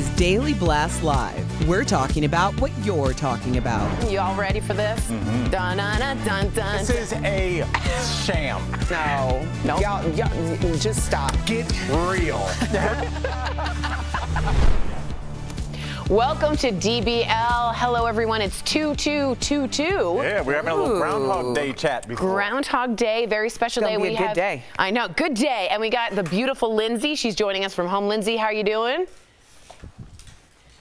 This is Daily Blast Live. We're talking about what you're talking about. You all ready for this? Mm-hmm. Dun dun dun dun dun. This is a sham. no, no. Y'all, y'all, just stop. Get real. Welcome to DBL. Hello, everyone. It's 2222. Yeah, we're having a little Ooh. Groundhog Day chat before. Groundhog Day, very special It's day. gonna be we a good day. I know, good day. And we got the beautiful Lindsay. She's joining us from home. Lindsay, how are you doing?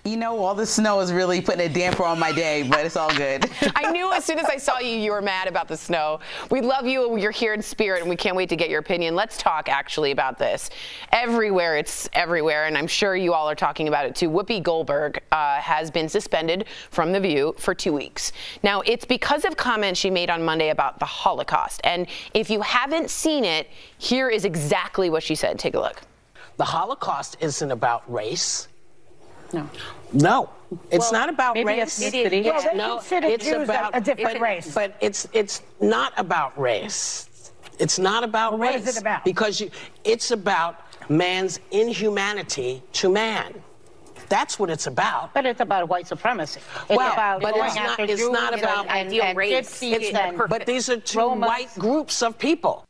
You know, all the snow is really putting a damper on my day, but it's all good. I knew as soon as I saw you, you were mad about the snow. We love you. You're here in spirit, and we can't wait to get your opinion. Let's talk actually about this. Everywhere, it's everywhere, and I'm sure you all are talking about it too. Whoopi Goldberg uh, has been suspended from The View for two weeks. Now, it's because of comments she made on Monday about the Holocaust. And if you haven't seen it, here is exactly what she said. Take a look. The Holocaust isn't about race. No. No, it's Well, not about maybe race. ethnicity. Well, they no, consider it's Jews about a different but, race. But it's it's not about race. It's not about Well, race. is it about? Because you, it's about man's inhumanity to man. That's what it's about. But it's about white supremacy. It's Well, about but it's not- it's Jews not about and, ideal and race. It's, and but these are two Romas. white groups of people.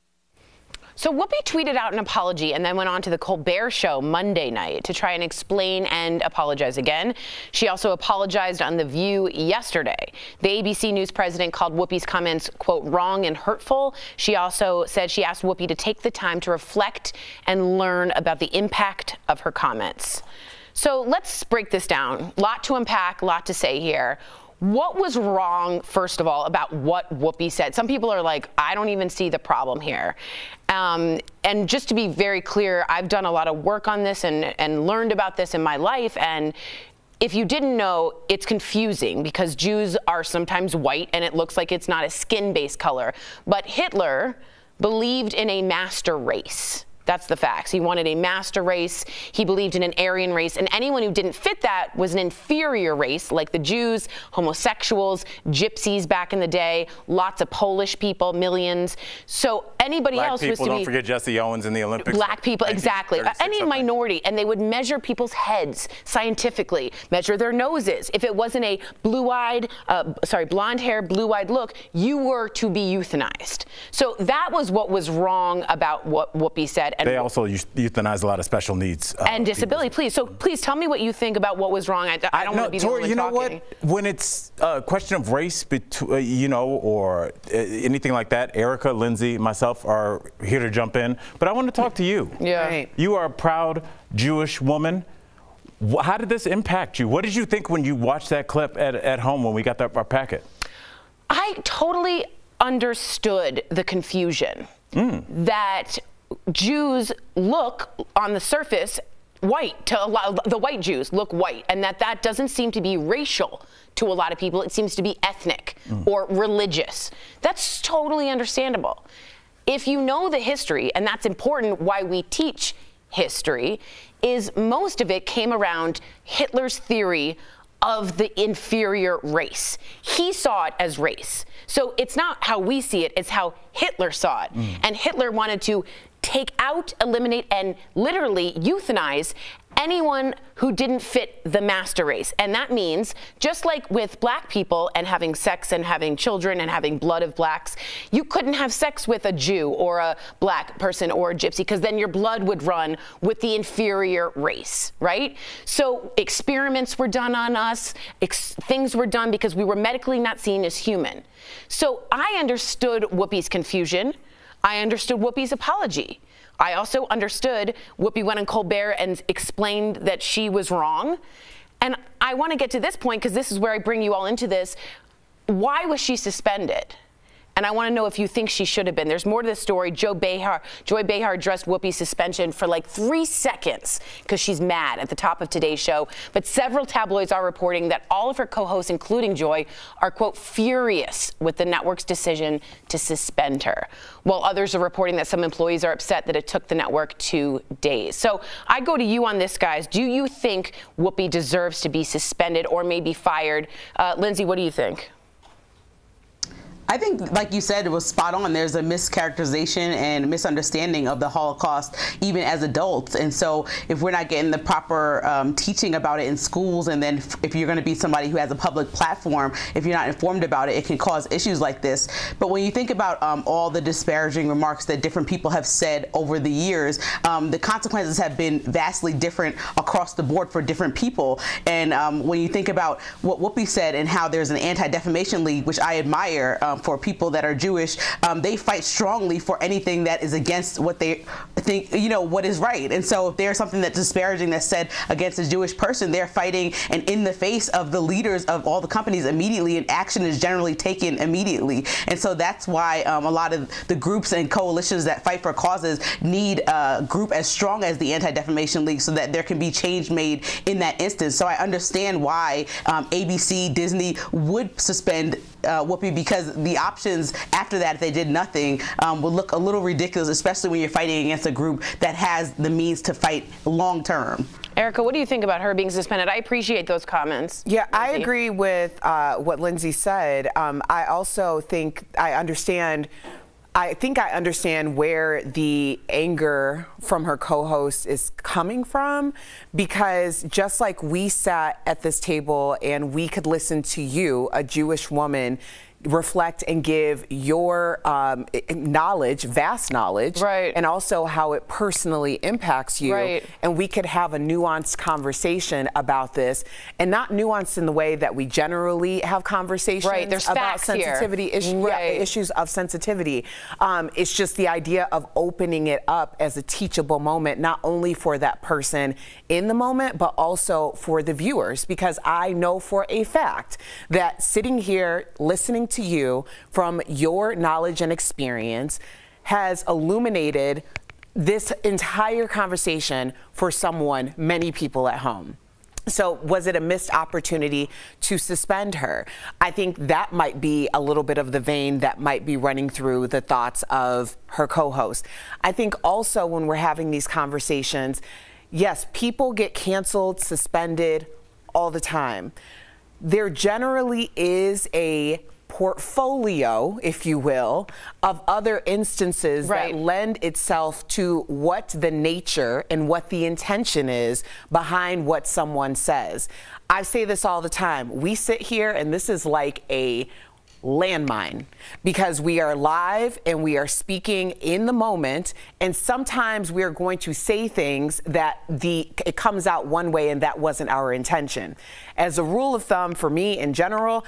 So Whoopi tweeted out an apology and then went on to the Colbert Show Monday night to try and explain and apologize again. She also apologized on The View yesterday. The ABC News president called Whoopi's comments, quote, wrong and hurtful. She also said she asked Whoopi to take the time to reflect and learn about the impact of her comments. So let's break this down. Lot to unpack, lot to say here. What was wrong, first of all, about what Whoopi said? Some people are like, I don't even see the problem here. Um, and just to be very clear, I've done a lot of work on this and, and learned about this in my life. And if you didn't know, it's confusing because Jews are sometimes white and it looks like it's not a skin based color. But Hitler believed in a master race. That's the facts. He wanted a master race. He believed in an Aryan race. And anyone who didn't fit that was an inferior race, like the Jews, homosexuals, gypsies back in the day, lots of Polish people, millions. So anybody Black else people, was to don't be. forget Jesse Owens in the Olympics. Black people, exactly. Any minority, and they would measure people's heads scientifically, measure their noses. If it wasn't a blue-eyed, uh, sorry, blonde-hair, blue-eyed look, you were to be euthanized. So that was what was wrong about what Whoopi said. And They also euthanize a lot of special needs. uh, and disability, please. So please tell me what you think about what was wrong. I, I don't no, want to be the only you know talking. what? When it's a question of race, between, uh, you know, or uh, anything like that, Erica, Lindsay, myself are here to jump in. But I want to talk to you. Yeah. Right. You are a proud Jewish woman. How did this impact you? What did you think when you watched that clip at, at home when we got the, our packet? I totally understood the confusion that Jews look on the surface white to a lot, the white Jews look white and that that doesn't seem to be racial to a lot of people it seems to be ethnic hmm. or religious that's totally understandable if you know the history and that's important why we teach history is most of it came around Hitler's theory of the inferior race. He saw it as race. So it's not how we see it, it's how Hitler saw it. Hmm. And Hitler wanted to take out, eliminate, and literally euthanize anyone who didn't fit the master race. And that means, just like with black people and having sex and having children and having blood of blacks, you couldn't have sex with a Jew or a black person or a gypsy because then your blood would run with the inferior race, right? So experiments were done on us, things were done because we were medically not seen as human. So I understood Whoopi's confusion. I understood Whoopi's apology. I also understood Whoopi went on Colbert and explained that she was wrong. And I want to get to this point because this is where I bring you all into this. Why was she suspended? And I want to know if you think she should have been. There's more to the story. Joe Behar, Joy Behar addressed Whoopi's suspension for like three seconds because she's mad at the top of today's show. But several tabloids are reporting that all of her co-hosts, including Joy, are quote furious with the network's decision to suspend her. While others are reporting that some employees are upset that it took the network two days. So I go to you on this, guys. Do you think Whoopi deserves to be suspended or maybe fired? Uh, Lindsay, what do you think? I think, like you said, it was spot on. There's a mischaracterization and misunderstanding of the Holocaust, even as adults. And so, if we're not getting the proper um, teaching about it in schools, and then if you're going to be somebody who has a public platform, if you're not informed about it, it can cause issues like this. But when you think about um, all the disparaging remarks that different people have said over the years, um, the consequences have been vastly different across the board for different people. And um, when you think about what Whoopi said and how there's an anti-defamation league, which I admire um, for people that are Jewish, um, they fight strongly for anything that is against what they think, you know, what is right. And so if there's something that's disparaging that's said against a Jewish person, they're fighting and in the face of the leaders of all the companies immediately, and action is generally taken immediately. And so that's why um, a lot of the groups and coalitions that fight for causes need a group as strong as the Anti-Defamation League so that there can be change made in that instance. So I understand why um, ABC, Disney would suspend uh, Whoopi because the options after that, if they did nothing, um, would look a little ridiculous, especially when you're fighting against a group that has the means to fight long term. Erica, what do you think about her being suspended? I appreciate those comments. Yeah, I agree with uh, what Lindsay said. Um, I also think I understand. I think I understand where the anger from her co host is coming from because just like we sat at this table and we could listen to you, a Jewish woman, reflect and give your um, knowledge, vast knowledge, Right. and also how it personally impacts you. Right. And we could have a nuanced conversation about this, and not nuanced in the way that we generally have conversations Right, there's about sensitivity issues, Right. issues of sensitivity. Um, it's just the idea of opening it up as a teachable moment, not only for that person in the moment, but also for the viewers. Because I know for a fact that sitting here listening to you from your knowledge and experience has illuminated this entire conversation for someone, many people at home. So, was it a missed opportunity to suspend her? I think that might be a little bit of the vein that might be running through the thoughts of her co host. I think also when we're having these conversations, yes, people get canceled, suspended all the time. There generally is a portfolio, if you will, of other instances Right. that lend itself to what the nature and what the intention is behind what someone says. I say this all the time. We sit here and this is like a landmine because we are live and we are speaking in the moment and sometimes we're going to say things that the it comes out one way and that wasn't our intention as a rule of thumb for me in general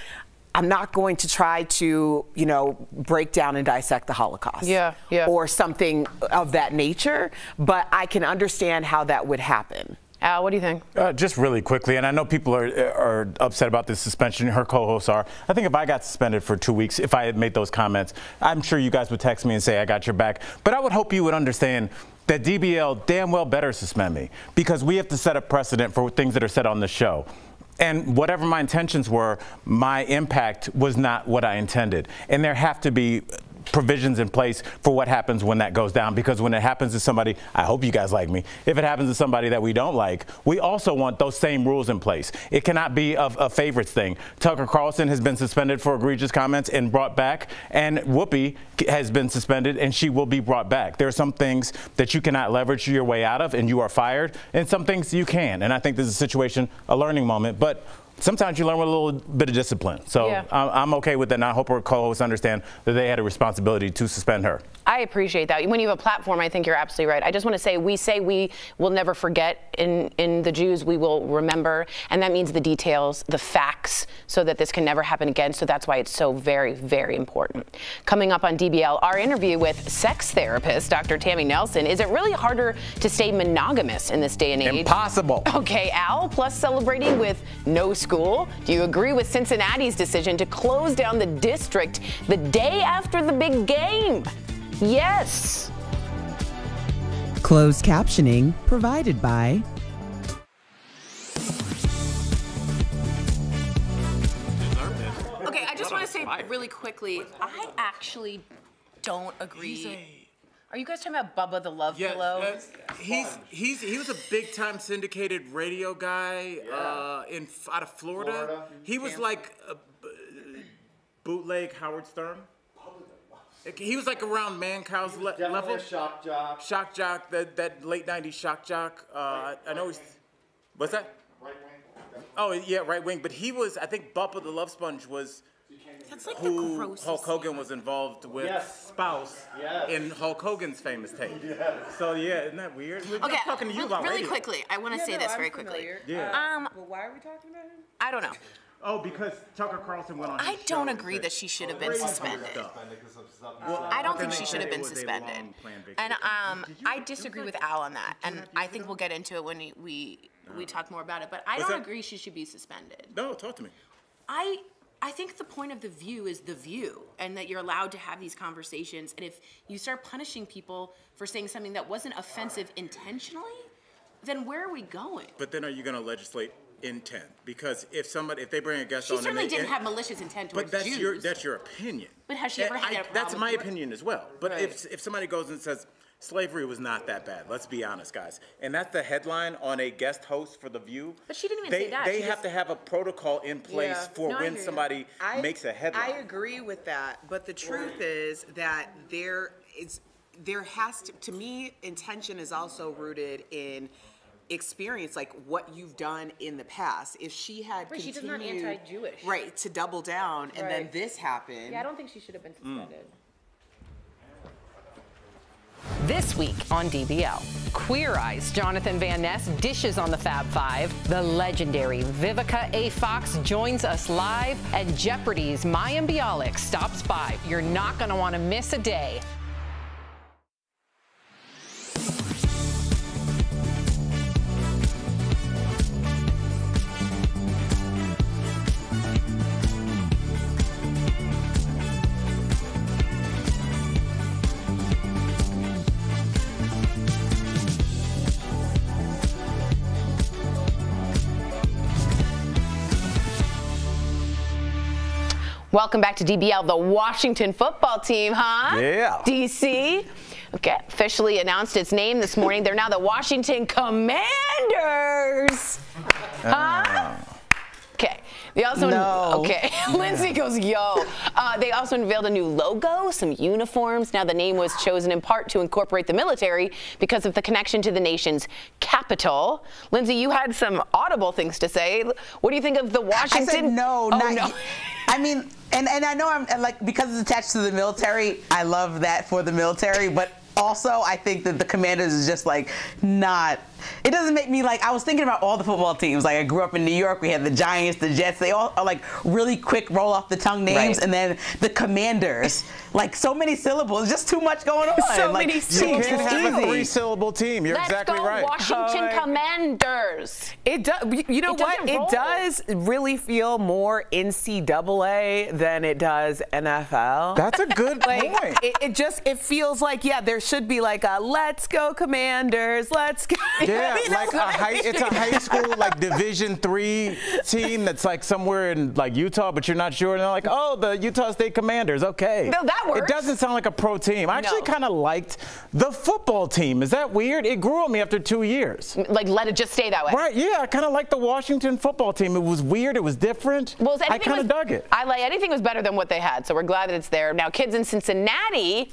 I'm not going to try to, you know, break down and dissect the Holocaust. Yeah, yeah. Or something of that nature, but I can understand how that would happen. Al, what do you think? Uh, just really quickly, and I know people are, are upset about this suspension. Her co-hosts are. I think if I got suspended for two weeks, if I had made those comments, I'm sure you guys would text me and say I got your back. But I would hope you would understand that DBL damn well better suspend me because we have to set a precedent for things that are said on the show. And whatever my intentions were, my impact was not what I intended. And there have to be provisions in place for what happens when that goes down. Because when it happens to somebody I hope you guys like me if it happens to somebody that we don't like we also want those same rules in place. It cannot be a, a favorites thing. Tucker Carlson has been suspended for egregious comments and brought back and Whoopi has been suspended and she will be brought back. There are some things that you cannot leverage your way out of and you are fired and some things you can. And I think this is a situation a learning moment but Sometimes you learn with a little bit of discipline. So Yeah. I'm, okay with that. And I hope our co-hosts understand that they had a responsibility to suspend her. I appreciate that. When you have a platform, I think you're absolutely right. I just want to say we say we will never forget in, in the Jews, we will remember. And that means the details, the facts, so that this can never happen again. So that's why it's so very, very important. Coming up on DBL, our interview with sex therapist Dr. Tammy Nelson. Is it really harder to stay monogamous in this day and age? Impossible. Okay, Al, plus celebrating with no school. Do you agree with Cincinnati's decision to close down the district the day after the big game? Yes. Closed captioning provided by Okay, I just want to say really quickly, I actually don't agree. Are you guys talking about Bubba the Love Pillow? uh, he's he's he was a big time syndicated radio guy uh, in out of Florida. He was like. A, bootleg Howard Stern. He was like around Mancow's le- level. shock jock. Shock jock, that that late '90s shock jock. Uh, I know he's. What's that? Right wing. Oh yeah, right wing. But he was. I think Bubba the Love Sponge was That's like who the grossest. Hulk Hogan was involved with Yes. spouse Yes. in Hulk Hogan's famous tape. So yeah, isn't that weird? We're Okay, talking to you re- about really radio. quickly, I want to say this very quickly. Yeah. Um, But why are we talking about him? I don't know. Oh, because Tucker Carlson went on. I don't show agree that she should have been suspended. stuff. I don't think she should have been suspended. long planned vacation. And um, I disagree with Al on that, and I think we'll get into it when we we, we talk more about it. But I don't agree she should be suspended. No, talk to me. I I think the point of the view is the view, and that you're allowed to have these conversations. And if you start punishing people for saying something that wasn't offensive intentionally, then where are we going? But then are you going to legislate intent? Because if somebody, if they bring a guest She on, and certainly didn't have malicious intent But that's Jews. your that's your opinion. But has she ever had I- a That's my opinion as well. But Right. if if somebody goes and says slavery was not that bad, let's be honest, guys, and that's the headline on a guest host for the View. But she didn't even they, say that. They She have just- to have a protocol in place Yeah. for No, when somebody I, makes a headline. I agree with that, but the truth is that there is there has to to me intention is also rooted in experience like what you've done in the past if she had Right, she does not continued- anti-Jewish. right to double down and then this happened yeah i don't think she should have been suspended. Mm. This week on DBL, Queer Eyes Jonathan Van Ness dishes on the Fab Five. The legendary Vivica A. Fox joins us live, and Jeopardy's Mayim Bialik stops by. You're not going to want to miss a day. Welcome back to DBL, the Washington football team, huh? Yeah. DC. Okay, officially announced its name this morning. They're now the Washington Commanders. Ah. Huh? Okay. They also No. okay. Lindsay goes, yo. Uh, they also unveiled a new logo, some uniforms. Now the name was chosen in part to incorporate the military because of the connection to the nation's capital. Lindsay, you had some audible things to say. What do you think of the Washington? I said no, Oh, not no. I mean, and, and I know I'm like because it's attached to the military. I love that for the military, but also I think that the Commanders is just like not. It doesn't make me like. I was thinking about all the football teams. Like I grew up in New York. We had the Giants, the Jets. They all are like really quick, roll off the tongue names, Right. and then the Commanders. Like so many syllables, just too much going on. So like, many you syllables. can't have a three-syllable team. You're Let's exactly go, right. Washington Commanders. It does. You know It what? doesn't It does really feel more NCAA than it does NFL. That's a good like point. it, it just it feels like yeah there should be like a let's go commanders let's go Yeah, Know like a high, it's a high school like Division three team that's like somewhere in like Utah, but you're not sure. And they're like, oh, the Utah State Commanders. Okay, No, that works. It doesn't sound like a pro team. I actually No. kind of liked the football team. Is that weird? It grew on me after two years. Like, let it just stay that way. Right? Yeah, I kind of liked the Washington football team. It was weird. It was different. Well, I kind of dug it. I like anything was better than what they had, so we're glad that it's there. Now, kids in Cincinnati,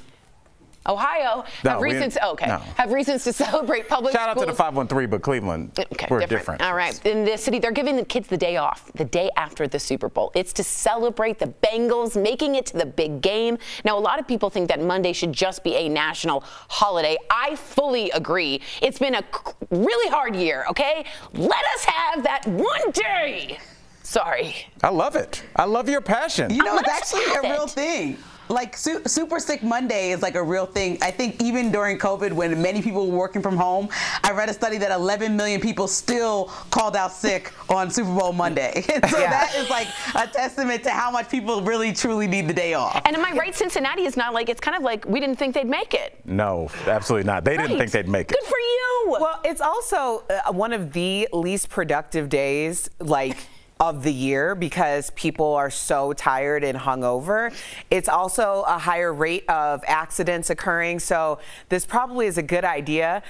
Ohio, No, have we reasons. okay, no. have reasons to celebrate public Shout out to the 513, but Cleveland, Okay, we're different. All right. In this city, they're giving the kids the day off, the day after the Super Bowl. It's to celebrate the Bengals making it to the big game. Now, a lot of people think that Monday should just be a national holiday. I fully agree. It's been a really hard year, okay? Let us have that one day. Sorry. I love it. I love your passion. You know, it's actually a real it. thing. Like su- Super Sick Monday is like a real thing. I think even during COVID, when many people were working from home, I read a study that 11 million people still called out sick on Super Bowl Monday. so Yeah. that is like a testament to how much people really truly need the day off. And am I right? Cincinnati is not like, it's kind of like we didn't think they'd make it. No, absolutely not. They didn't think they'd make it. Good for you. well it's also uh, one of the least productive days like of the year because people are so tired and hungover. It's also a higher rate of accidents occurring, so this probably is a good idea.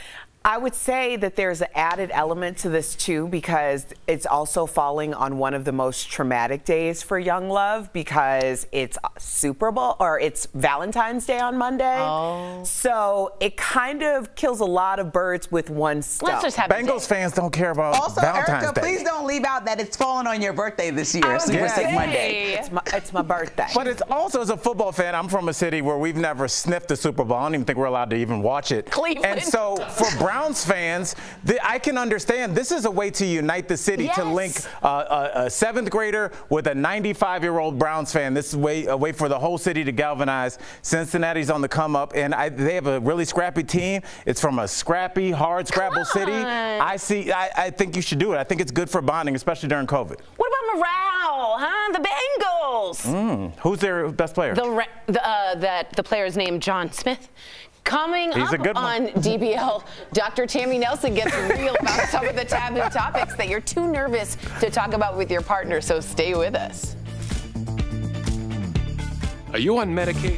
I would say that there's an added element to this too because it's also falling on one of the most traumatic days for Young Love because it's Super Bowl or it's Valentine's Day on Monday. Oh. So it kind of kills a lot of birds with one stone. Let's just have Bengals fans don't care about Also, Valentine's Erica, Day. please don't leave out that it's falling on your birthday this year, Super gonna Sick. Monday. It's my, it's my birthday. But it's also as a football fan, I'm from a city where we've never sniffed the Super Bowl. I don't even think we're allowed to even watch it. Cleveland. And so for Browns fans, I can understand this is a way to unite the city to link uh, a, a seventh grader with a 95 year old Browns fan. This is a way, a way for the whole city to galvanize. Cincinnati's on the come up, and I, they have a really scrappy team. It's from a scrappy, hard scrabble city. I see. I, I think you should do it. I think it's good for bonding, especially during COVID. What about morale, huh? The Bengals. Mm. Who's their best player? The, re- the uh, that the player's named John Smith. Coming He's a up good on DBL, Dr. Tammy Nelson gets real about some of the taboo topics that you're too nervous to talk about with your partner. So stay with us. Are you on Medicaid?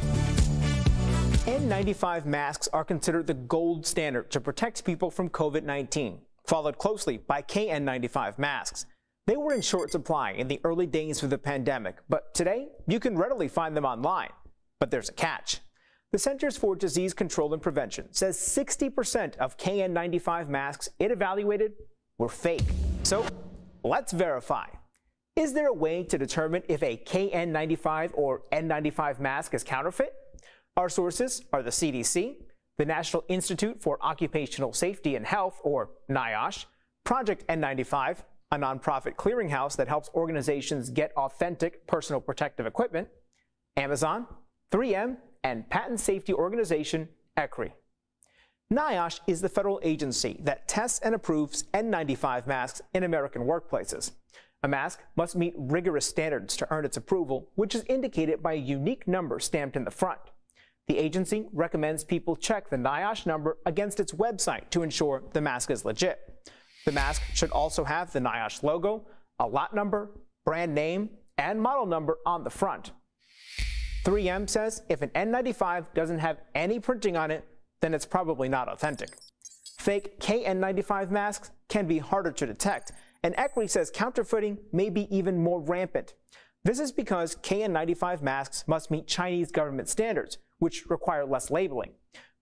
N95 masks are considered the gold standard to protect people from COVID 19, followed closely by KN95 masks. They were in short supply in the early days of the pandemic, but today you can readily find them online. But there's a catch. The Centers for Disease Control and Prevention says 60% of KN95 masks it evaluated were fake. So let's verify. Is there a way to determine if a KN95 or N95 mask is counterfeit? Our sources are the CDC, the National Institute for Occupational Safety and Health, or NIOSH, Project N95, a nonprofit clearinghouse that helps organizations get authentic personal protective equipment, Amazon, 3M, and patent safety organization ECRI. NIOSH is the federal agency that tests and approves N95 masks in American workplaces. A mask must meet rigorous standards to earn its approval, which is indicated by a unique number stamped in the front. The agency recommends people check the NIOSH number against its website to ensure the mask is legit. The mask should also have the NIOSH logo, a lot number, brand name, and model number on the front. 3M says if an N95 doesn't have any printing on it, then it's probably not authentic. Fake KN95 masks can be harder to detect, and ECRI says counterfeiting may be even more rampant. This is because KN95 masks must meet Chinese government standards, which require less labeling.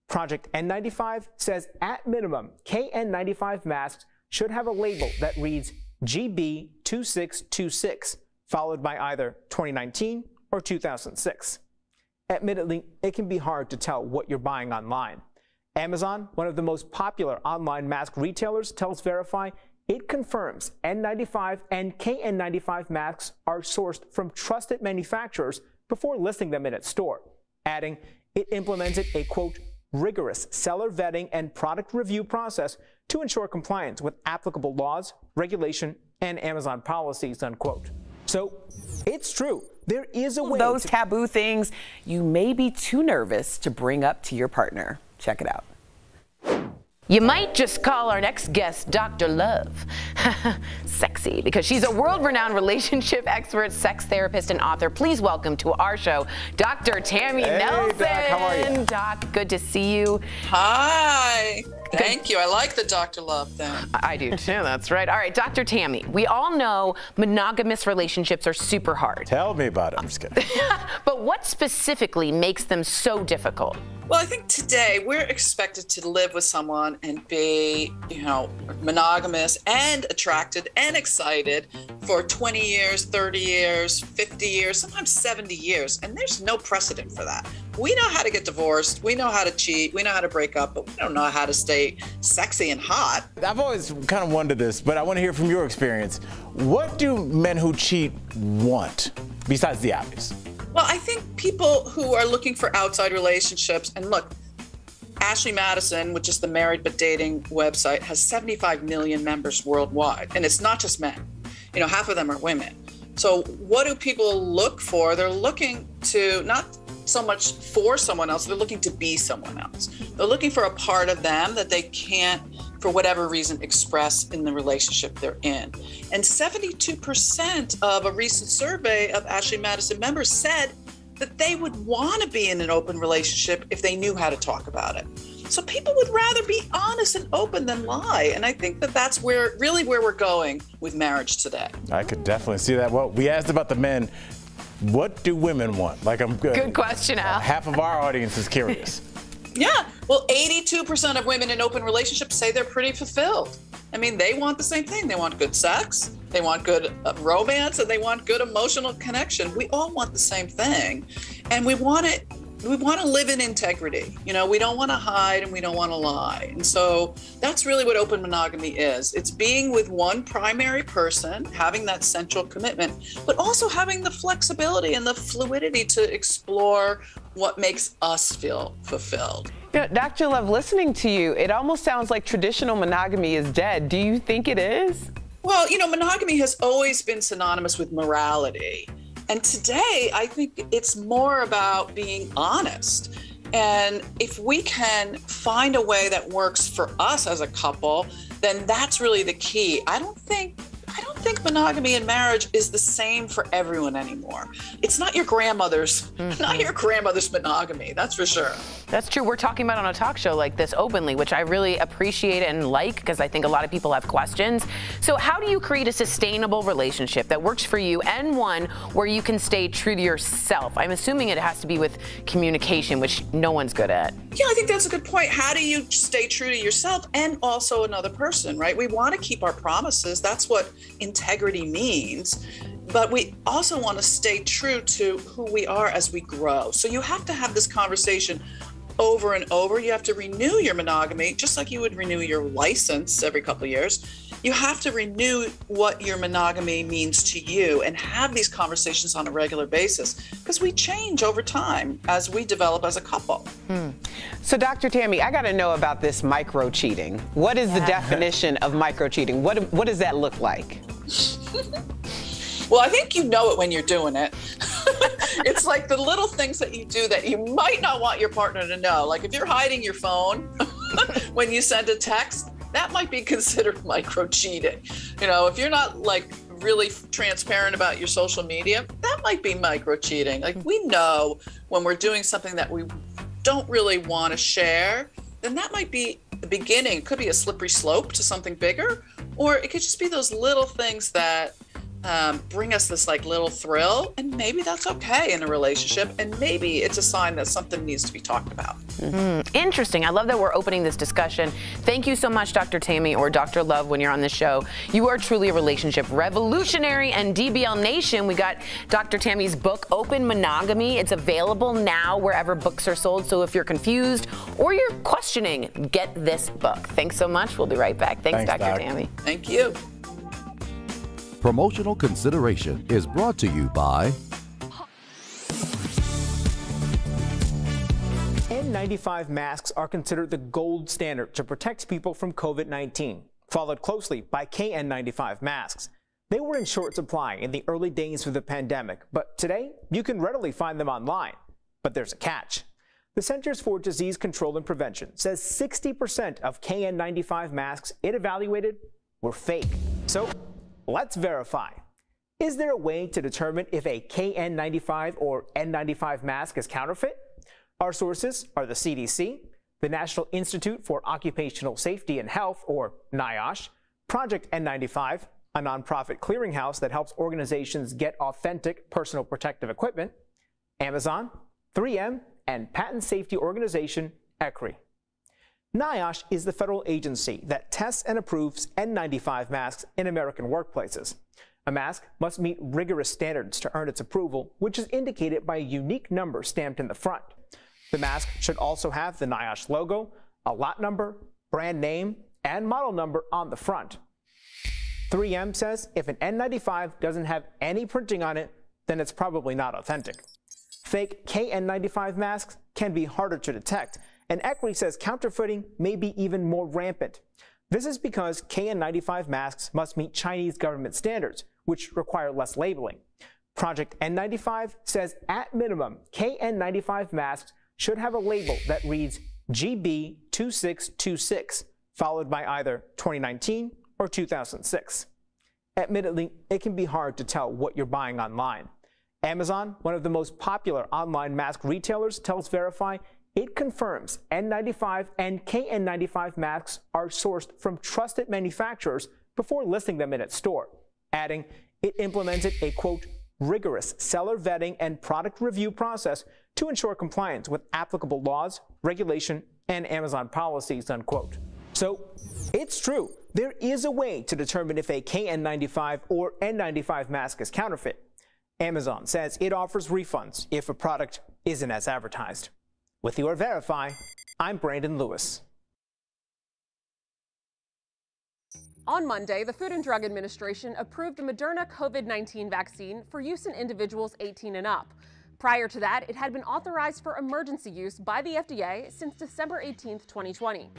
Project N95 says at minimum, KN95 masks should have a label that reads GB2626, followed by either 2019 or 2006. Admittedly, it can be hard to tell what you're buying online. Amazon, one of the most popular online mask retailers, tells Verify it confirms N95 and KN95 masks are sourced from trusted manufacturers before listing them in its store, adding it implemented a quote rigorous seller vetting and product review process to ensure compliance with applicable laws, regulation, and Amazon policies, unquote. So it's true. There is a way. Those to- taboo things you may be too nervous to bring up to your partner. Check it out. You might just call our next guest Dr. Love. Sexy, because she's a world renowned relationship expert, sex therapist, and author. Please welcome to our show Dr. Tammy Hey, Nelson. Doc, how are you? Doc, good to see you. Hi. Thank you. I like the Dr. Love thing. I do too, that's right. All right, Dr. Tammy, we all know monogamous relationships are super hard. Tell me about it. I'm just kidding. But what specifically makes them so difficult? Well, I think today we're expected to live with someone and be, you know, monogamous and attracted and excited for 20 years, 30 years, 50 years, sometimes 70 years. And there's no precedent for that. We know how to get divorced, we know how to cheat, we know how to break up, but we don't know how to stay sexy and hot. I've always kind of wondered this, but I want to hear from your experience. What do men who cheat want besides the obvious? Well, I think people who are looking for outside relationships, and look, Ashley Madison, which is the married but dating website, has 75 million members worldwide. And it's not just men, you know, half of them are women. So, what do people look for? They're looking to not so much for someone else, they're looking to be someone else. They're looking for a part of them that they can't, for whatever reason, express in the relationship they're in. And 72% of a recent survey of Ashley Madison members said that they would want to be in an open relationship if they knew how to talk about it. So people would rather be honest and open than lie. And I think that that's where really where we're going with marriage today. I could definitely see that. Well, we asked about the men. What do women want? Like I'm good. Good question, Al. Half of our audience is curious. Yeah. Well, 82% of women in open relationships say they're pretty fulfilled. I mean, they want the same thing. They want good sex, they want good uh, romance, and they want good emotional connection. We all want the same thing. And we want it we want to live in integrity. You know, we don't want to hide and we don't want to lie. And so that's really what open monogamy is. It's being with one primary person, having that central commitment, but also having the flexibility and the fluidity to explore what makes us feel fulfilled. You know, Dr. Love, listening to you, it almost sounds like traditional monogamy is dead. Do you think it is? Well, you know, monogamy has always been synonymous with morality. And today, I think it's more about being honest. And if we can find a way that works for us as a couple, then that's really the key. I don't think I don't think monogamy in marriage is the same for everyone anymore. It's not your grandmother's, mm-hmm. not your grandmother's monogamy. That's for sure. That's true. We're talking about on a talk show like this openly, which I really appreciate and like because I think a lot of people have questions. So, how do you create a sustainable relationship that works for you and one where you can stay true to yourself? I'm assuming it has to be with communication, which no one's good at. Yeah, I think that's a good point. How do you stay true to yourself and also another person, right? We want to keep our promises. That's what integrity means but we also want to stay true to who we are as we grow. So you have to have this conversation over and over. You have to renew your monogamy, just like you would renew your license every couple of years. You have to renew what your monogamy means to you and have these conversations on a regular basis because we change over time as we develop as a couple. Hmm. So, Dr. Tammy, I got to know about this micro cheating. What is yeah. the definition of micro cheating? What, what does that look like? well, I think you know it when you're doing it. it's like the little things that you do that you might not want your partner to know. Like if you're hiding your phone when you send a text, that might be considered micro cheating. You know, if you're not like really transparent about your social media, that might be micro cheating. Like we know when we're doing something that we don't really want to share, then that might be the beginning. It could be a slippery slope to something bigger, or it could just be those little things that um, bring us this like little thrill and maybe that's okay in a relationship and maybe it's a sign that something needs to be talked about. Mm-hmm. interesting. I love that we're opening this discussion. Thank you so much dr tammy or dr love when you're on the show. You are truly a relationship revolutionary and dbl nation. We got dr tammy's book open monogamy. It's available now wherever books are sold so if you're confused or you're questioning get this book. Thanks so much. We'll be right back. Thanks, thanks dr Doc. tammy. Thank you Promotional consideration is brought to you by N95 masks are considered the gold standard to protect people from COVID 19, followed closely by KN95 masks. They were in short supply in the early days of the pandemic, but today you can readily find them online. But there's a catch. The Centers for Disease Control and Prevention says 60% of KN95 masks it evaluated were fake. So Let's verify. Is there a way to determine if a KN95 or N95 mask is counterfeit? Our sources are the CDC, the National Institute for Occupational Safety and Health, or NIOSH, Project N95, a nonprofit clearinghouse that helps organizations get authentic personal protective equipment, Amazon, 3M, and patient safety organization ECRI. NIOSH is the federal agency that tests and approves N95 masks in American workplaces. A mask must meet rigorous standards to earn its approval, which is indicated by a unique number stamped in the front. The mask should also have the NIOSH logo, a lot number, brand name, and model number on the front. 3M says if an N95 doesn't have any printing on it, then it's probably not authentic. Fake KN95 masks can be harder to detect and ECRI says counterfeiting may be even more rampant. This is because KN95 masks must meet Chinese government standards, which require less labeling. Project N95 says at minimum, KN95 masks should have a label that reads GB2626, followed by either 2019 or 2006. Admittedly, it can be hard to tell what you're buying online. Amazon, one of the most popular online mask retailers, tells Verify It confirms N95 and KN95 masks are sourced from trusted manufacturers before listing them in its store, adding it implemented a quote rigorous seller vetting and product review process to ensure compliance with applicable laws, regulation, and Amazon policies, unquote. So it's true, there is a way to determine if a KN95 or N95 mask is counterfeit. Amazon says it offers refunds if a product isn't as advertised. With your Verify, I'm Brandon Lewis. On Monday, the Food and Drug Administration approved a Moderna COVID 19 vaccine for use in individuals 18 and up. Prior to that, it had been authorized for emergency use by the FDA since December 18, 2020.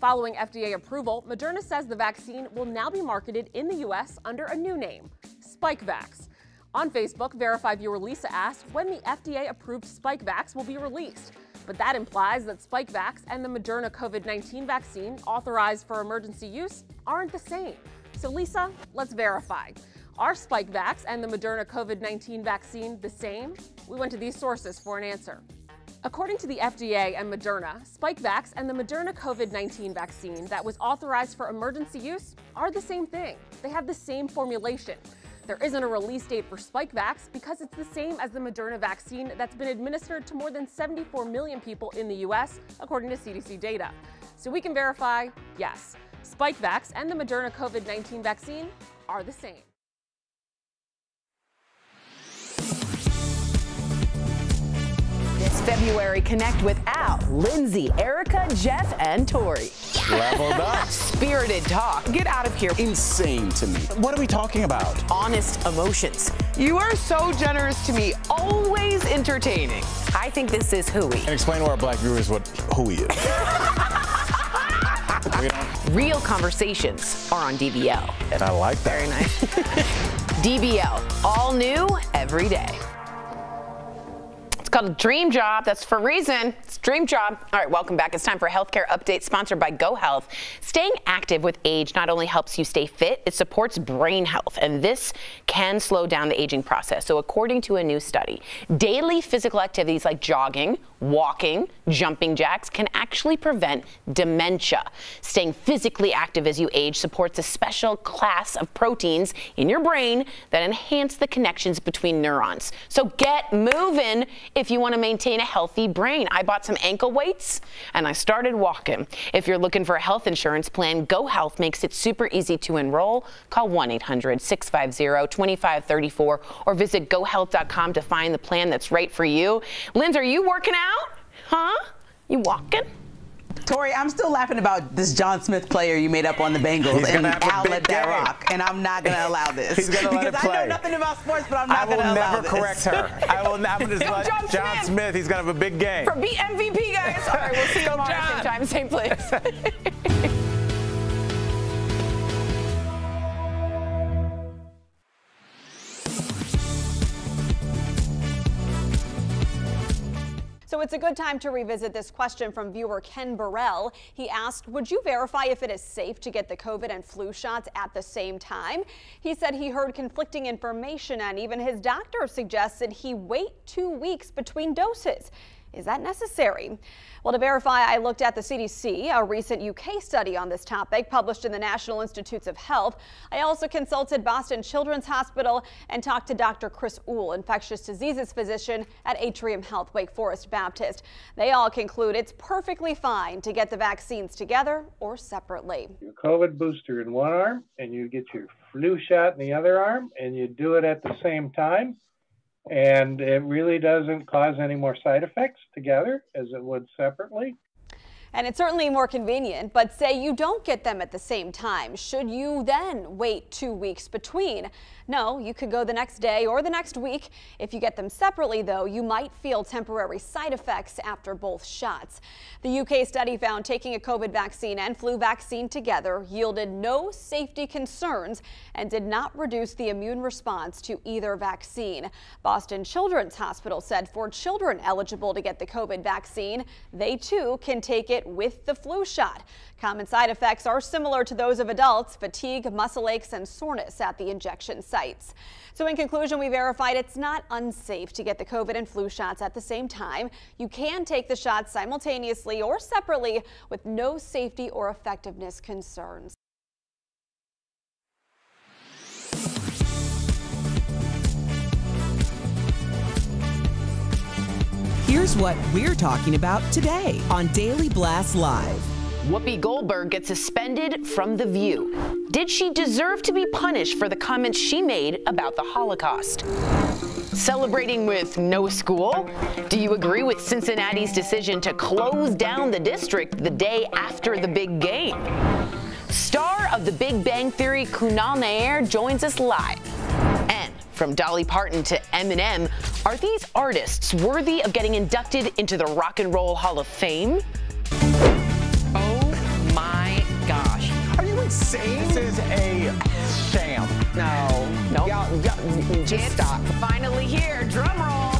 Following FDA approval, Moderna says the vaccine will now be marketed in the U.S. under a new name, SpikeVax. On Facebook, Verify viewer Lisa asked when the FDA approved SpikeVax will be released. But that implies that SpikeVax and the Moderna COVID 19 vaccine authorized for emergency use aren't the same. So, Lisa, let's verify. Are SpikeVax and the Moderna COVID 19 vaccine the same? We went to these sources for an answer. According to the FDA and Moderna, SpikeVax and the Moderna COVID 19 vaccine that was authorized for emergency use are the same thing. They have the same formulation. There isn't a release date for SpikeVax because it's the same as the Moderna vaccine that's been administered to more than 74 million people in the U.S., according to CDC data. So we can verify yes, SpikeVax and the Moderna COVID 19 vaccine are the same. February, connect with Al, Lindsay, Erica, Jeff, and Tori. Leveled up. Spirited talk. Get out of here. Insane to me. What are we talking about? Honest emotions. You are so generous to me. Always entertaining. I think this is hooey. And explain to our black viewers what who he is. Real conversations are on DBL. And I like that. Very nice. DBL, all new every day. It's called Dream Job. That's for reason. It's Dream Job. All right, welcome back. It's time for a healthcare update sponsored by Go Health. Staying active with age not only helps you stay fit, it supports brain health, and this can slow down the aging process. So, according to a new study, daily physical activities like jogging, walking, jumping jacks can actually prevent dementia. Staying physically active as you age supports a special class of proteins in your brain that enhance the connections between neurons. So get moving if you want to maintain a healthy brain. I bought some ankle weights and I started walking. If you're looking for a health insurance plan, Go Health makes it super easy to enroll. Call 1-800-650-2534 or visit gohealth.com to find the plan that's right for you. Linz, are you working out? Huh? You walking? Tori, I'm still laughing about this John Smith player you made up on the Bengals He's and gonna have a Al big let that game. rock, and I'm not going to allow this. He's gonna let because it I know nothing about sports, but I'm not will going to allow never correct her. I will not. I'm just let John John Smith. Smith. He's gonna have a big game. For beat MVP, guys. All right, we'll see you Go tomorrow, same time, same place. So it's a good time to revisit this question from viewer Ken Burrell. He asked, Would you verify if it is safe to get the COVID and flu shots at the same time? He said he heard conflicting information and even his doctor suggested he wait two weeks between doses. Is that necessary? Well, to verify, I looked at the CDC, a recent UK study on this topic published in the National Institutes of Health. I also consulted Boston Children's Hospital and talked to Dr. Chris Ohl, infectious diseases physician at Atrium Health Wake Forest Baptist. They all conclude it's perfectly fine to get the vaccines together or separately. your COVID booster in one arm and you get your flu shot in the other arm and you do it at the same time. And it really doesn't cause any more side effects together as it would separately. And it's certainly more convenient, but say you don't get them at the same time. Should you then wait two weeks between? No, you could go the next day or the next week. If you get them separately, though, you might feel temporary side effects after both shots. The UK study found taking a COVID vaccine and flu vaccine together yielded no safety concerns and did not reduce the immune response to either vaccine. Boston Children's Hospital said for children eligible to get the COVID vaccine, they too can take it it with the flu shot. Common side effects are similar to those of adults, fatigue, muscle aches, and soreness at the injection sites. So in conclusion, we verified it's not unsafe to get the COVID and flu shots at the same time. You can take the shots simultaneously or separately with no safety or effectiveness concerns. Here's what we're talking about today on Daily Blast Live. Whoopi Goldberg gets suspended from The View. Did she deserve to be punished for the comments she made about the Holocaust? Celebrating with no school? Do you agree with Cincinnati's decision to close down the district the day after the big game? Star of The Big Bang Theory, Kunal Nayyar, joins us live. And from Dolly Parton to Eminem, are these artists worthy of getting inducted into the Rock and Roll Hall of Fame? Insane? This is a sham. No. No. Y'all, y'all, just It's stop. Finally here, drum roll.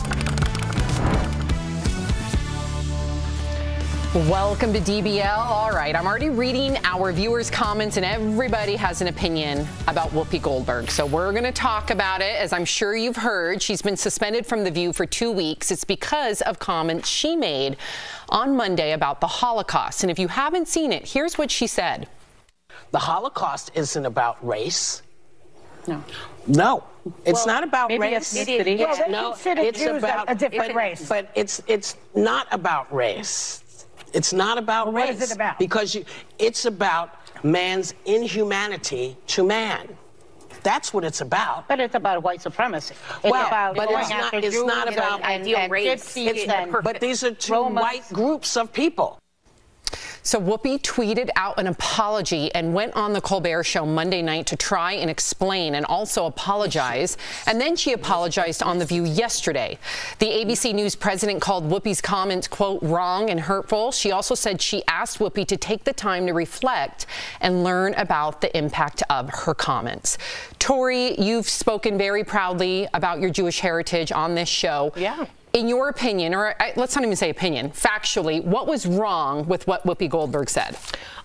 Welcome to DBL. All right, I'm already reading our viewers' comments, and everybody has an opinion about Whoopi Goldberg. So we're going to talk about it. As I'm sure you've heard, she's been suspended from The View for two weeks. It's because of comments she made on Monday about the Holocaust. And if you haven't seen it, here's what she said. The Holocaust isn't about race. No. No, it's Well, not about maybe race. ethnicity. Well, they no, it's Jews about a different but- race. But it's it's not about race. It's not about Well, race. what is it about? Because you, it's about man's inhumanity to man. That's what it's about. But it's about white supremacy. It's well, about but it's not. It's Jews not about and, ideal and race. It's- and but these are two Romas. white groups of people. So Whoopi tweeted out an apology and went on the Colbert Show Monday night to try and explain and also apologize. And then she apologized on The View yesterday. The ABC News president called Whoopi's comments, quote, wrong and hurtful. She also said she asked Whoopi to take the time to reflect and learn about the impact of her comments. Tori, you've spoken very proudly about your Jewish heritage on this show. Yeah. In your opinion, or uh, let's not even say opinion, factually, what was wrong with what Whoopi Goldberg said?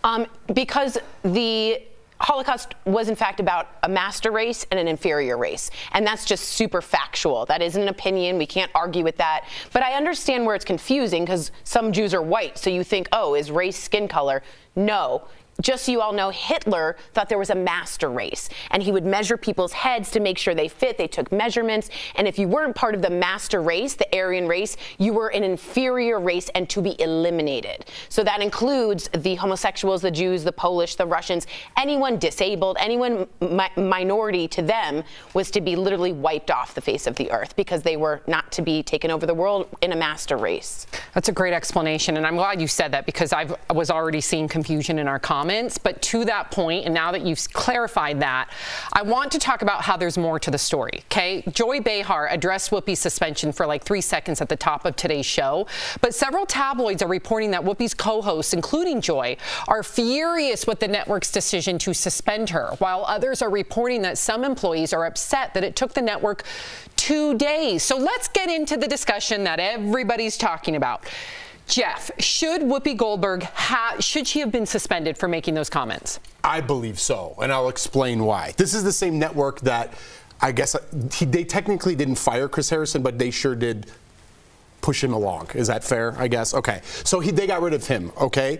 Um, because the Holocaust was in fact about a master race and an inferior race. And that's just super factual. That isn't an opinion. We can't argue with that. But I understand where it's confusing because some Jews are white. So you think, oh, is race skin color? No. Just so you all know, Hitler thought there was a master race, and he would measure people's heads to make sure they fit. They took measurements, and if you weren't part of the master race, the Aryan race, you were an inferior race and to be eliminated. So that includes the homosexuals, the Jews, the Polish, the Russians, anyone disabled, anyone mi- minority to them was to be literally wiped off the face of the earth because they were not to be taken over the world in a master race. That's a great explanation, and I'm glad you said that because I was already seeing confusion in our comments. But to that point, and now that you've clarified that, I want to talk about how there's more to the story. Okay, Joy Behar addressed Whoopi's suspension for like three seconds at the top of today's show, but several tabloids are reporting that Whoopi's co-hosts, including Joy, are furious with the network's decision to suspend her, while others are reporting that some employees are upset that it took the network two days. So let's get into the discussion that everybody's talking about. Jeff, should Whoopi Goldberg should she have been suspended for making those comments? I believe so, and I'll explain why. This is the same network that I guess he, they technically didn't fire Chris Harrison, but they sure did push him along. Is that fair? I guess. Okay. So he, they got rid of him. Okay.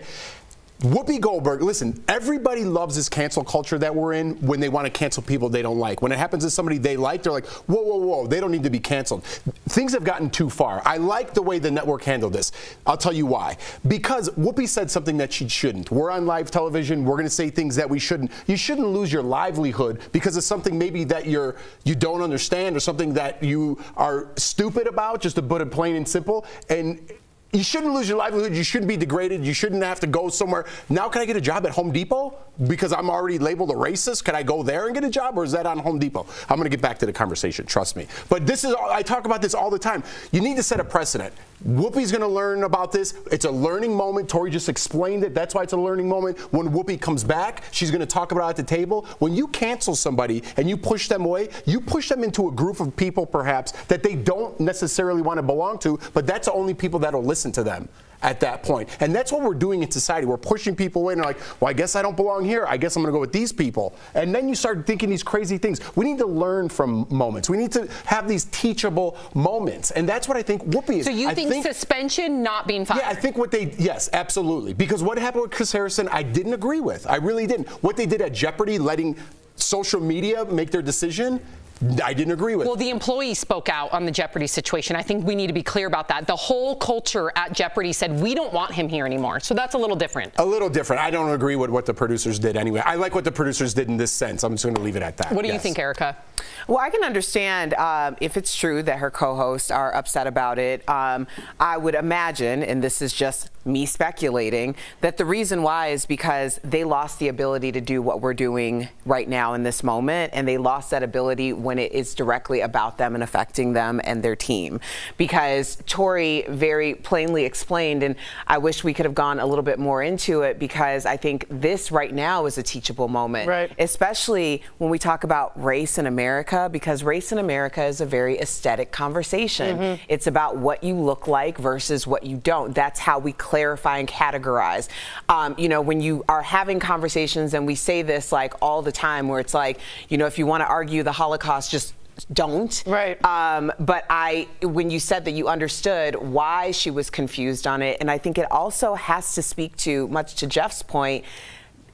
Whoopi Goldberg, listen, everybody loves this cancel culture that we're in when they want to cancel people they don't like. When it happens to somebody they like, they're like, whoa, whoa, whoa, they don't need to be canceled. Things have gotten too far. I like the way the network handled this. I'll tell you why. Because Whoopi said something that she shouldn't. We're on live television, we're going to say things that we shouldn't. You shouldn't lose your livelihood because of something maybe that you're you don't understand or something that you are stupid about, just to put it plain and simple. And you shouldn't lose your livelihood. You shouldn't be degraded. You shouldn't have to go somewhere. Now, can I get a job at Home Depot because I'm already labeled a racist? Can I go there and get a job, or is that on Home Depot? I'm going to get back to the conversation. Trust me. But this is I talk about this all the time. You need to set a precedent. Whoopi's going to learn about this. It's a learning moment. Tori just explained it. That's why it's a learning moment. When Whoopi comes back, she's going to talk about it at the table. When you cancel somebody and you push them away, you push them into a group of people perhaps that they don't necessarily want to belong to, but that's the only people that'll listen to them. At that point. And that's what we're doing in society. We're pushing people in and like, well, I guess I don't belong here. I guess I'm going to go with these people. And then you start thinking these crazy things. We need to learn from moments. We need to have these teachable moments. And that's what I think Whoopi is. So you I think, suspension, not being fired? Yeah, I think what they, yes, absolutely. Because what happened with Chris Harrison, I didn't agree with. I really didn't. What they did at Jeopardy, letting social media make their decision, I didn't agree with. Well, the employee spoke out on the Jeopardy situation. I think we need to be clear about that. The whole culture at Jeopardy said we don't want him here anymore. So that's a little different. A little different. I don't agree with what the producers did anyway. I like what the producers did in this sense. I'm just going to leave it at that. What do you think, Erica? Well, I can understand um, if it's true that her co-hosts are upset about it. Um, I would imagine, and this is just me speculating, that the reason why is because they lost the ability to do what we're doing right now in this moment, and they lost that ability when it is directly about them and affecting them and their team. Because Tori very plainly explained, and I wish we could have gone a little bit more into it because I think this right now is a teachable moment, Right. especially when we talk about race in America, because race in America is a very aesthetic conversation. Mhm. It's about what you look like versus what you don't. That's how we clarify and categorize. Um, you know, when you are having conversations, and we say this like all the time, where it's like, you know, if you want to argue the Holocaust, just don't. Right. Um, but I, when you said that you understood why she was confused on it, and I think it also has to speak to, much to Jeff's point,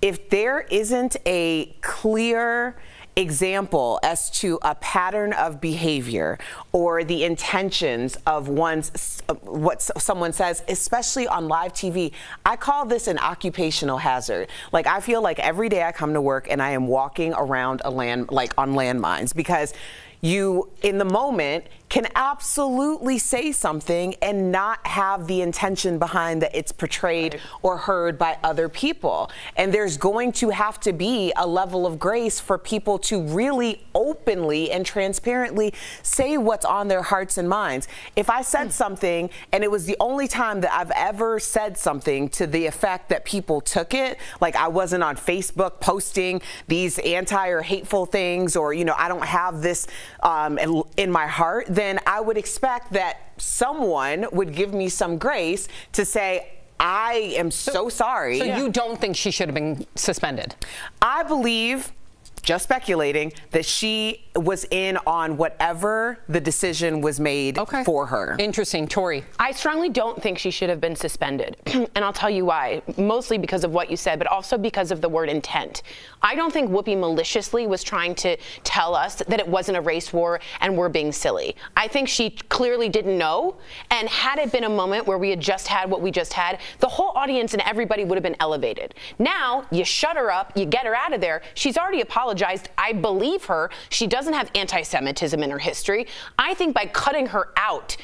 if there isn't a clear example as to a pattern of behavior or the intentions of one's uh, what someone says especially on live TV I call this an occupational hazard. Like I feel like every day I come to work and I am walking around a land like on landmines because you in the moment can absolutely say something and not have the intention behind that it's portrayed or heard by other people. And there's going to have to be a level of grace for people to really openly and transparently say what's on their hearts and minds. If I said something and it was the only time that I've ever said something to the effect that people took it, like I wasn't on Facebook posting these anti or hateful things, or, you know, I don't have this um, in my heart, then I would expect that someone would give me some grace to say, I am so, sorry. So you don't think she should have been suspended? I believe, just speculating, that she was in on whatever the decision was made for her. Interesting. Tori. I strongly don't think she should have been suspended. and I'll tell you why. Mostly because of what you said, but also because of the word intent. I don't think Whoopi maliciously was trying to tell us that it wasn't a race war and we're being silly. I think she clearly didn't know. And had it been a moment where we had just had what we just had, the whole audience and everybody would have been elevated. Now, you shut her up, you get her out of there. She's already apologized. I believe her. She doesn't have anti Semitism in her history. I think by cutting her out,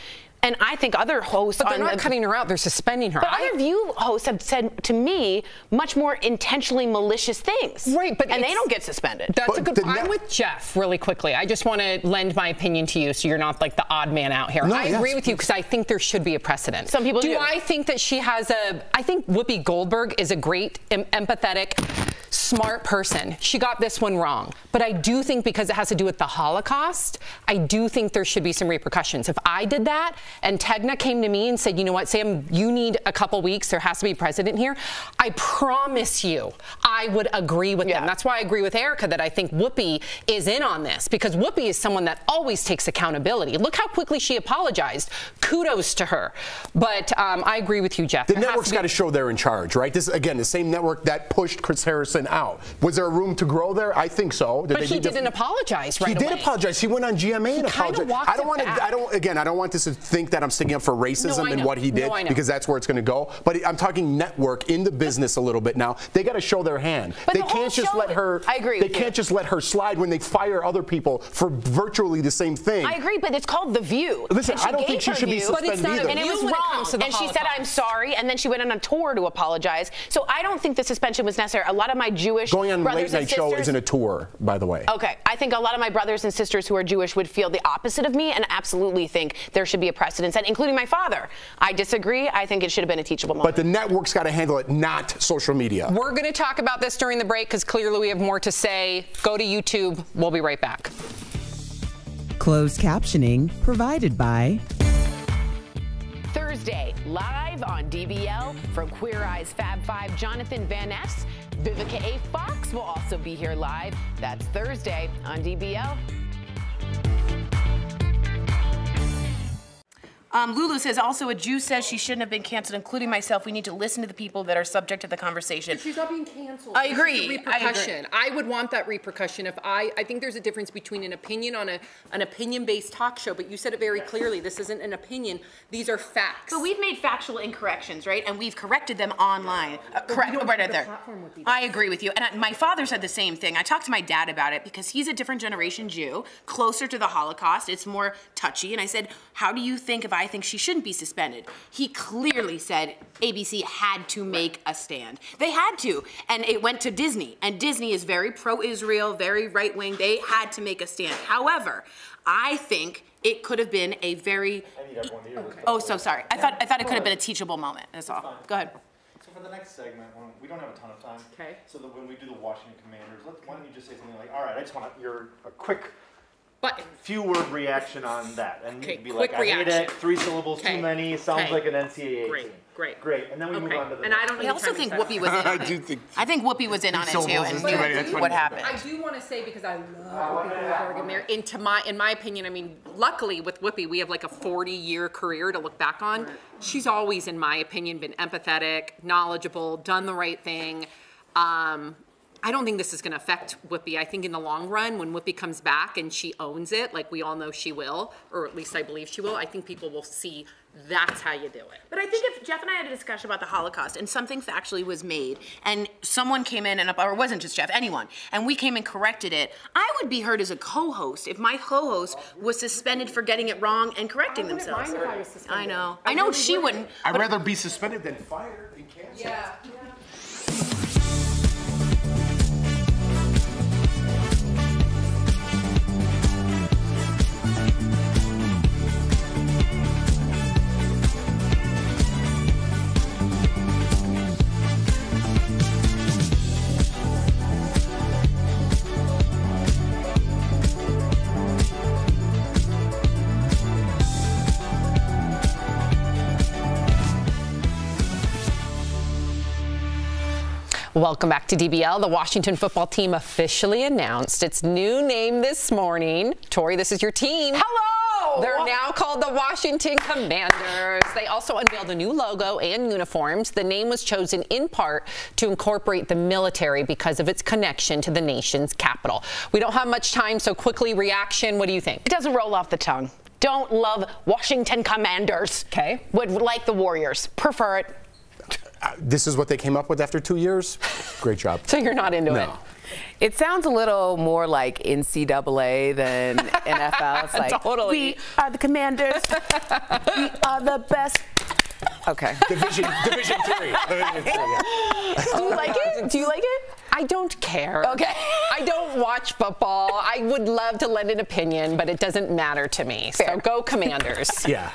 and I think other hosts But they're on not the- cutting her out, they're suspending her. But I- other View hosts have said to me much more intentionally malicious things. Right, but and they don't get suspended. That's a good. I'm with Jeff really quickly. I just want to lend my opinion to you, so you're not like the odd man out here. No, I yes, agree with you because I think there should be a precedent. Some people do. I think that she has a? I think Whoopi Goldberg is a great, em- empathetic, smart person. She got this one wrong, but I do think because it has to do with the Holocaust, I do think there should be some repercussions. If I did that and Tegna came to me and said, "You know what, Sam, you need a couple weeks. There has to be a president here," I promise you, I would agree with them. That's why I agree with Erica that I think Whoopi is in on this because Whoopi is someone that always takes accountability. Look how quickly she apologized. Kudos to her. But um, I agree with you, Jeff. The There network's got to show they're in charge, right? This again, the same network that pushed Chris Harrison out. Was there a room to grow there? I think so. Did But he didn't apologize right he did apologize. He went on GMA and He kinda apologized. I don't want to. I don't. Again, I don't want this to think that I'm sticking up for racism No, and what he did I know. because that's where it's going to go. But I'm talking network in the business a little bit now. They got to show their hand. But they the can't just show- let her. I agree They can't just let her slide when they fire other people for virtually the same thing. I agree, but it's called The View. Listen, I don't gave think she her should be suspended either. And it was when it wrong. comes to the and she said, I'm sorry. And then she went on a tour to apologize. So I don't think the suspension was necessary. A lot of my Jewish Going on brothers late and night show isn't a tour, by the way. Okay, I think a lot of my brothers and sisters who are Jewish would feel the opposite of me and absolutely think there should be a precedent set, including my father. I disagree. I think it should have been a teachable moment. But the network's got to handle it, not social media. We're going to talk about this during the break because clearly we have more to say. Go to YouTube. We'll be right back. Closed captioning provided by Thursday, live on DBL from Queer Eyes Fab 5, Jonathan Van Ness. Vivica A. Fox will also be here live. That's Thursday on DBL. Um, Lulu says also a Jew says she shouldn't have been canceled, including myself. We need to listen to the people that are subject to the conversation. She's not being canceled. I agree. the I agree. repercussion. I, would want that repercussion if I. I think there's a difference between an opinion on a an opinion-based talk show, but you said it very clearly. This isn't an opinion. These are facts. But we've made factual incorrections, right? And we've corrected them online. Uh, correct, right the there. I agree with you. And my father said the same thing. I talked to my dad about it because he's a different generation Jew, closer to the Holocaust. It's more touchy. And I said, How do you think if I think she shouldn't be suspended? He clearly said ABC had to make a stand. They had to. And it went to Disney. And Disney is very pro Israel, very right wing. They had to make a stand. However, I think it could have been a very. Oh, so sorry. I thought I thought it could have been a teachable moment. That's all. Go ahead. So for the next segment, we don't have a ton of time. Okay. So that when we do the Washington Commanders, let why don't you just say something like, "All right, I just want your a quick." Few word reaction on that, and Okay, you can be quick like, "I hate reaction. it. Three syllables, Okay, too many. Sounds okay. like an NCAA Great, team." great. Great, and then we move Okay, on to the. and I don't I also think Whoopi was in on it. I think Whoopi was in on it too, and But I knew do- what happened. I do want to say because I love Whoopi Goldberg, and there, into my, in my opinion, I mean, luckily with Whoopi, we have like a 40-year career to look back on. She's always, in my opinion, been empathetic, knowledgeable, done the right thing. Um, I don't think this is going to affect Whoopi. I think in the long run, when Whoopi comes back and she owns it, like we all know she will, or at least I believe she will, I think people will see that's how you do it. But I think if Jeff and I had a discussion about the Holocaust and something factually was made and someone came in and, or it wasn't just Jeff, anyone, and we came and corrected it, I would be heard as a co-host if my co-host was suspended for getting it wrong and correcting wouldn't themselves. mind if I was suspended. I know. I I know really she wouldn't. wouldn't. I'd rather be suspended than fired and canceled. Yeah. Welcome back to DBL. The Washington football team officially announced its new name this morning. Tori, this is your team. Hello! They're now called the Washington Commanders. They also unveiled a new logo and uniforms. The name was chosen in part to incorporate the military because of its connection to the nation's capital. We don't have much time, so quickly reaction. What do you think? It doesn't roll off the tongue. Don't love Washington Commanders. Okay. Would like the Warriors. Prefer it. Uh, This is what they came up with after two years. Great job. So you're not into it? No. It sounds a little more like NCAA than NFL. It's like Totally. we are the commanders. we are the best. Okay. Division Division three. Division three. yeah. Do you like it? Do you like it? I don't care. Okay. I don't watch football. I would love to lend an opinion, but it doesn't matter to me. So go Commanders. Yeah.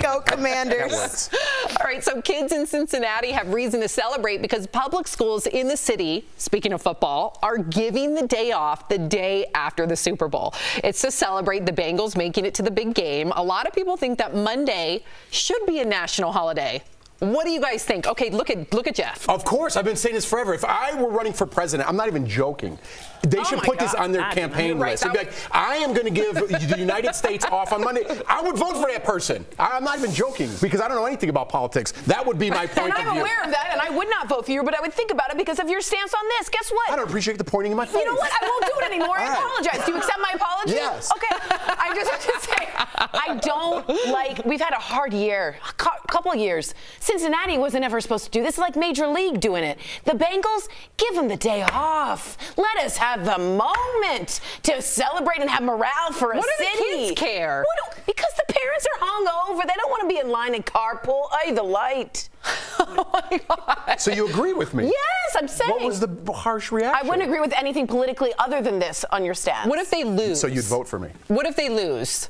Go Commanders. All right, so kids in Cincinnati have reason to celebrate because public schools in the city, speaking of football, are giving the day off the day after the Super Bowl. It's to celebrate the Bengals making it to the big game. A lot of people think that Monday should be a national holiday. What do you guys think? Okay, look at look at Jeff. Of course, I've been saying this forever. If I were running for president, I'm not even joking. They Oh should put this on their not campaign. Right, list. Like, I am going to give the United States off on Monday. I would vote for that person. I'm not even joking because I don't know anything about politics. That would be my point And of I'm view. aware of that, and I would not vote for you, but I would think about it because of your stance on this. Guess what? I don't appreciate the pointing in my face. You know what? I won't do it anymore. I apologize. Do you accept my apology? Yes. Okay. I just have to say, I don't like. We've had a hard year, a couple of years. Cincinnati wasn't ever supposed to do this. It's like Major League doing it. The Bengals, give them the day off. Let us have the moment to celebrate and have morale for a What do the city. kids care? What do- because the parents are hungover. They don't want to be in line and carpool. Ay, the light. So you agree with me? Yes, I'm saying. What was the harsh reaction? I wouldn't agree with anything politically other than this on your stance. What if they lose? So you'd vote for me? What if they lose?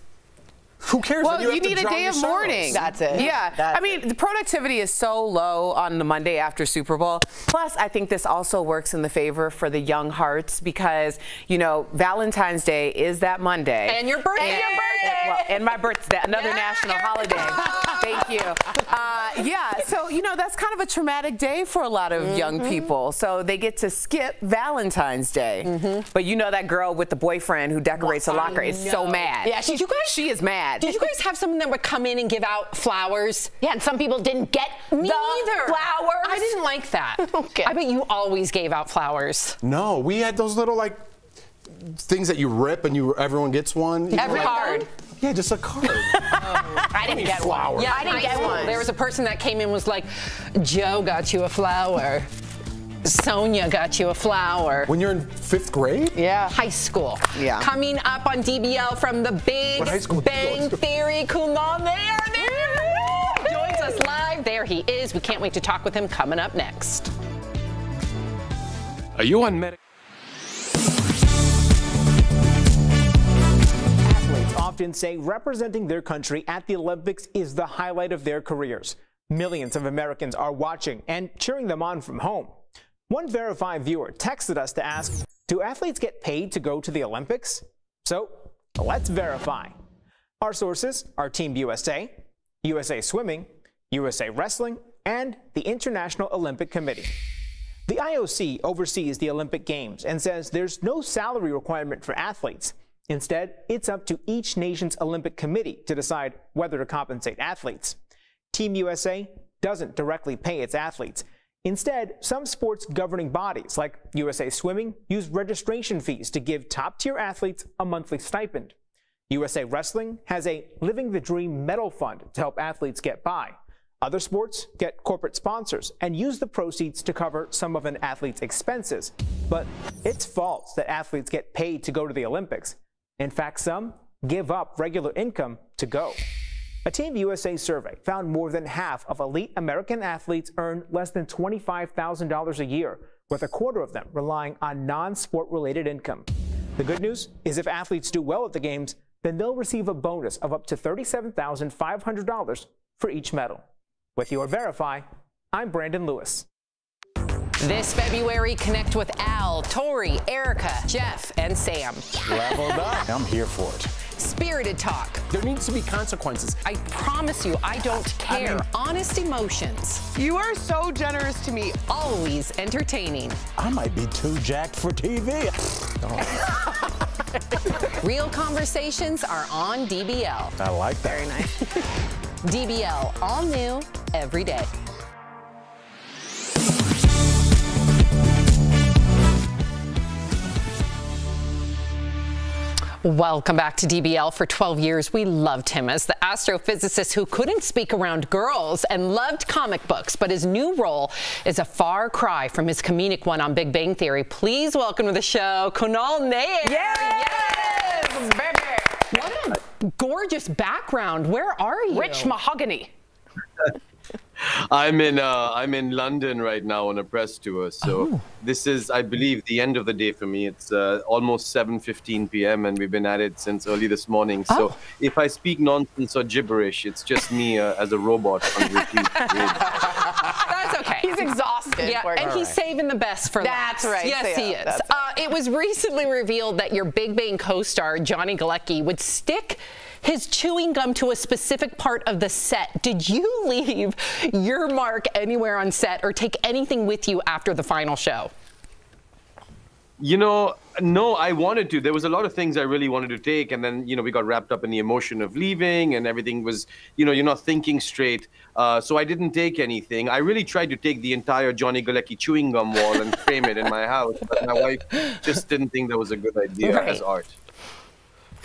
Who cares? Well, Then you, need a day of mourning. That's it. Yeah. That's I mean, the productivity is so low on the Monday after Super Bowl. Plus, I think this also works in the favor for the young hearts because, you know, Valentine's Day is that Monday. And your birthday. And your birthday. Well, and my birthday, another national holiday. Thank you. Uh, yeah, so you know that's kind of a traumatic day for a lot of young Mm-hmm. people. So they get to skip Valentine's Day, Mm-hmm. but you know that girl with the boyfriend who decorates a locker is so mad. Yeah, did you guys? She is mad. Did you guys have someone that would come in and give out flowers? Yeah, and some people didn't get Me the neither. flowers. I didn't like that. Okay. I bet you always gave out flowers. No, we had those little like things that you rip and you everyone gets one. You Every like- card. Yeah, just a card. I didn't get one. Yeah, I didn't get one. There was a person that came in was like, Joe got you a flower. Sonia got you a flower. when you're in fifth grade? Yeah. High school. Yeah. Coming up on DBL from the Big What high school did you Bang go to? Theory, Kunal Nayyar there. Joins us live. There he is. We can't wait to talk with him coming up next. Are you on medic? Often say representing their country at the Olympics is the highlight of their careers. Millions of Americans are watching and cheering them on from home. One verified viewer texted us to ask, do athletes get paid to go to the Olympics? So let's verify. Our sources are Team USA, USA Swimming, USA Wrestling, and the International Olympic Committee. The IOC oversees the Olympic Games and says there's no salary requirement for athletes. Instead, it's up to each nation's Olympic Committee to decide whether to compensate athletes. Team USA doesn't directly pay its athletes. Instead, some sports governing bodies like USA Swimming use registration fees to give top tier athletes a monthly stipend. USA Wrestling has a Living the Dream medal fund to help athletes get by. Other sports get corporate sponsors and use the proceeds to cover some of an athlete's expenses. But it's false that athletes get paid to go to the Olympics. In fact, some give up regular income to go. A Team USA survey found more than half of elite American athletes earn less than $25,000 a year, with a quarter of them relying on non sport related income. The good news is if athletes do well at the Games, then they'll receive a bonus of up to $37,500 for each medal. With your Verify, I'm Brandon Lewis. This February, connect with Al, Tori, Erica, Jeff, and Sam. Leveled up. I'm here for it. Spirited talk. There needs to be consequences. I promise you, I don't care. Honest emotions. You are so generous to me. Always entertaining. I might be too jacked for TV. Real conversations are on DBL. I like that. Very nice. DBL, all new every day. Welcome back to DBL. For 12 years, we loved him as the astrophysicist who couldn't speak around girls and loved comic books. But his new role is a far cry from his comedic one on Big Bang Theory. Please welcome to the show, Kunal Nayyar. Yeah, yes, baby. What a gorgeous background. Where are you? Rich mahogany. I'm in uh, I'm in London right now on a press tour. So this is, I believe, the end of the day for me. It's uh, almost 7:15 p.m. and we've been at it since early this morning. So if I speak nonsense or gibberish, it's just me uh, as a robot on repeat. That's okay. He's exhausted. Yeah, We're- and he's saving the best for That's last. right. Yes, he Yeah, is. that's Uh, it was recently revealed that your Big Bang co-star Johnny Galecki would stick his chewing gum to a specific part of the set. Did you leave your mark anywhere on set or take anything with you after the final show? You know, no, I wanted to. There was a lot of things I really wanted to take, and then you know we got wrapped up in the emotion of leaving, and everything was, you know, you're not thinking straight. Uh, so I didn't take anything. I really tried to take the entire Johnny Galecki chewing gum wall and frame it in my house, but my wife just didn't think that was a good idea Right. as art.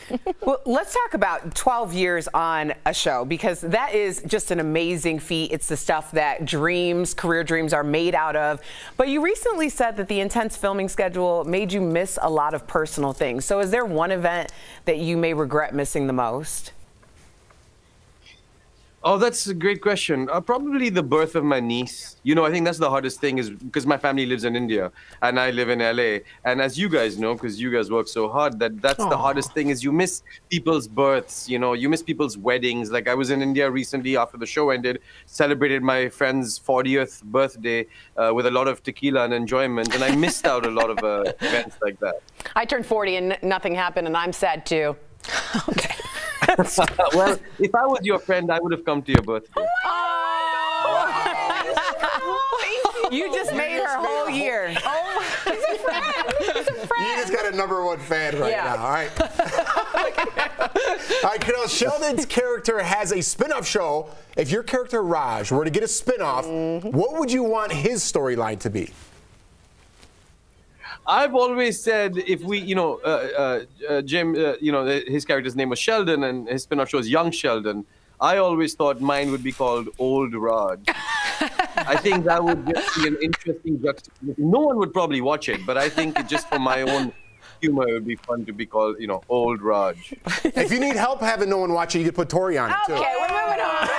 Well, let's talk about 12 years on a show because that is just an amazing feat. It's the stuff that dreams, career dreams are made out of. But you recently said that the intense filming schedule made you miss a lot of personal things. So is there one event that you may regret missing the most? Oh, that's a great question. Uh, probably the birth of my niece. You know, I think that's the hardest thing is because my family lives in India and I live in LA. And as you guys know, because you guys work so hard, that that's the hardest thing is you miss people's births. You know, you miss people's weddings. Like I was in India recently after the show ended, celebrated my friend's 40th birthday uh, with a lot of tequila and enjoyment, and I missed out a lot of uh, events like that. I turned 40 and nothing happened, and I'm sad too. well, if I was your friend, I would have come to your birthday. You just made her whole year. Oh, he's a friend. He's a friend. You just got a number one fan right Yeah. now. All right. All right, Kunal Sheldon's character has a spin-off show. If your character Raj were to get a spin-off, Mm-hmm. what would you want his storyline to be? I've always said if we, you know, uh, uh, uh, Jim, uh, you know, his character's name was Sheldon, and his spin-off show is Young Sheldon. I always thought mine would be called Old Raj. I think that would just be an interesting juxtaposition. No one would probably watch it, but I think just for my own humor, it would be fun to be called, you know, Old Raj. if you need help having no one watching, you could put Tori on it too. Okay, we're moving on.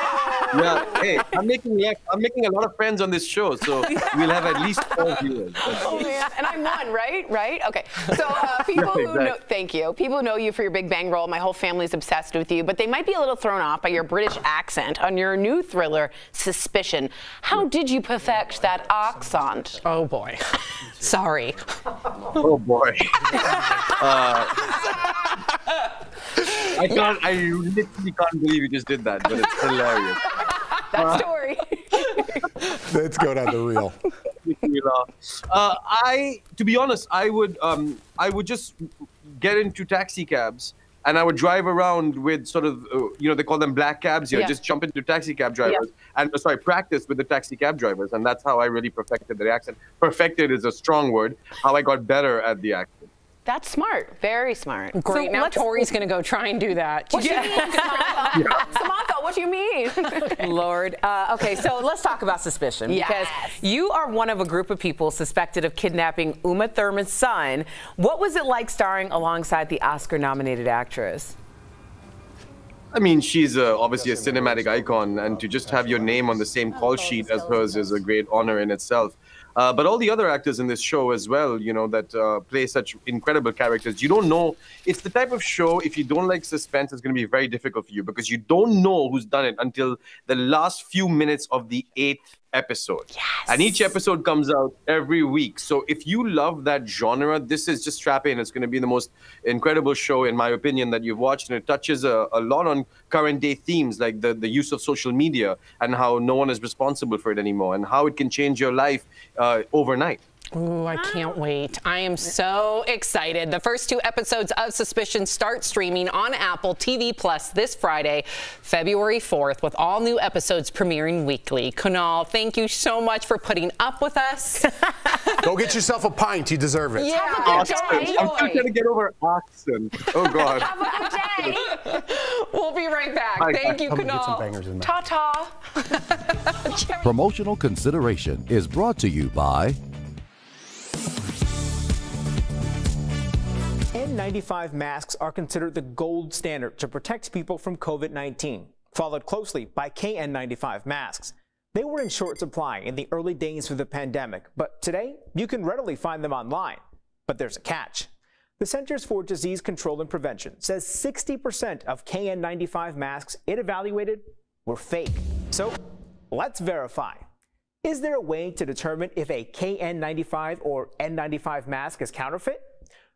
Yeah, hey, I'm making yeah, I'm making a lot of friends on this show, so we'll have at least four viewers. Oh man, and I'm one, right? Right? Okay. So uh, people Yeah, who know, thank you. People know you for your Big Bang role. My whole family's obsessed with you, but they might be a little thrown off by your British accent on your new thriller, Suspicion. How did you perfect that accent? Oh boy. Sorry. Oh boy. Uh, I can't. I literally can't believe you just did that, but it's hilarious. That story. Let's go down the reel. making me laugh. Uh, I, to be honest, I would, um, I would just get into taxi cabs and I would drive around with sort of, uh, you know, they call them black cabs. You know, Yeah. just jump into taxi cab drivers and uh, sorry, practice with the taxi cab drivers, and that's how I really perfected the accent. Perfected is a strong word. How I got better at the accent. That's smart. Very smart. Great. So now Tori's going to go try and do that. What do you mean, Samantha? Samantha, what do you mean? Lord. Uh, okay, so let's talk about suspicion because you are one of a group of people suspected of kidnapping Uma Thurman's son. What was it like starring alongside the Oscar-nominated actress? I mean, she's uh, obviously a cinematic icon, and to just have your name on the same call sheet as hers is a great honor in itself. Uh, but all the other actors in this show as well, you know, that uh, play such incredible characters. You don't know. It's the type of show, if you don't like suspense, it's going to be very difficult for you because you don't know who's done it until the last few minutes of the eighth episode. Yes. And each episode comes out every week. So if you love that genre, this is just strap in. It's going to be the most incredible show, in my opinion, that you've watched. And it touches a, a lot on current day themes like the, the use of social media and how no one is responsible for it anymore and how it can change your life uh, overnight. Ooh, I can't wait. I am so excited. The first two episodes of Suspicion start streaming on Apple TV Plus this Friday, February 4th, with all new episodes premiering weekly. Kunal, thank you so much for putting up with us. Go get yourself a pint. You deserve it. Yeah. Oxen. I'm still trying to get over oxen. Oh, God. Have a day. we'll be right back. Bye, Thank bye. you, I'm get some Kunal. bangers in. Ta ta. Promotional consideration is brought to you by N95 masks are considered the gold standard to protect people from COVID 19, followed closely by KN95 masks. They were in short supply in the early days of the pandemic, but today you can readily find them online. But there's a catch. The Centers for Disease Control and Prevention says 60% of KN95 masks it evaluated were fake. So let's verify. Is there a way to determine if a KN95 or N95 mask is counterfeit?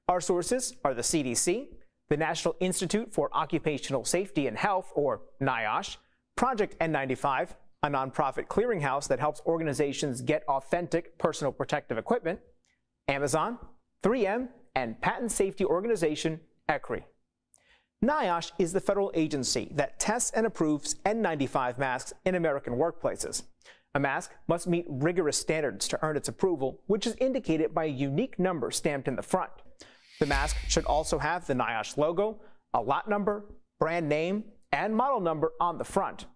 Our sources are the CDC, the National Institute for Occupational Safety and Health, or NIOSH, Project N95, a nonprofit clearinghouse that helps organizations get authentic personal protective equipment, Amazon, 3M, and patient safety organization ECRI. NIOSH is the federal agency that tests and approves N95 masks in American workplaces. A mask must meet rigorous standards to earn its approval, which is indicated by a unique number stamped in the front. The mask should also have the NIOSH logo, a lot number, brand name, and model number on the front.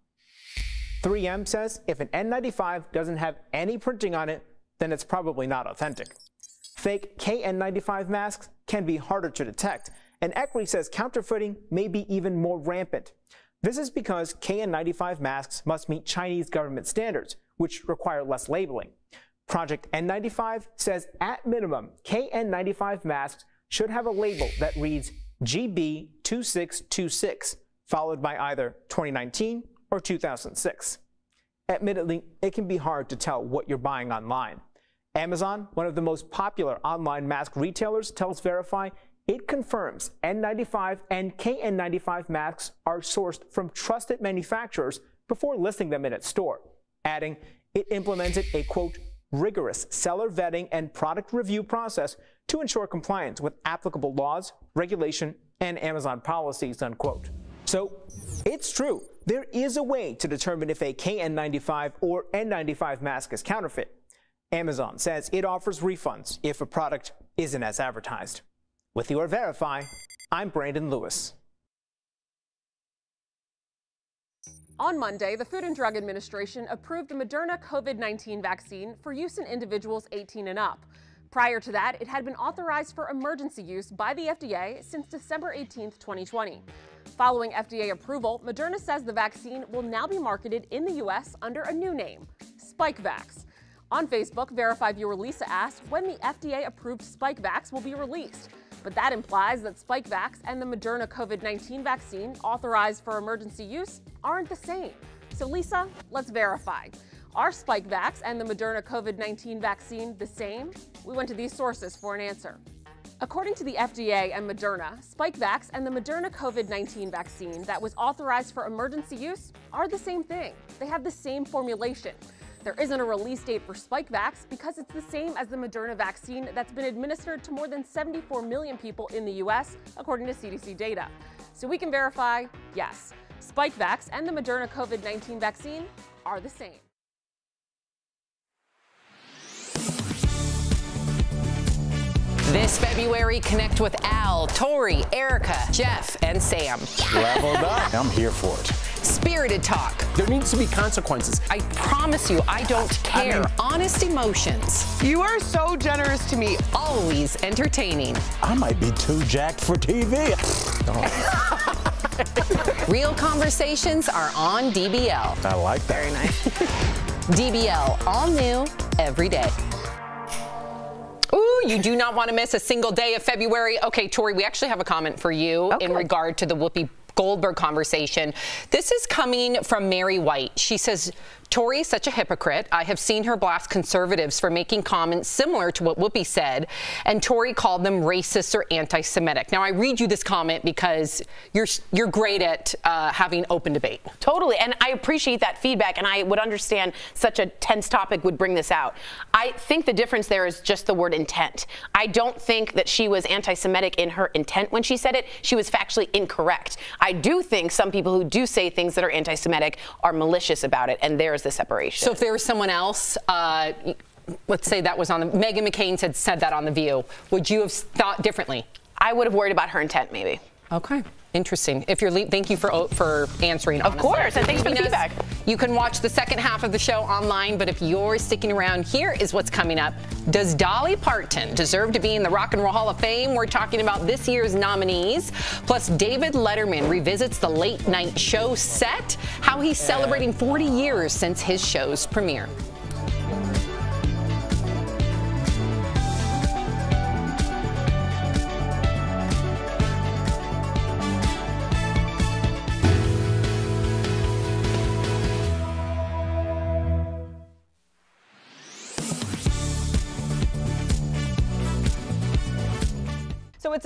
3M says if an N95 doesn't have any printing on it, then it's probably not authentic. Fake KN95 masks can be harder to detect, and ECRI says counterfeiting may be even more rampant. This is because KN95 masks must meet Chinese government standards, which require less labeling. Project N95 says at minimum, KN95 masks should have a label that reads GB2626, followed by either 2019 or 2006. Admittedly, it can be hard to tell what you're buying online. Amazon, one of the most popular online mask retailers, tells Verify It confirms N95 and KN95 masks are sourced from trusted manufacturers before listing them in its store, adding it implemented a quote rigorous seller vetting and product review process to ensure compliance with applicable laws, regulation, and Amazon policies, unquote. So it's true. There is a way to determine if a KN95 or N95 mask is counterfeit. Amazon says it offers refunds if a product isn't as advertised. With your Verify, I'm Brandon Lewis. On Monday, the Food and Drug Administration approved the Moderna COVID 19 vaccine for use in individuals 18 and up. Prior to that, it had been authorized for emergency use by the FDA since December 18, 2020. Following FDA approval, Moderna says the vaccine will now be marketed in the U.S. under a new name, Spikevax. On Facebook, Verify viewer Lisa asked when the FDA approved Spikevax will be released. But that implies that Spikevax and the Moderna COVID 19 vaccine authorized for emergency use aren't the same. So, Lisa, let's verify. Are Spikevax and the Moderna COVID 19 vaccine the same? We went to these sources for an answer. According to the FDA and Moderna, Spikevax and the Moderna COVID 19 vaccine that was authorized for emergency use are the same thing. They have the same formulation. There isn't a release date for Spikevax because it's the same as the Moderna vaccine that's been administered to more than 74 million people in the US, according to CDC data. So we can verify yes, Spikevax and the Moderna COVID 19 vaccine are the same. This February, connect with Al, Tori, Erica, Jeff, and Sam. Leveled up. I'm here for it. Spirited talk. There needs to be consequences. I promise you, I don't care. I mean, Honest emotions. You are so generous to me. Always entertaining. I might be too jacked for TV. Oh. Real conversations are on DBL. I like that. Very nice. DBL, all new every day. Ooh, you do not want to miss a single day of February. Okay, Tori, we actually have a comment for you okay. in regard to the Whoopi Goldberg conversation. This is coming from Mary White. She says, Tori is such a hypocrite. I have seen her blast conservatives for making comments similar to what Whoopi said, and Tori called them racist or anti-Semitic. Now, I read you this comment because you're you're great at uh, having open debate. Totally, and I appreciate that feedback, and I would understand such a tense topic would bring this out. I think the difference there is just the word intent. I don't think that she was anti-Semitic in her intent when she said it. She was factually incorrect. I do think some people who do say things that are anti-Semitic are malicious about it, and there's the separation. So if there was someone else, uh, let's say that was on the, Meghan McCain had said that on The View, would you have thought differently? I would have worried about her intent, maybe. Okay. Interesting. If you're, thank you for for answering. Of course, and thanks for the feedback. You can watch the second half of the show online, but if you're sticking around, here is what's coming up. Does Dolly Parton deserve to be in the Rock and Roll Hall of Fame? We're talking about this year's nominees. Plus, David Letterman revisits the late night show set, how he's celebrating 40 years since his show's premiere.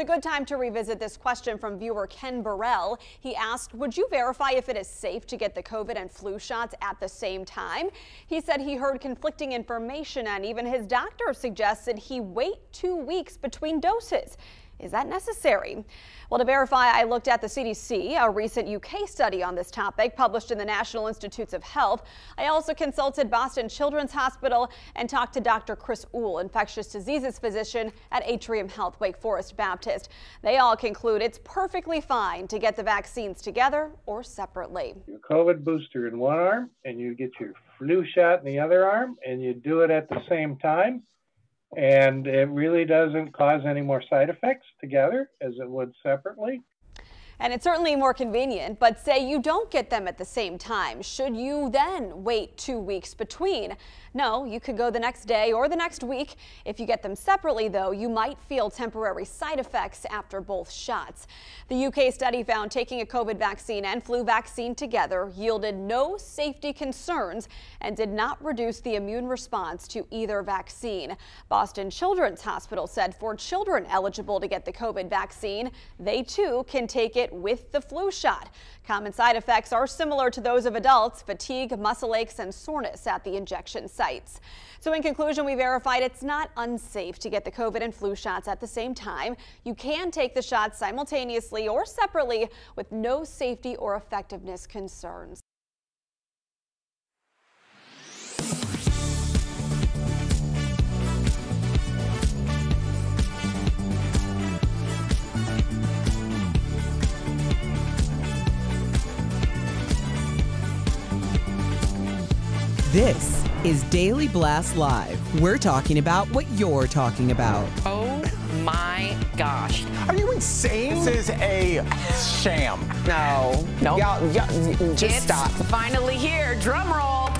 A good time to revisit this question from viewer Ken Burrell. He asked, would you verify if it is safe to get the COVID and flu shots at the same time? He said he heard conflicting information and even his doctor suggested he wait two weeks between doses. Is that necessary? Well, to verify, I looked at the CDC, a recent UK study on this topic published in the National Institutes of Health. I also consulted Boston Children's Hospital and talked to Dr. Chris Ohl, infectious diseases physician at Atrium Health Wake Forest Baptist. They all conclude it's perfectly fine to get the vaccines together or separately. Your COVID booster in one arm and you get your flu shot in the other arm and you do it at the same time and it really doesn't cause any more side effects together as it would separately. And it's certainly more convenient, but say you don't get them at the same time. Should you then wait two weeks between? No, you could go the next day or the next week. If you get them separately, though, you might feel temporary side effects after both shots. The UK study found taking a COVID vaccine and flu vaccine together yielded no safety concerns and did not reduce the immune response to either vaccine. Boston Children's Hospital said for children eligible to get the COVID vaccine, they too can take it with the flu shot. Common side effects are similar to those of adults, fatigue, muscle aches, and soreness at the injection sites. So in conclusion, we verified it's not unsafe to get the COVID and flu shots at the same time. You can take the shots simultaneously or separately with no safety or effectiveness concerns. This is Daily Blast Live. We're talking about what you're talking about. Oh my gosh. Are you insane? This is a sham. No. No. Y'all, y'all, just it's stop. finally here. Drum roll.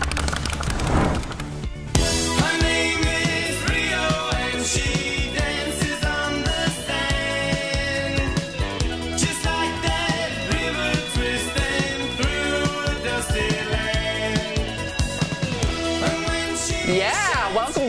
Her name is Rio and she Yeah,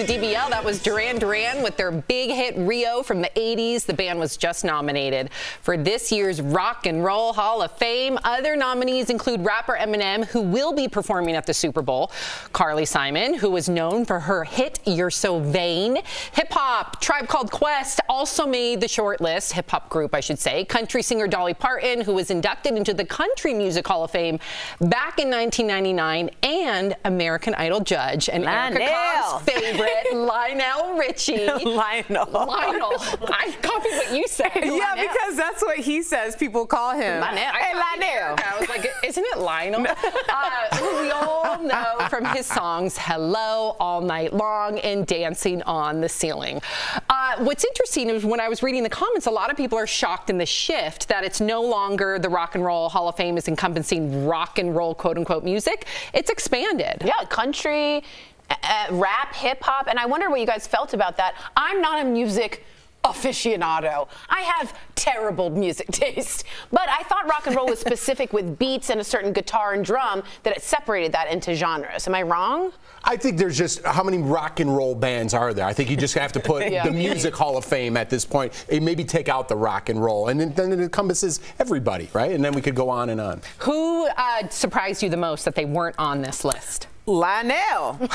to DBL. That was Duran Duran with their big hit Rio from the 80s. The band was just nominated for this year's Rock and Roll Hall of Fame. Other nominees include rapper Eminem, who will be performing at the Super Bowl, Carly Simon, who was known for her hit You're So Vain. Hip hop, Tribe Called Quest also made the short list, hip hop group, I should say. Country singer Dolly Parton, who was inducted into the Country Music Hall of Fame back in 1999, and American Idol judge and Erica. Cobb's favorite, Lionel Richie. Lionel. Lionel. I copied what you said. Yeah, Lionel. because that's what he says. People call him. Lionel. I Hey, copied Lionel. I was like, isn't it Lionel? uh, who we all know from his songs Hello, All Night Long, and Dancing on the Ceiling. Uh, what's interesting is when I was reading the comments, a lot of people are shocked in the shift that it's no longer the Rock and Roll Hall of Fame is encompassing rock and roll, quote unquote, music. It's expanded. Yeah, country, uh, rap, hip hop, and I wonder what you guys felt about that. I'm not a music aficionado. I have terrible music taste, but I thought rock and roll was specific with beats and a certain guitar and drum that it separated that into genres. Am I wrong? I think there's just how many rock and roll bands are there? I think you just have to put Yeah. the Music Hall of Fame at this point, and maybe take out the rock and roll, and then, then it encompasses everybody, right? And then we could go on and on. Who uh, surprised you the most that they weren't on this list? Lionel.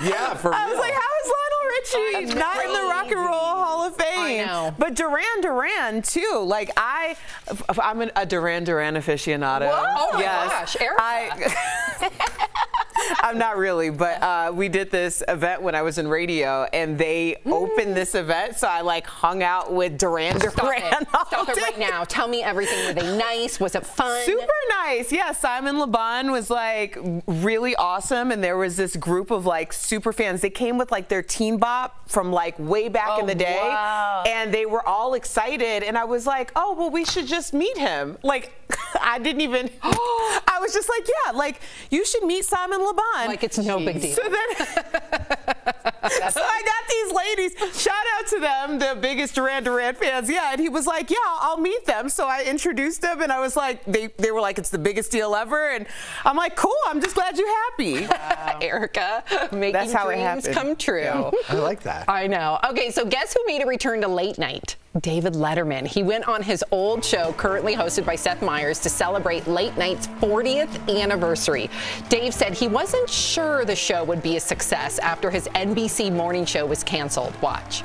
Yeah, for real. I was like, how is Lionel Richie That's not in the Rock and Roll Hall of Fame? know. But Duran Duran too. Like I, I'm an, a Duran Duran aficionado. Whoa. Oh my yes. gosh, Erica. I, I'm not really, but uh, we did this event when I was in radio, and they opened this event, so I like hung out with Duran Stop Duran. it. all Stop it right now. Tell me everything. Were they nice? Was it fun? Super nice. Yeah, Simon Le Bon was like really awesome, and there was this group of like super fans. They came with like their teen bop from like way back in the day, Oh, wow. and they were all excited. And I was like, oh well, we should just meet him. Like, I didn't even. I was just like, yeah, like you should meet Simon Le Bon. Like it's no big deal. So then, so I got these ladies. Shout out to them, the biggest Duran Duran fans. Yeah, and he was like, "Yeah, I'll meet them." So I introduced them, and I was like, they they were like, "It's the biggest deal ever," and I'm like, "Cool, I'm just glad you're happy." Erica, making That's how dreams happened. come true. I like that. I know. Okay, so guess who made a return to late night? David Letterman. He went on his old show, currently hosted by Seth Meyers, to celebrate late night's 40th anniversary. Dave said he wasn't sure the show would be a success after his NBC morning show was canceled. Watch.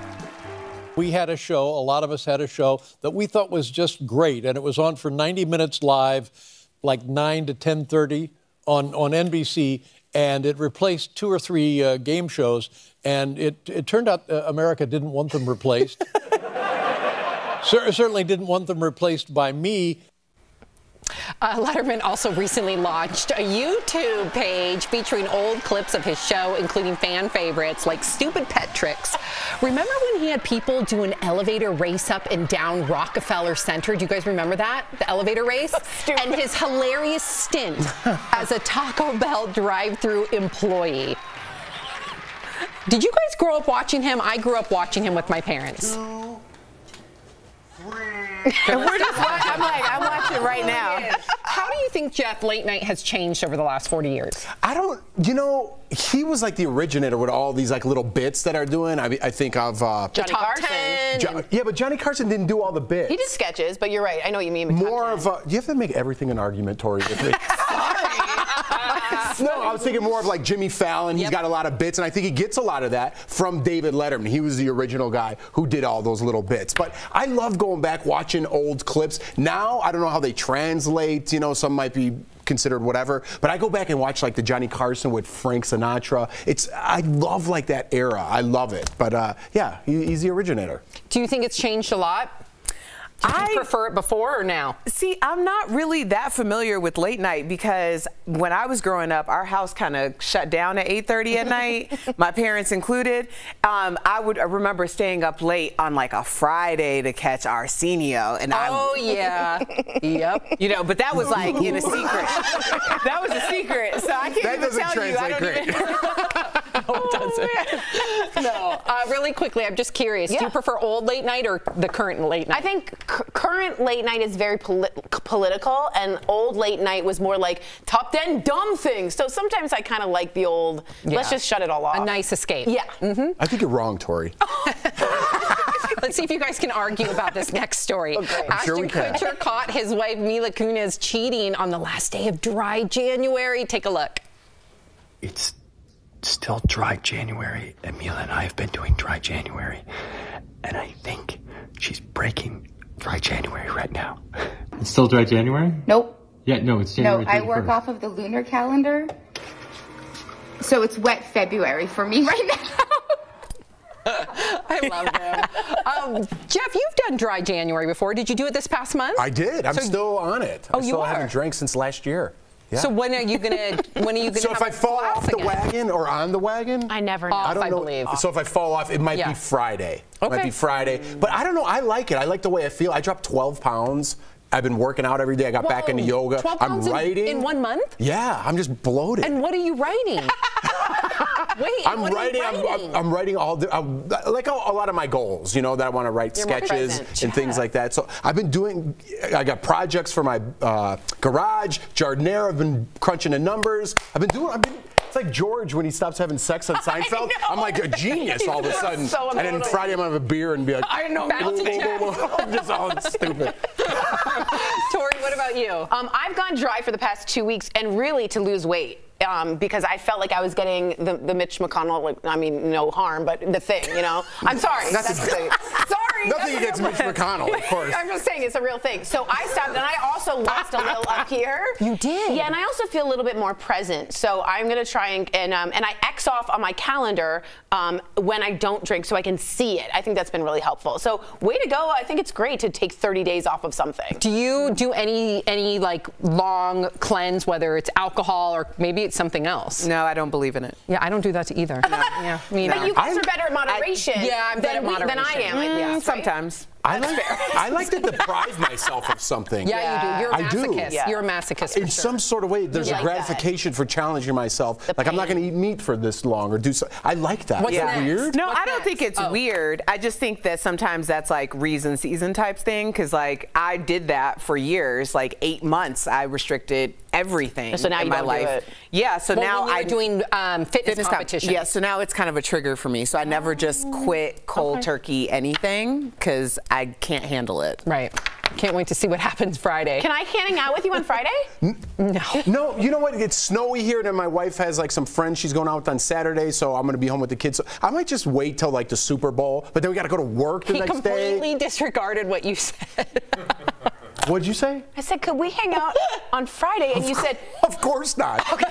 We had a show, a lot of us had a show that we thought was just great, and it was on for 90 minutes live, like 9 to 10:30 on on NBC, and it replaced two or three uh, game shows, and it it turned out uh, America didn't want them replaced. Cer- certainly didn't want them replaced by me. Uh, Letterman also recently launched a YouTube page featuring old clips of his show, including fan favorites like stupid pet tricks. Remember when he had people do an elevator race up and down Rockefeller Center? Do you guys remember that? The elevator race? and his hilarious stint as a Taco Bell drive through employee. Did you guys grow up watching him? I grew up watching him with my parents. And we're just watching. I'm like, I'm watching right now. How do you think Jeff late night has changed over the last 40 years? I don't, you know, he was like the originator with all these like little bits that are doing. I, I think of uh, Johnny Carson. Jo- yeah, but Johnny Carson didn't do all the bits. He did sketches, but you're right. I know what you mean. More of a, you have to make everything an argument, Tori, with me. no, I was thinking more of like Jimmy Fallon. He's got a lot of bits, and I think he gets a lot of that from David Letterman. He was the original guy who did all those little bits. But I love going back watching old clips. Now I don't know how they translate. You know, some might be considered whatever. But I go back and watch like the Johnny Carson with Frank Sinatra. It's I love like that era. I love it. But uh, yeah, he, he's the originator. Do you think it's changed a lot? Do you I- prefer it before or now? See, I'm not really that familiar with late night because when I was growing up, our house kind of shut down at 8:30 at night, my parents included. Um, I would remember staying up late on like a Friday to catch Arsenio, and I. Oh yeah, yep. You know, but that was like in a secret. that was a secret, so I can't That even doesn't tell you. I translate don't even. no, it doesn't. no. Uh, really quickly, I'm just curious. Do you prefer old late night or the current late night? I think c- current late night is very poli- political, and old late night was more like top 10 dumb things. So sometimes I kind of like the old, let's just shut it all off. A nice escape. Yeah. Mm-hmm. I think you're wrong, Tori. Let's see if you guys can argue about this next story. I'm Ashton sure. Kutcher caught his wife Mila Kunis cheating on the last day of dry January. Take a look. It's still dry January, and Mila and I have been doing dry January. And I think she's breaking dry January right now. It's still dry January? Nope. Yeah, no, it's January no, I work off of the lunar calendar. So it's wet February for me right now. I love him. um, Jeff, you've done dry January before. Did you do it this past month? I did. I'm So- still on it. Oh, I you still are? haven't drank since last year. Yeah. So when are you gonna? When are you gonna? So if I fall class off the again? wagon or on the wagon, I never know. I don't I know. believe. So if I fall off, it might Yeah. be Friday. It might be Friday. But I don't know. I like it. I like the way I feel. I dropped 12 pounds. I've been working out every day. I got back into yoga. 12 I'm pounds in- writing. in one month? Yeah, I'm just bloated. And what are you writing? Wait, I'm what are you writing, I'm, writing? I'm, I'm writing all the, I'm, like a, a lot of my goals, you know, that I want to write You're sketches and things like that. So I've been doing, I got projects for my uh, garage, Giardiniera. I've been crunching the numbers. I've been doing, I've been, it's like George when he stops having sex on Seinfeld. I'm like a genius all of a sudden. so and then. Friday I'm gonna have a beer and be like, I know. "Whoa, whoa, whoa, whoa." I'm just all stupid. Tori, what about you? Um, I've gone dry for the past two weeks, and really to lose weight. Um, because I felt like I was getting the, the Mitch McConnell, like, I mean, no harm, but the thing, you know? I'm sorry. Nothing- That's the. Sorry. Nothing against Mitch. McConnell, of course. I'm just saying it's a real thing. So I stopped, and I also lost a little up here. You did? Yeah, and I also feel a little bit more present. So I'm gonna try and and, um, and I X off on my calendar um, when I don't drink, so I can see it. I think that's been really helpful. So way to go! I think it's great to take 30 days off of something. Do you do any any like long cleanse, whether it's alcohol or maybe it's something else? No, I don't believe in it. Yeah, I don't do that either. yeah, me But neither. you guys are better at moderation. yeah, I'm better than, at we- than I moderation. am. I Mm, guess, right? Sometimes. I like, I like to deprive myself of something. Yeah, you do. You're a I do. masochist. Yeah. You're a masochist. In sure. some sort of way, there's You a like that. gratification for challenging myself. like I'm not going to eat meat for this long or do so. I like that. What's Is that next? weird? No, I don't think it's Oh. weird. I just think that sometimes that's like reason season types thing. Cause like I did that for years, like eight months. I restricted everything So now in you my don't do life. it. Yeah. So Well, now when you were doing um, fitness, com- competition. Yeah. So now it's kind of a trigger for me. So I never just quit cold turkey anything because I can't handle it. Right. Can't wait to see what happens Friday. Can I hang out with you on Friday? no. No, you know what? It's snowy here, and then my wife has like some friends she's going out with on Saturday, so I'm going to be home with the kids. So I might just wait till like the Super Bowl, but then we got to go to work the He next day. He completely disregarded what you said. What'd you say? I said, could we hang out on Friday? And you said, Of course not. Okay.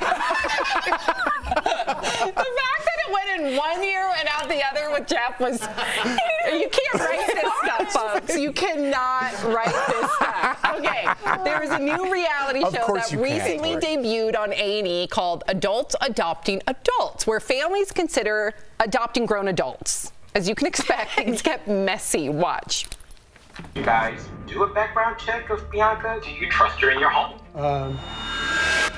the fact that it went in one year and out the other with Jeff was. You can't write this stuff, folks. You cannot write this stuff. Okay, there is a new reality Of show that you can. recently debuted on A&E called Adults Adopting Adults, where families consider adopting grown adults. As you can expect, things get messy. Watch. You guys do a background check of Bianca? Do you trust her in your home? Um,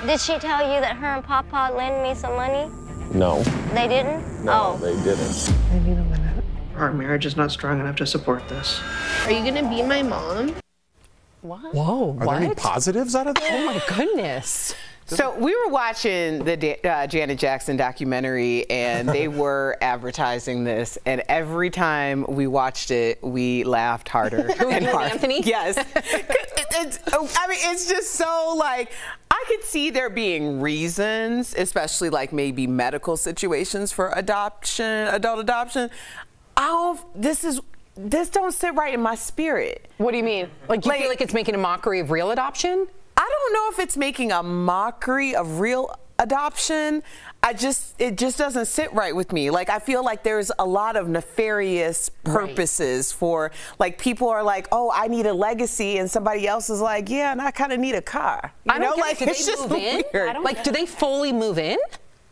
Did she tell you that her and Papa lent me some money? No. They didn't? No, they didn't. I need a minute. Our marriage is not strong enough to support this. Are you gonna be my mom? What? Whoa, Are there any positives out of that? Oh my goodness. So we were watching the uh, Janet Jackson documentary, and they were advertising this. And every time we watched it, we laughed harder and harder. Anthony? Yes. it- it's, oh, I mean, it's just so like I could see there being reasons, especially like maybe medical situations for adoption, adult adoption. I don't. This is. This don't sit right in my spirit. What do you mean? Like you feel like it's making a mockery of real adoption? I don't know if it's making a mockery of real adoption. I just it just doesn't sit right with me. Like I feel like there's a lot of nefarious purposes for like people are like, "Oh, I need a legacy," and somebody else is like, "Yeah, and I kind of need a car." You I don't know, like it. It's they just move in? weird. I don't Like, do they fully move in?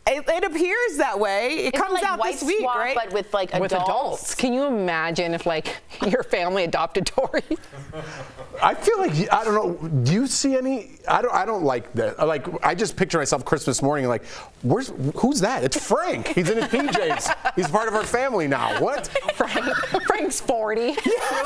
It, it appears that way. It Isn't it comes like out White this week, Swap, right? but with like With adults. Can you imagine if like your family adopted Tori? I feel like I don't know. Do you see any? I don't. I don't like that. Like I just picture myself Christmas morning. Like, where's who's that? It's Frank. He's in his PJs. He's part of our family now. What? Frank, Frank's 40. Yeah,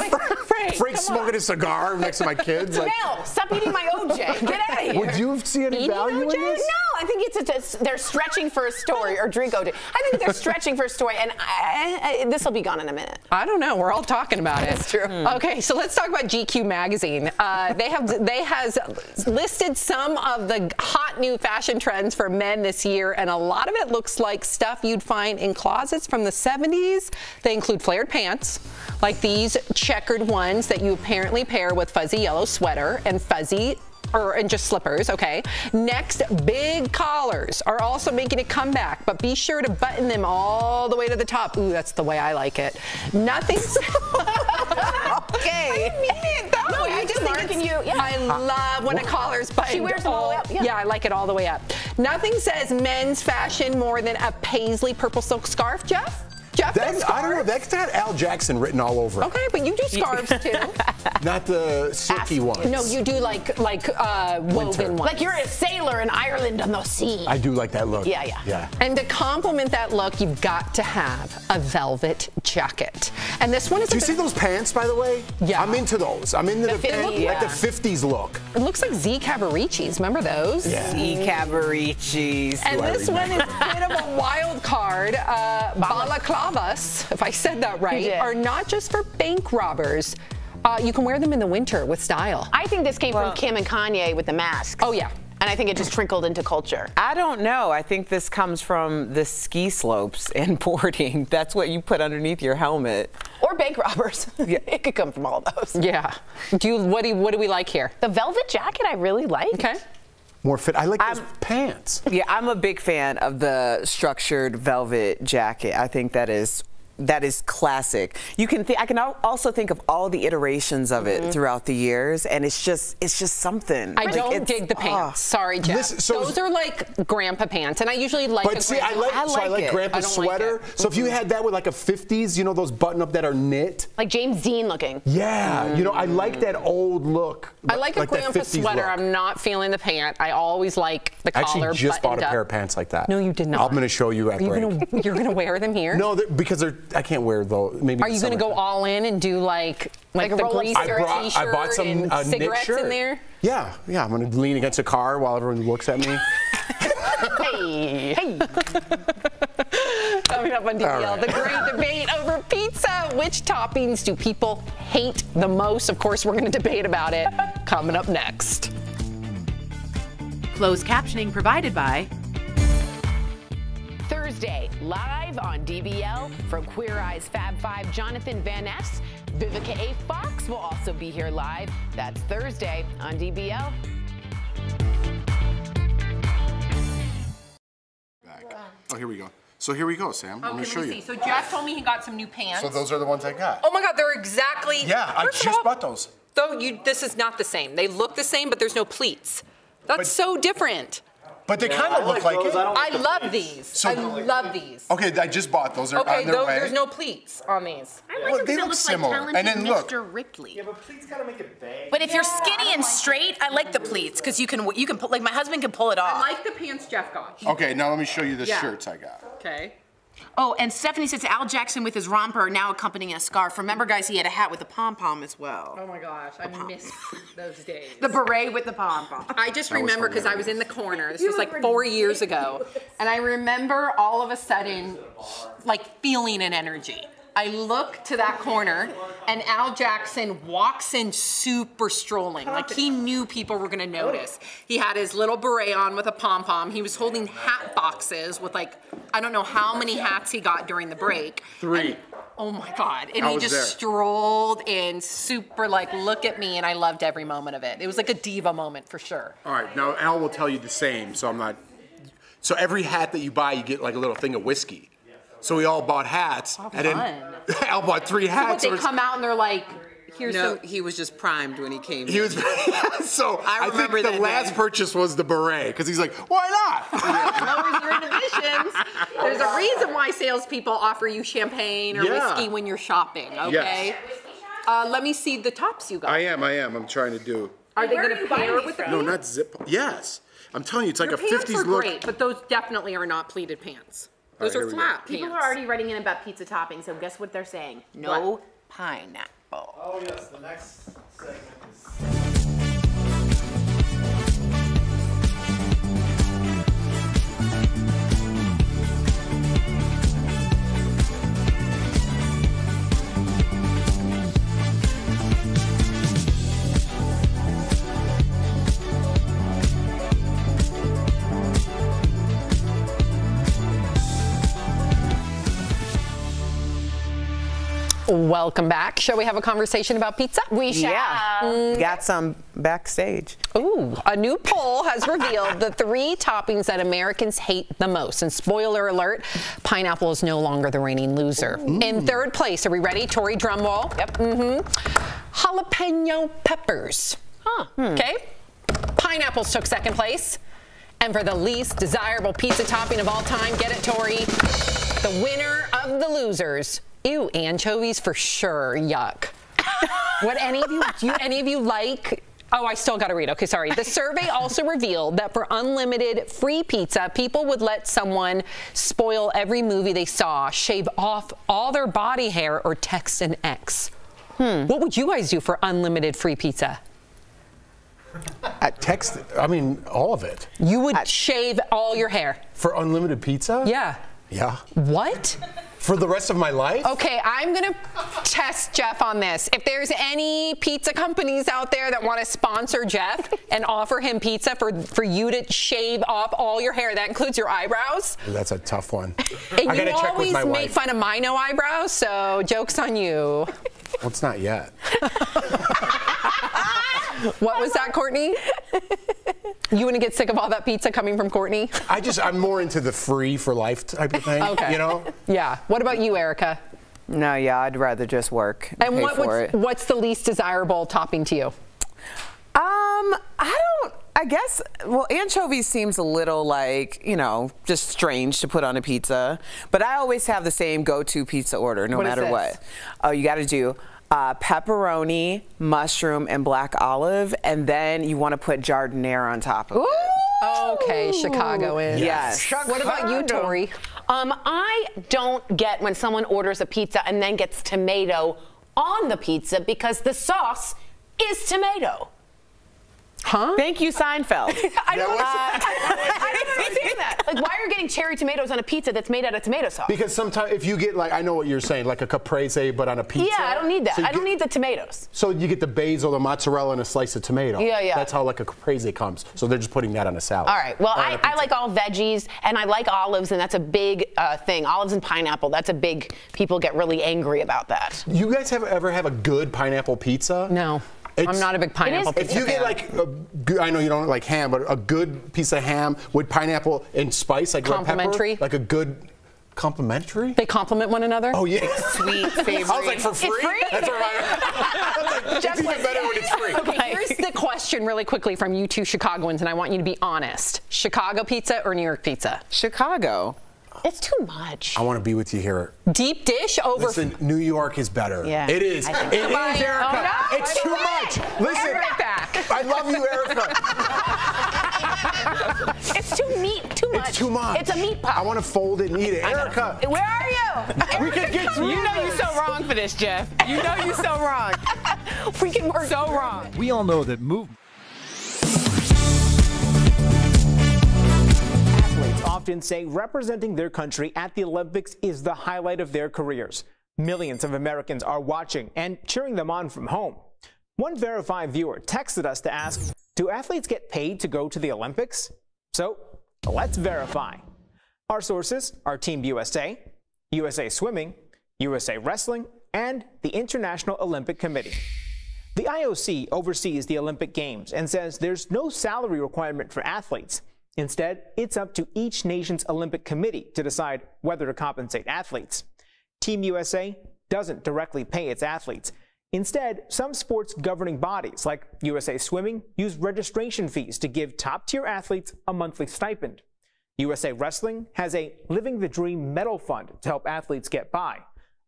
Frank, Frank's smoking a cigar next to my kids. Like, Nell, stop eating my OJ. Get out of here. would you see any Eating value in this? No, I think it's, a, they're stretching for a story or drink OJ. I think they're stretching for a story, and this will be gone in a minute. I don't know. We're all talking about it. That's true. Hmm. Okay, so let's talk about GQ magazine. Uh, they have they has listed some of the hot new fashion trends for men this year, and a lot of it looks like stuff you'd find in closets from the 70s. They include flared pants, like these checkered ones that you apparently pair with fuzzy yellow sweater and fuzzy or and just slippers, okay? Next, big collars are also making a comeback, but be sure to button them all the way to the top. Ooh, that's the way I like it. Nothing. okay. I mean it that No, way. you're I just think it's- you- yeah. I love when a collar's buttoned. She wears them all the way up, yeah. Yeah, I like it all the way up. Nothing says men's fashion more than a paisley purple silk scarf, Jeff. Jeff, That's, I don't know. That's got Al Jackson written all over. it. Okay, but you do scarves too. Not the silky ones. no, you do like like uh, Winter. woven ones. Like you're a sailor in Ireland on the sea. I do like that look. Yeah, yeah. Yeah. And to complement that look, you've got to have a velvet jacket. And this one is Do you a see those pants, by the way? Yeah. I'm into those. I'm into The the, fit- like yeah. the 50s look. It looks like Z Cavaricci's. Remember those? Yeah. Z Cavaricci's. And Do this one is remember? a bit of a wild card. Uh, balaclavas, if I said that right, are not just for bank robbers. Uh, you can wear them in the winter with style. I think this came from Kim and Kanye with the mask. Oh yeah. And I think it just trickled into culture. I don't know. I think this comes from the ski slopes and boarding. That's what you put underneath your helmet. Or bank robbers. Yeah. it could come from all those. Yeah. Do you what do you, what do we like here? The velvet jacket I really like. Okay. More fit. I like those pants. Yeah, I'm a big fan of the structured velvet jacket. I think that is that is classic. You can th- I can also think of all the iterations of it mm-hmm. throughout the years, and it's just it's just something. I Like, don't dig the ah. pants. Sorry, Jeff. Listen, so- Those are like grandpa pants, and I usually like. a But see, I grandpa- like, so I like grandpa I don't like sweater. it. so if you mm-hmm. had that with like a 50s, you know those button up that are knit. Like James Dean looking. Yeah, you know I mm-hmm. like that old look. I like a grandpa sweater. look. I'm not feeling the pant. I always like the I collar actually just bought a up. pair of pants like that. No, you did not. I'm going to show you at Are you break. gonna, you're gonna wear them here? No, they're- because they're I can't wear those. Maybe Are you gonna go all in and do like like, Like a the roll-up greaser I brought t-shirt I bought some and uh, knit cigarettes shirt. in there? Yeah, yeah. I'm gonna lean against a car while everyone looks at me. Hey, hey. Coming up on DBL, All right. the great debate over pizza. Which toppings do people hate the most? Of course, we're going to debate about it. Coming up next. Closed captioning provided by Thursday, live on DBL from Queer Eyes Fab 5, Jonathan Van Ness. Vivica A. Fox will also be here live. That's Thursday on DBL. Oh, here we go. So here we go, Sam. Oh, Let me show we you. see? So Jeff told me he got some new pants. So those are the ones I got. Oh my God, they're exactly. Yeah, I First of just all, bought those. Though you, this is not the same. They look the same, but there's no pleats. That's so different. But they kind of look like, it. I, love these. So- I love these. Okay, I just bought those. They're Okay, on their though, way. there's no pleats on these. I Well, like they look to look similar. like And talented then look. Mr. Ripley. Yeah, but pleats gotta make it bang. But if you're skinny and straight, I like the pleats because you can you can pull like my husband can pull it off. I like the pants Jeff got. Okay, now let me show you the Yeah. shirts I got. Okay. Oh, and Stephanie says Al Jackson with his romper now accompanying a scarf. Remember, guys, he had a hat with a pom pom as well. Oh my gosh, I miss those days. The beret with the pom pom. I just That remember because I was in the corner. This You was like four years ago. And I remember all of a sudden, like feeling an energy. I look to that corner and Al Jackson walks in super strolling. Like he knew people were gonna notice. He had his little beret on with a pom pom. He was holding hat boxes with like, I don't know how many hats he got during the break. Three. Oh my God. And I he just there. strolled in super like, look at me. And I loved every moment of it. It was like a diva moment for sure. All right, now Al will tell you the same, so I'm not. So every hat that you buy, you get like a little thing of whiskey. So we all bought hats, and then Al bought three So what, hats. they come out and they're like, here's no, some. he was just primed when he came. he in. was so. I I, think remember the that last day. purchase was the beret because he's like, why not? lowers your inhibitions. There's a reason why salespeople offer you champagne or Yeah. whiskey when you're shopping, okay? Uh, let me see the tops you got. I am. I am. I'm trying to do. Are they going to you buying pair with the? No, not zip. Yes, I'm telling you, it's like Your a pants 50s are look. great, but those definitely are not pleated pants. All Those right, are here we flat People are already writing in about pizza toppings, so guess what they're saying? No pineapple. Oh yes, the next segment is. Welcome back. Shall we have a conversation about pizza? We shall. Yeah. Got some backstage. Ooh, a new poll has revealed the three toppings that Americans hate the most. And spoiler alert, pineapple is no longer the reigning loser. In third place, are we ready? Tori Drumwall. Yep. Mm-hmm. Jalapeno peppers. Huh. Okay. Pineapples took second place. And for the least desirable pizza topping of all time, get it, Tori. The winner of the losers. Ew, anchovies for sure. Yuck. what any of you do you, any of you like? Oh, I still got to read. Okay, sorry. The survey also revealed that for unlimited free pizza, people would let someone spoil every movie they saw, shave off all their body hair, or text an ex. Hmm. What would you guys do for unlimited free pizza? At text, I mean, all of it. You would shave all your hair. For unlimited pizza? Yeah. Yeah. What? For the rest of my life? Okay, I'm gonna test Jeff on this. If there's any pizza companies out there that want to sponsor Jeff and offer him pizza for for you to shave off all your hair, that includes your eyebrows. That's a tough one. And I you gotta check always with my wife. make fun of my no eyebrows, so jokes on you. Well, it's not yet. What was that, Courtney? You want to get sick of all that pizza coming from Courtney? I just, I'm more into the free for life type of thing. Okay. You know? Yeah. What about you, Erica? No, yeah, I'd rather just work and, And pay what, for what's, it. what's the least desirable topping to you? Um, I don't. I guess. Well, anchovies seems a little like you know just strange to put on a pizza, but I always have the same go-to pizza order no What is matter what. Oh, you got to do. Uh, pepperoni, mushroom, and black olive, and then you want to put giardiniera on top of it. Okay, Chicago is. Yes. What about you, Tori? Um, I don't get when someone orders a pizza and then gets tomato on the pizza because the sauce is tomato. Huh? Thank you, Seinfeld. I don't, I don't understand that. Like, why are you getting cherry tomatoes on a pizza that's made out of tomato sauce? Because sometimes if you get like, I know what you're saying, like a caprese, but on a pizza. yeah, I don't need that. So you I don't get- need the tomatoes. So you get the basil, the mozzarella, and a slice of tomato. Yeah, yeah. That's how like a caprese comes. So they're just putting that on a salad. All right. Well, I, on a I, I like all veggies and I like olives, and that's a big uh, thing. Olives and pineapple. That's a big. People get really angry about that. You guys have ever have a good pineapple pizza? No. I'm not a big pineapple If pizza you get like, a good, I know you don't like ham, but a good piece of ham with pineapple and spice, like red pepper, like a good Complimentary? They complement one another? Oh, yeah. Sweet, I was like, for It's free? free? That's what I was like, it's even better when it's free. Okay, here's the question really quickly from you two Chicagoans, and I want you to be honest. Chicago pizza or New York pizza? Chicago. It's too much. I want to be with you here. Deep dish over. Listen, New York is better. Yeah. It is. I It think- is, Erica. Oh, no, it's by too way. much. Listen. Back. I love you, Erica. it's too meat, too much. It's too much. It's a meat pie. I want to fold it and eat it. I. Erica. Where are you? We can get through You know you're so wrong for this, Jeff. You know you're so wrong. we can work so wrong. We all know that movement. Often say representing their country at the Olympics is the highlight of their careers. Millions of Americans are watching and cheering them on from home. One verified viewer texted us to ask, do athletes get paid to go to the Olympics? So let's verify. Our sources are Team USA, USA Swimming, USA Wrestling, and the International Olympic Committee. The IOC oversees the Olympic Games and says there's no salary requirement for athletes. Instead, it's up to each nation's Olympic Committee to decide whether to compensate athletes. Team USA doesn't directly pay its athletes. Instead, some sports governing bodies like USA Swimming use registration fees to give top tier athletes a monthly stipend. USA Wrestling has a Living the Dream medal fund to help athletes get by.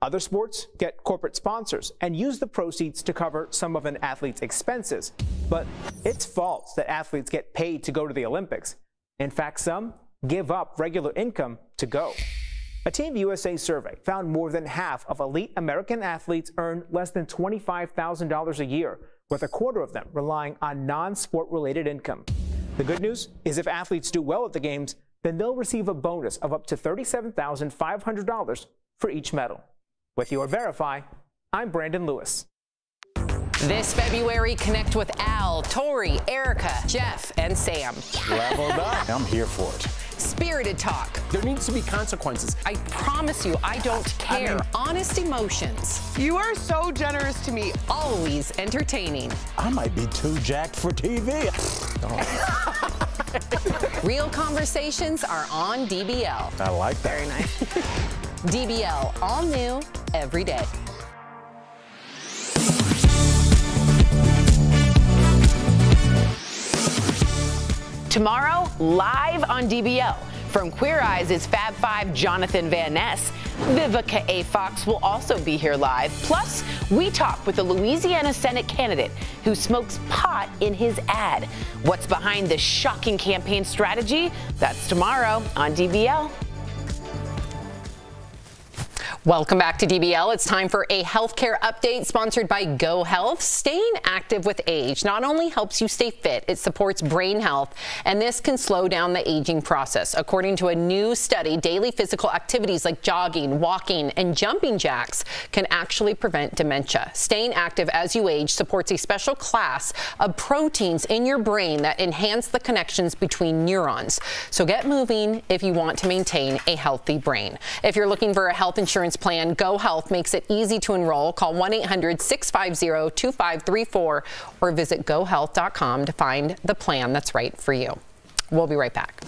Other sports get corporate sponsors and use the proceeds to cover some of an athlete's expenses. But it's false that athletes get paid to go to the Olympics. In fact, some give up regular income to go. A Team USA survey found more than half of elite American athletes earn less than $25,000 a year, with a quarter of them relying on non sport related income. The good news is if athletes do well at the Games, then they'll receive a bonus of up to $37,500 for each medal. With your Verify, I'm Brandon Lewis. This February, connect with Al, Tori, Erica, Jeff, and Sam. Leveled up. I'm here for it. Spirited talk. There needs to be consequences. I promise you, I don't care. mean- Honest emotions. You are so generous to me. Always entertaining. I might be too jacked for TV. Real conversations are on DBL. I like that. Very nice. DBL, all new every day. Tomorrow, live on DBL. From Queer Eyes is Fab Five Jonathan Van Ness. Vivica A. Fox will also be here live. Plus, we talk with a Louisiana Senate candidate who smokes pot in his ad. What's behind this shocking campaign strategy? That's tomorrow on DBL. Welcome back to DBL. It's time for a healthcare update sponsored by Go Health. Staying active with age not only helps you stay fit, it supports brain health, and this can slow down the aging process. According to a new study, daily physical activities like jogging, walking, and jumping jacks can actually prevent dementia. Staying active as you age supports a special class of proteins in your brain that enhance the connections between neurons. So get moving if you want to maintain a healthy brain. If you're looking for a health insurance plan, Go Health makes it easy to enroll. Call 1 800 650 2534 or visit gohealth.com to find the plan that's right for you. We'll be right back.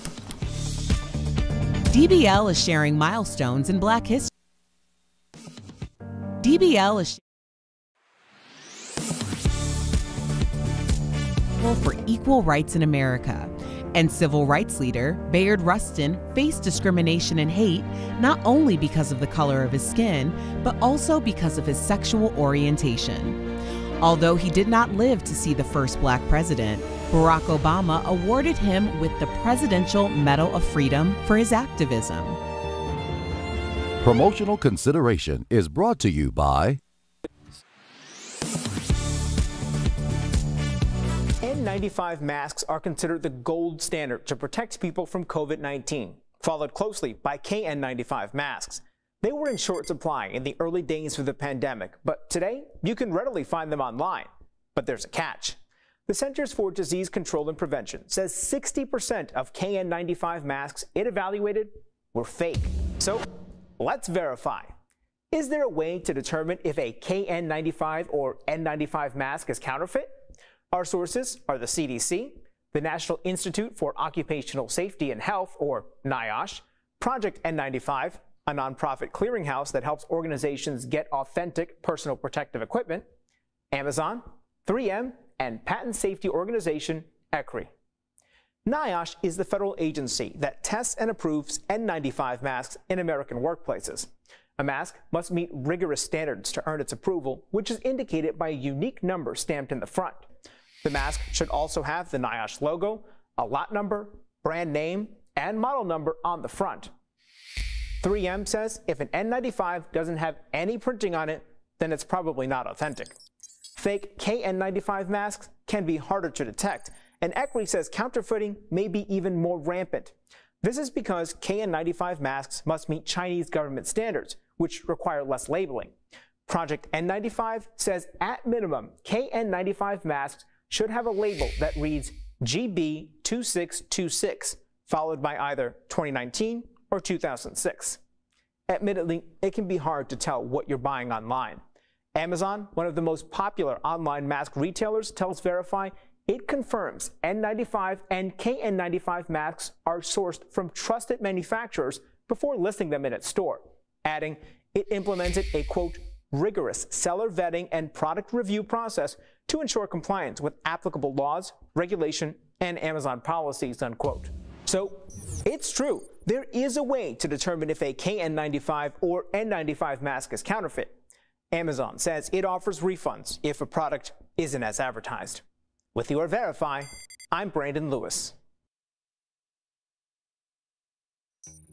DBL is sharing milestones in Black history. DBL is for equal rights in America. And civil rights leader Bayard Rustin faced discrimination and hate not only because of the color of his skin, but also because of his sexual orientation. Although he did not live to see the first black president, Barack Obama awarded him with the Presidential Medal of Freedom for his activism. Promotional consideration is brought to you by N95 masks are considered the gold standard to protect people from COVID 19, followed closely by KN95 masks. They were in short supply in the early days of the pandemic, but today you can readily find them online. But there's a catch. The Centers for Disease Control and Prevention says 60% of KN95 masks it evaluated were fake. So let's verify. Is there a way to determine if a KN95 or N95 mask is counterfeit? Our sources are the CDC, the National Institute for Occupational Safety and Health, or NIOSH, Project N95, a nonprofit clearinghouse that helps organizations get authentic personal protective equipment, Amazon, 3M, and patient safety organization ECRI. NIOSH is the federal agency that tests and approves N95 masks in American workplaces. A mask must meet rigorous standards to earn its approval, which is indicated by a unique number stamped in the front. The mask should also have the NIOSH logo, a lot number, brand name, and model number on the front. 3M says if an N95 doesn't have any printing on it, then it's probably not authentic. Fake KN95 masks can be harder to detect, and ECRI says counterfeiting may be even more rampant. This is because KN95 masks must meet Chinese government standards, which require less labeling. Project N95 says at minimum, KN95 masks should have a label that reads GB2626, followed by either 2019 or 2006. Admittedly, it can be hard to tell what you're buying online. Amazon, one of the most popular online mask retailers, tells Verify it confirms N95 and KN95 masks are sourced from trusted manufacturers before listing them in its store, adding it implemented a quote rigorous seller vetting and product review process to ensure compliance with applicable laws, regulation, and Amazon policies, unquote. So it's true, there is a way to determine if a KN95 or N95 mask is counterfeit. Amazon says it offers refunds if a product isn't as advertised. With your Verify, I'm Brandon Lewis.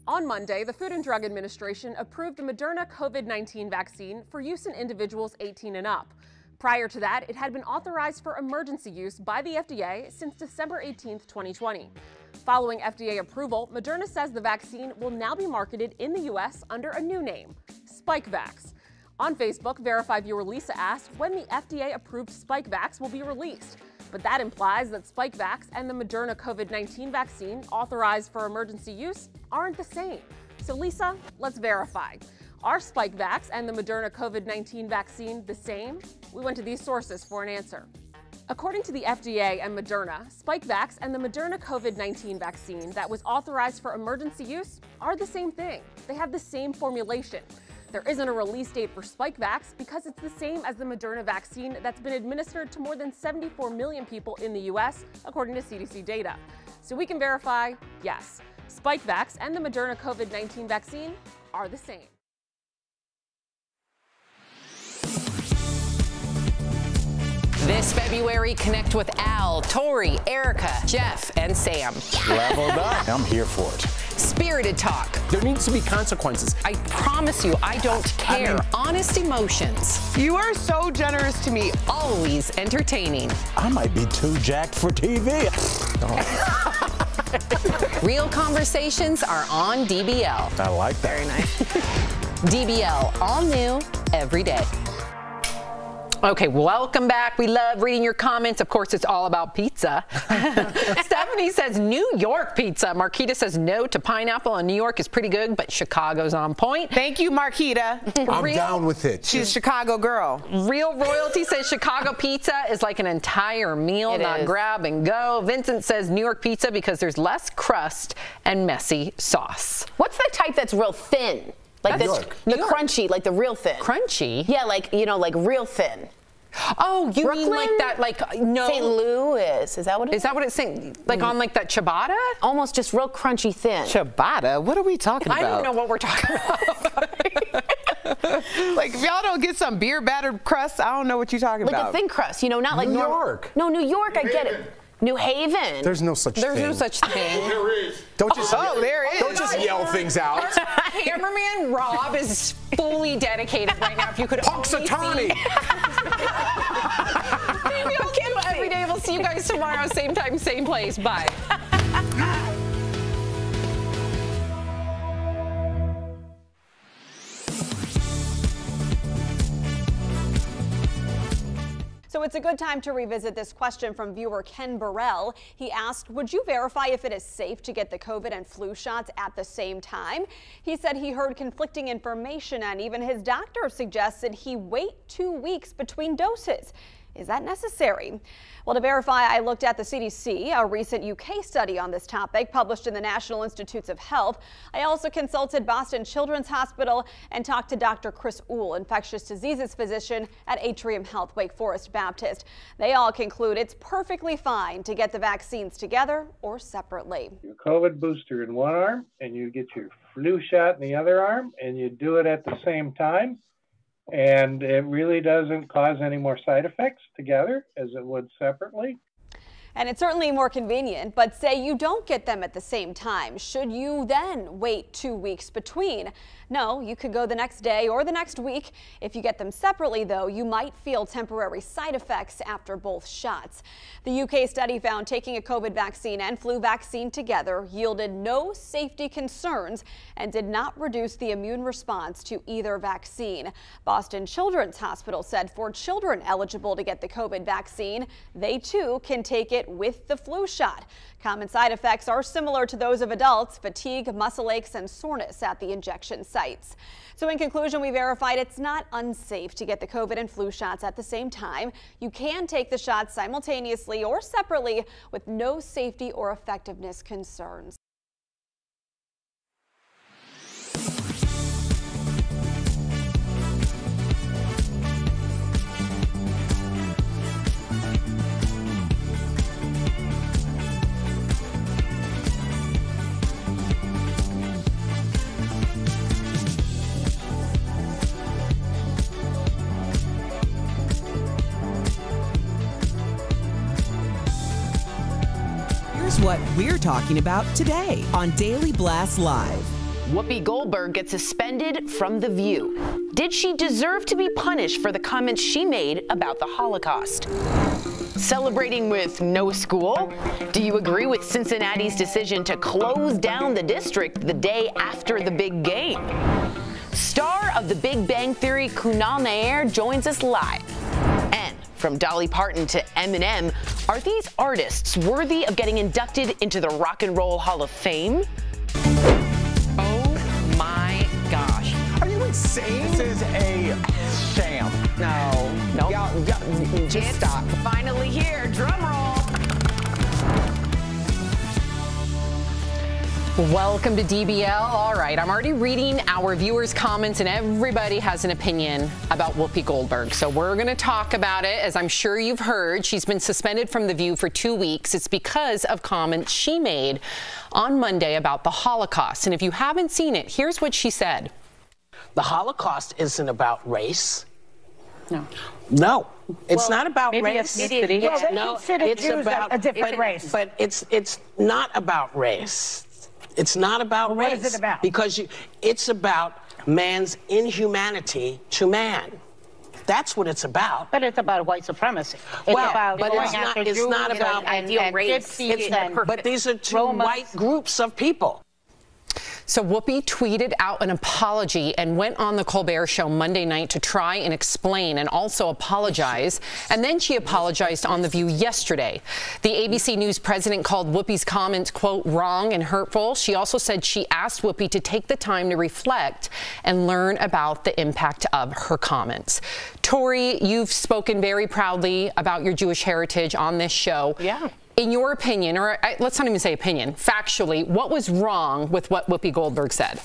On Monday, the Food and Drug Administration approved Moderna COVID 19 vaccine for use in individuals 18 and up. Prior to that, it had been authorized for emergency use by the FDA since December 18, 2020. Following FDA approval, Moderna says the vaccine will now be marketed in the U.S. under a new name, Spikevax. On Facebook, Verify viewer Lisa asked when the FDA approved Spikevax will be released. But that implies that Spikevax and the Moderna COVID 19 vaccine authorized for emergency use aren't the same. So, Lisa, let's verify. Are Spikevax and the Moderna COVID 19 vaccine the same? We went to these sources for an answer. According to the FDA and Moderna, Spikevax and the Moderna COVID 19 vaccine that was authorized for emergency use are the same thing. They have the same formulation. There isn't a release date for Spikevax because it's the same as the Moderna vaccine that's been administered to more than 74 million people in the US, according to CDC data. So we can verify yes, Spikevax and the Moderna COVID 19 vaccine are the same. This February, connect with Al, Tori, Erica, Jeff, and Sam. Leveled up. I'm here for it. Spirited talk. There needs to be consequences. I promise you, I don't care. Honest emotions. You are so generous to me. Always entertaining. I might be too jacked for TV. Real conversations are on DBL. I like that. Very nice. DBL, all new every day. Okay, welcome back. We love reading your comments. Of course, it's all about pizza. Stephanie says New York pizza. Marquita says no to pineapple, and New York is pretty good, but Chicago's on point. Thank you, Marquita. I'm Real- down with it. She's a Chicago girl. Real royalty says Chicago pizza is like an entire meal, It not is. grab and go. Vincent says New York pizza because there's less crust and messy sauce. What's the type that's real thin? Like That's the, York. the New York. crunchy, like the real thin. Crunchy? Yeah, like you know, like real thin. Oh, you mean like that? Like uh, no. St. Louis. Is that what it Is that what it's saying? Like on like that ciabatta? Almost just real crunchy thin. Ciabatta? What are we talking I about? I don't know what we're talking about. Like, if y'all don't get some beer battered crust, I don't know what you're talking Like about. Like a thin crust, you know, not like New normal- York. No, New York, I get it. New Haven. There's no such There's thing. There's no such thing. Oh, there is. Don't just Oh, yell, there is. Don't just yell things out. Cameraman Rob is fully dedicated right now. If you could only Punxsutawney. see. Maybe I'll keep it every day. We'll see you guys tomorrow, same time, same place. Bye. So it's a good time to revisit this question from viewer Ken Burrell. He asked, Would you verify if it is safe to get the COVID and flu shots at the same time? He said he heard conflicting information and even his doctor suggested he wait two weeks between doses. Is that necessary? Well, to verify, I looked at the CDC, a recent UK study on this topic published in the National Institutes of Health. I also consulted Boston Children's Hospital and talked to Dr. Chris Ohl, infectious diseases physician at Atrium Health Wake Forest Baptist. They all conclude it's perfectly fine to get the vaccines together or separately. Your COVID booster in one arm and you get your flu shot in the other arm and you do it at the same time and it really doesn't cause any more side effects together as it would separately. And it's certainly more convenient, but say you don't get them at the same time. Should you then wait two weeks between? No, you could go the next day or the next week. If you get them separately, though, you might feel temporary side effects after both shots. The UK study found taking a COVID vaccine and flu vaccine together yielded no safety concerns and did not reduce the immune response to either vaccine. Boston Children's Hospital said for children eligible to get the COVID vaccine, they too can take it with the flu shot. Common side effects are similar to those of adults, fatigue, muscle aches, and soreness at the injection sites. So in conclusion, we verified it's not unsafe to get the COVID and flu shots at the same time. You can take the shots simultaneously or separately with no safety or effectiveness concerns. Talking about today on Daily Blast Live. Whoopi Goldberg gets suspended from The View. Did she deserve to be punished for the comments she made about the Holocaust? Celebrating with no school? Do you agree with Cincinnati's decision to close down the district the day after the big game? Star of The Big Bang Theory, Kunal Nayyar, joins us live. And from Dolly Parton to Eminem, are these artists worthy of getting inducted into the Rock and Roll Hall of Fame? Oh my gosh. Are you insane? This is a sham. No. No. Y'all, y'all, just It's stop. Finally here. Drum roll. Welcome to DBL. All right, I'm already reading our viewers' comments, and everybody has an opinion about Whoopi Goldberg. So we're going to talk about it. As I'm sure you've heard, she's been suspended from The View for two weeks. It's because of comments she made on Monday about the Holocaust. And if you haven't seen it, here's what she said. The Holocaust isn't about race. No. No, it's Well, not about maybe race. ethnicity. Well, they no, consider it's Jews about a different it- race. But it's it's not about race. It's not about Well, race. what is it about? Because you, it's about man's inhumanity to man. That's what it's about. But it's about white supremacy. It's well, about but it's not. It's Jews not about and, and gypsies It's- and but these are two Romans. white groups of people. So Whoopi tweeted out an apology and went on the Colbert Show Monday night to try and explain and also apologize. And then she apologized on The View yesterday. The ABC News president called Whoopi's comments, quote, wrong and hurtful. She also said she asked Whoopi to take the time to reflect and learn about the impact of her comments. Tori, you've spoken very proudly about your Jewish heritage on this show. Yeah. In your opinion, or let's not even say opinion, factually, what was wrong with what Whoopi Goldberg said?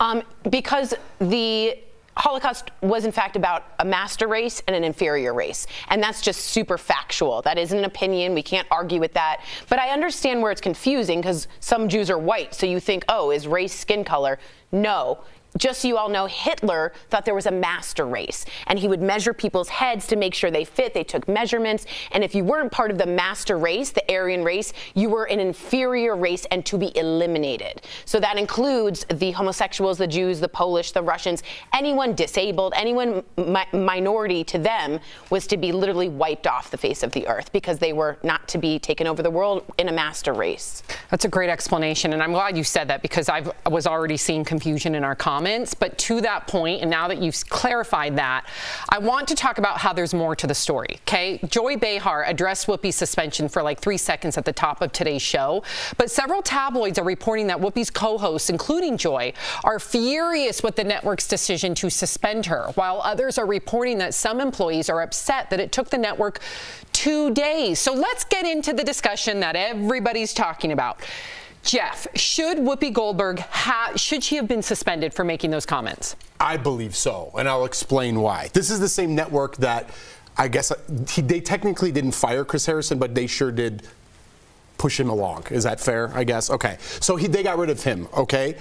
Um, because the Holocaust was in fact about a master race and an inferior race. And that's just super factual. That isn't an opinion. We can't argue with that. But I understand where it's confusing because some Jews are white. So you think, oh, is race skin color? No. Just so you all know, Hitler thought there was a master race, and he would measure people's heads to make sure they fit. They took measurements, and if you weren't part of the master race, the Aryan race, you were an inferior race and to be eliminated. So that includes the homosexuals, the Jews, the Polish, the Russians, anyone disabled, anyone mi- minority to them was to be literally wiped off the face of the earth because they were not to be taken over the world in a master race. That's a great explanation, and I'm glad you said that because I've, I was already seeing confusion in our comments. Comments. But to that point, and now that you've clarified that, I want to talk about how there's more to the story. Okay, Joy Behar addressed Whoopi's suspension for like three seconds at the top of today's show, but several tabloids are reporting that Whoopi's co-hosts, including Joy, are furious with the network's decision to suspend her, while others are reporting that some employees are upset that it took the network two days. So let's get into the discussion that everybody's talking about. Jeff, should Whoopi Goldberg should she have been suspended for making those comments? I believe so, and I'll explain why. This is the same network that I guess he, they technically didn't fire Chris Harrison, but they sure did push him along. Is that fair? I guess. Okay. So he, they got rid of him. Okay.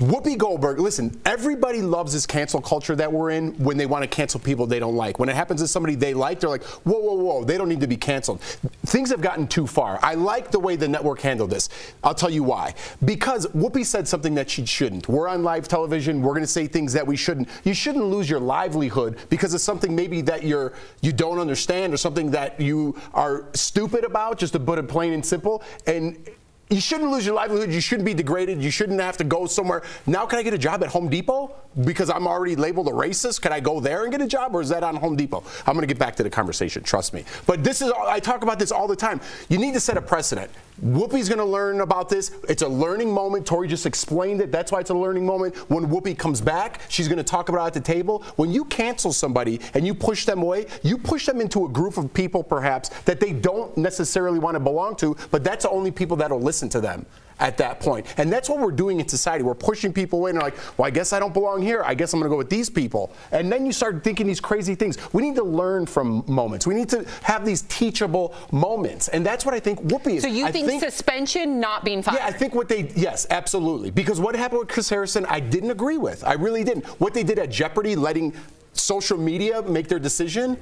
Whoopi Goldberg, listen, everybody loves this cancel culture that we're in when they want to cancel people they don't like. When it happens to somebody they like, they're like, whoa, whoa, whoa, they don't need to be canceled. Things have gotten too far. I like the way the network handled this. I'll tell you why. Because Whoopi said something that she shouldn't. We're on live television, we're going to say things that we shouldn't. You shouldn't lose your livelihood because of something maybe that you're you don't understand or something that you are stupid about, just to put it plain and simple. And you shouldn't lose your livelihood. You shouldn't be degraded. You shouldn't have to go somewhere. Now, can I get a job at Home Depot because I'm already labeled a racist? Can I go there and get a job, or is that on Home Depot? I'm going to get back to the conversation. Trust me. But this is I talk about this all the time. You need to set a precedent. Whoopi's going to learn about this. It's a learning moment. Tori just explained it. That's why it's a learning moment. When Whoopi comes back, she's going to talk about it at the table. When you cancel somebody and you push them away, you push them into a group of people perhaps that they don't necessarily want to belong to, but that's the only people that'll listen to them at that point. And that's what we're doing in society. We're pushing people away and like, well, I guess I don't belong here. I guess I'm going to go with these people. And then you start thinking these crazy things. We need to learn from moments. We need to have these teachable moments. And that's what I think Whoopi is. So you I think, suspension, not being fired? Yeah, I think what they, yes, absolutely. Because what happened with Chris Harrison, I didn't agree with. I really didn't. What they did at Jeopardy, letting social media make their decision,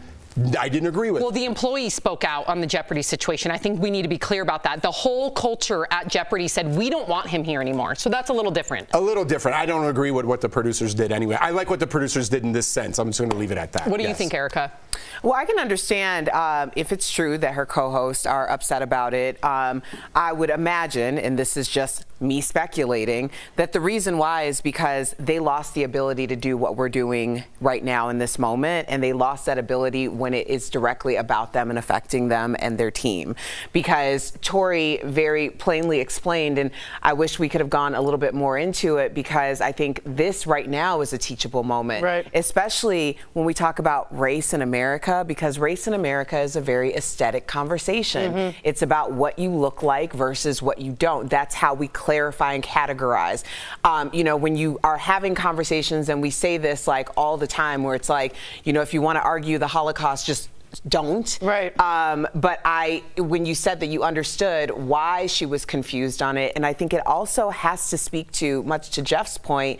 I didn't agree with. Well, the employee spoke out on the Jeopardy situation. I think we need to be clear about that. The whole culture at Jeopardy said we don't want him here anymore. So that's a little different. A little different. I don't agree with what the producers did anyway. I like what the producers did in this sense. I'm just going to leave it at that. What do yes. you think, Erica? Well, I can understand um, if it's true that her co-hosts are upset about it. Um, I would imagine, and this is just me speculating, that the reason why is because they lost the ability to do what we're doing right now in this moment, and they lost that ability when it is directly about them and affecting them and their team. Because Tori very plainly explained, and I wish we could have gone a little bit more into it because I think this right now is a teachable moment, right. especially when we talk about race in America, because race in America is a very aesthetic conversation. Mhm. It's about what you look like versus what you don't. That's how we clarify and categorize. Um, you know, when you are having conversations, and we say this like all the time, where it's like, you know, if you want to argue the Holocaust, just don't. Right. Um, but I, when you said that you understood why she was confused on it, and I think it also has to speak to, much to Jeff's point,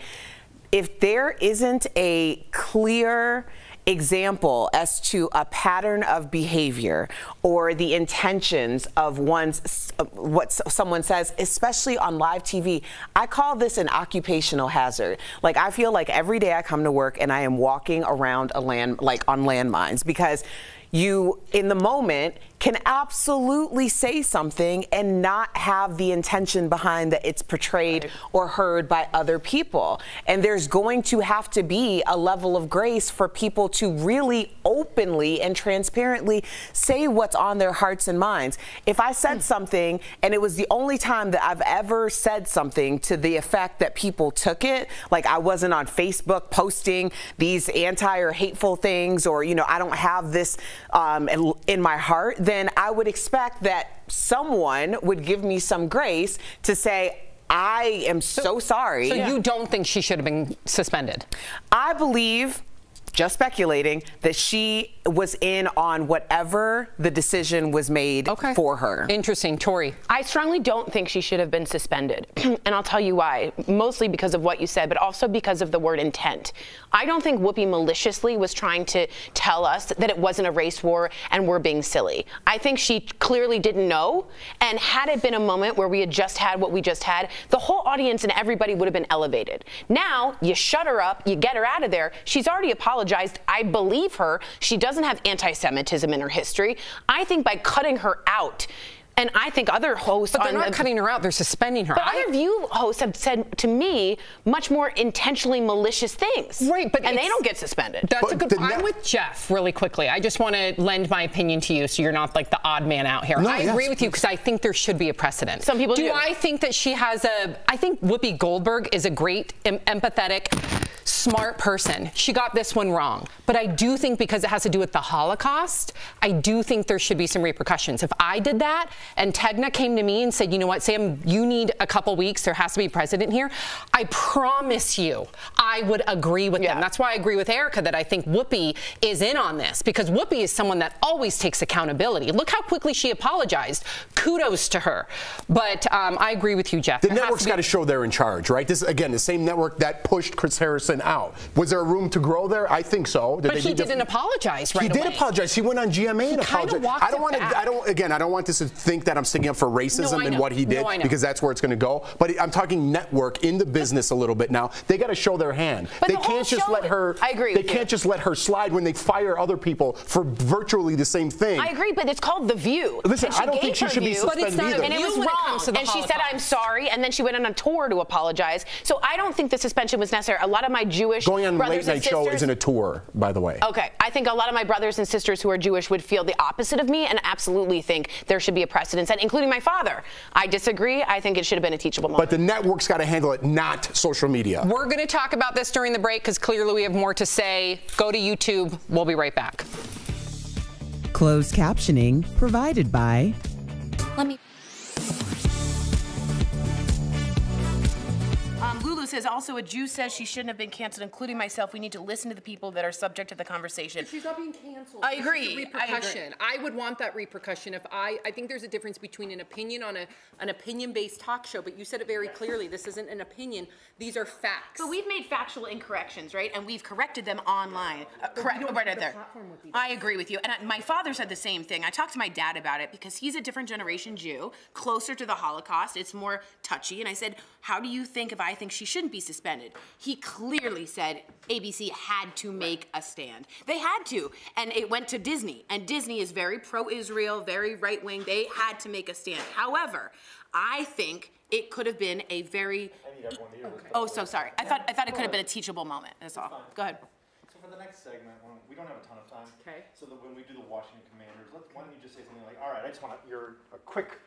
if there isn't a clear example as to a pattern of behavior or the intentions of one's what someone says especially on live TV I call this an occupational hazard. Like I feel like every day I come to work and I am walking around a land like on landmines because you in the moment can absolutely say something and not have the intention behind that it's portrayed right. or heard by other people. And there's going to have to be a level of grace for people to really openly and transparently say what's on their hearts and minds. If I said something and it was the only time that I've ever said something to the effect that people took it, like I wasn't on Facebook posting these anti or hateful things, or, you know, I don't have this um, in my heart, then I would expect that someone would give me some grace to say, I am so, so sorry. So you don't think she should have been suspended? I believe just speculating that she was in on whatever the decision was made okay. for her. Interesting. Tori. I strongly don't think she should have been suspended. and I'll tell you why. Mostly because of what you said, but also because of the word intent. I don't think Whoopi maliciously was trying to tell us that it wasn't a race war and we're being silly. I think she clearly didn't know. And had it been a moment where we had just had what we just had, the whole audience and everybody would have been elevated. Now, you shut her up, you get her out of there. She's already apologized. I believe her. She doesn't have anti Semitism in her history. I think by cutting her out, And I think other hosts But they're on not the, cutting her out. They're suspending her. But I- other View hosts have said to me much more intentionally malicious things. Right, but and they don't get suspended. That's a good point. I'm with Jeff really quickly. I just want to lend my opinion to you so you're not like the odd man out here. No, I yes, agree with you because I think there should be a precedent. Some people do. I think that she has a, I think Whoopi Goldberg is a great, em- empathetic, smart person. She got this one wrong. But I do think because it has to do with the Holocaust, I do think there should be some repercussions. If I did that and Tegna came to me and said, you know what, Sam, you need a couple weeks, there has to be a president here, I promise you I would agree with them. That's why I agree with Erica that I think Whoopi is in on this because Whoopi is someone that always takes accountability. Look how quickly she apologized. Kudos to her. But um, I agree with you, Jeff. The There network's got to show they're in charge, right? This again, the same network that pushed Chris Harrison out. Was there room to grow there? I think so. Did But he didn't apologize right he did apologize. He went on GMA and He kinda apologized. I don't want to. I don't. Again, I don't want this to think that I'm sticking up for racism No, and what he did No, because that's where it's going to go. But I'm talking network in the business a little bit now. They got to show their hand. But they the can't just show- let her. I agree They can't just let her slide when they fire other people for virtually the same thing. I agree, but it's called The View. Listen, I don't gave think she her should be view, suspended either. And it was when it wrong. comes to the and she said, I'm sorry, and then she went on a tour to apologize. So I don't think the suspension was necessary. A lot of my Jewish Going on a brothers late and night show isn't a tour, by the way. Okay, I think a lot of my brothers and sisters who are Jewish would feel the opposite of me and absolutely think there should be a precedent set, including my father. I disagree. I think it should have been a teachable moment. But the network's got to handle it, not social media. We're going to talk about this during the break because clearly we have more to say. Go to YouTube. We'll be right back. Closed captioning provided by Let me. Says also a Jew says she shouldn't have been canceled, including myself. We need to listen to the people that are subject to the conversation. She's not being canceled. I This is agree. a I agree. repercussion. I, would want that repercussion if I. I think there's a difference between an opinion on a an opinion-based talk show, but you said it very clearly. This isn't an opinion. These are facts. But we've made factual incorrections, right? And we've corrected them online. Uh, correct, right the there. platform would be I agree with you. And I, my father said the same thing. I talked to my dad about it because he's a different generation Jew, closer to the Holocaust. It's more touchy. And I said, How do you think if I think she shouldn't be suspended? He clearly said ABC had to make a stand. They had to. And it went to Disney. And Disney is very pro Israel, very right wing. They had to make a stand. However, I think it could have been a very. Oh, so sorry. I thought I thought it could have been a teachable moment. That's all. Go ahead. So for the next segment, we don't have a ton of time. Okay. So that when we do the Washington Commanders, let, why don't you just say something like, "All right, I just want your a quick."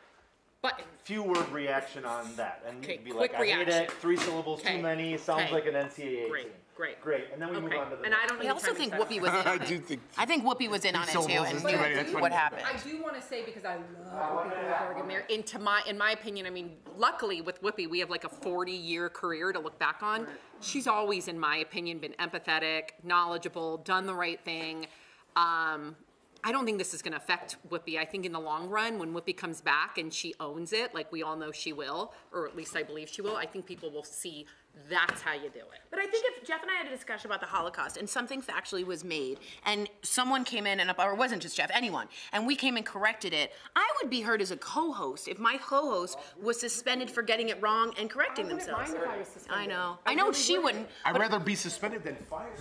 But few word reaction on that, and Okay, you'd be quick like, "I hate it. Three syllables, Okay, too many. Sounds okay. like an NCAA Great, team." great. Great, and then we move on to the. and I don't I also think. Whoopi was in on it. I think Whoopi was in on it too and knew do- what happened. I do want to say because I love Whoopi Goldberg, and Mary- into my, in my opinion, I mean, luckily with Whoopi, we have like a 40-year career to look back on. She's always, in my opinion, been empathetic, knowledgeable, done the right thing. Um, I don't think this is going to affect Whoopi. I think in the long run, when Whoopi comes back and she owns it, like we all know she will, or at least I believe she will, I think people will see that's how you do it. But I think if Jeff and I had a discussion about the Holocaust and something factually was made and someone came in and, or it wasn't just Jeff, anyone, and we came and corrected it, I would be heard as a co-host if my co-host was suspended for getting it wrong and correcting I themselves. mind if I was suspended. I know. I I know really she wouldn't. wouldn't. I'd rather be suspended than fired.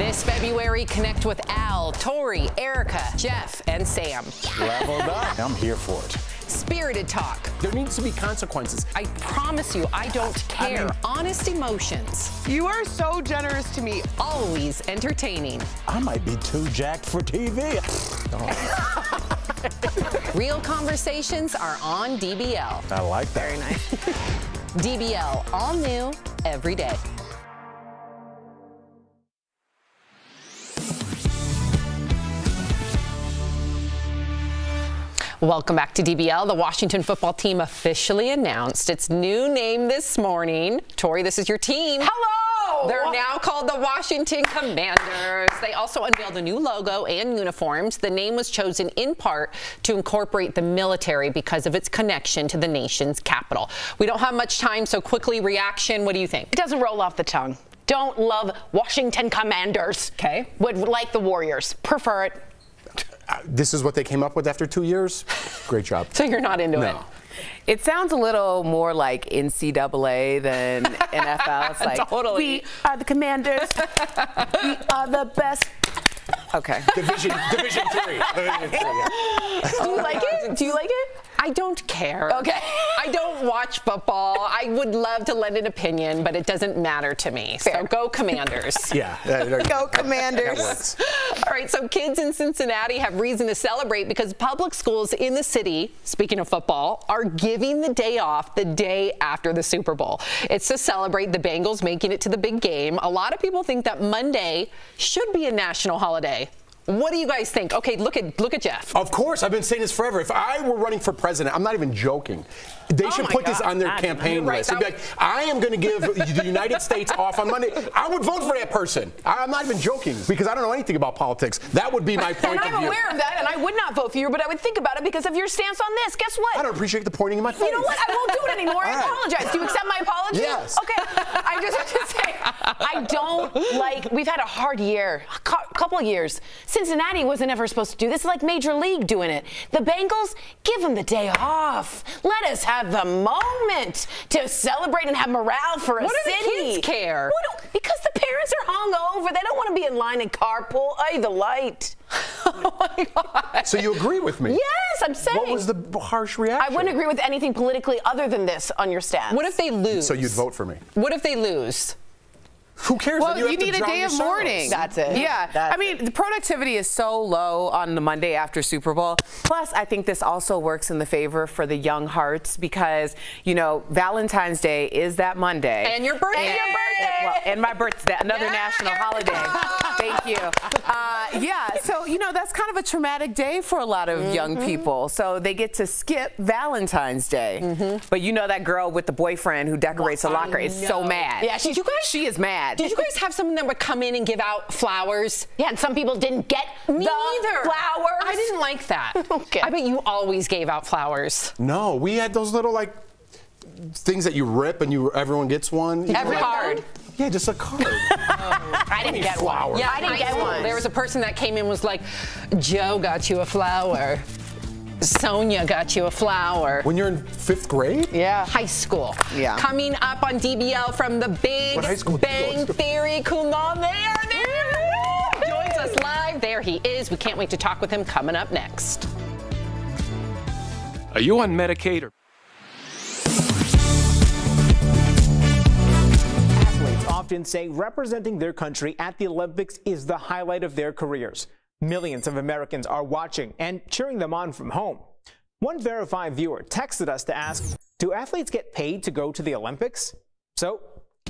This February, connect with Al, Tori, Erica, Jeff, and Sam. Leveled up. I'm here for it. Spirited talk. There needs to be consequences. I promise you, I don't care. mean- Honest emotions. You are so generous to me. Always entertaining. I might be too jacked for TV. Real conversations are on DBL. I like that. Very nice. DBL, all new every day. Welcome back to DBL. The Washington football team officially announced its new name this morning. Tori, this is your team. Hello! They're now called the Washington Commanders. They also unveiled a new logo and uniforms. The name was chosen in part to incorporate the military because of its connection to the nation's capital. We don't have much time, so quickly reaction. What do you think? It doesn't roll off the tongue. Don't love Washington Commanders. Okay. Would like the Warriors. Prefer it. Uh, This is what they came up with after two years. Great job. So you're not into No. it? It sounds a little more like NCAA than NFL. It's like Totally. we are the commanders. we are the best. Okay. Division Division three. Division three. yeah. Do you like it? Do you like it? I don't care. Okay. I don't watch football. I would love to lend an opinion, but it doesn't matter to me. So go Commanders. Yeah. that- that- Go Commanders. All right, so kids in Cincinnati have reason to celebrate because public schools in the city, speaking of football, are giving the day off the day after the Super Bowl. It's to celebrate the Bengals making it to the big game. A lot of people think that Monday should be a national holiday. What do you guys think? Okay, look at look at Jeff. Of course, I've been saying this forever. If I were running for president, I'm not even joking. They Oh should put this on their campaign. Right, list. Be like, I am going to give the United States off on Monday. I would vote for that person. I'm not even joking because I don't know anything about politics. That would be my point And of I'm view. aware of that, and I would not vote for you, but I would think about it because of your stance on this. Guess what? I don't appreciate the pointing in my face. You know what? I won't do it anymore. I apologize. Do you accept my apology? Yes. Okay. I just have to say, I don't like. We've had a hard year, a couple of years. Cincinnati wasn't ever supposed to do this. It's like Major League doing it. The Bengals, give them the day off. Let us have the moment to celebrate and have morale for a What do the kids care? What do- because the parents are hungover. They don't want to be in line and carpool. Ay, the light. Oh so you agree with me? Yes, I'm saying. What was the harsh reaction? I wouldn't agree with anything politically other than this on your stance. What if they lose? So you'd vote for me? What if they lose? Who cares? Well, Then you, need a day of mourning. That's it. Yeah. That's I mean, the productivity is so low on the Monday after Super Bowl. Plus, I think this also works in the favor for the young hearts because, you know, Valentine's Day is that Monday. And your birthday. And, your birthday. well, and my birthday, another Yeah, national holiday. Thank you. Uh, yeah, so, you know, that's kind of a traumatic day for a lot of young Mm-hmm. people. So they get to skip Valentine's Day. But you know that girl with the boyfriend who decorates a locker is so mad. Yeah, did you guys- She is mad. Did you guys have someone that would come in and give out flowers? Yeah, and some people didn't get Me the neither. flowers. I didn't like that. Okay. I bet you always gave out flowers. No, we had those little like things that you rip and you everyone gets one. You Every know, like- card. Yeah, just a card. I didn't get flowers. one. Yeah, I didn't high get school, one. There was a person that came in was like, Joe got you a flower. Sonia got you a flower. When you're in fifth grade? Yeah. High school. Yeah. Coming up on DBL from the Big What high school did you Bang? Theory. Kunal, they are there. Joins us live. There he is. We can't wait to talk with him coming up next. Are you on Medicaid or Athletes often say representing their country at the Olympics is the highlight of their careers. Millions of Americans are watching and cheering them on from home. One verified viewer texted us to ask, do athletes get paid to go to the Olympics? So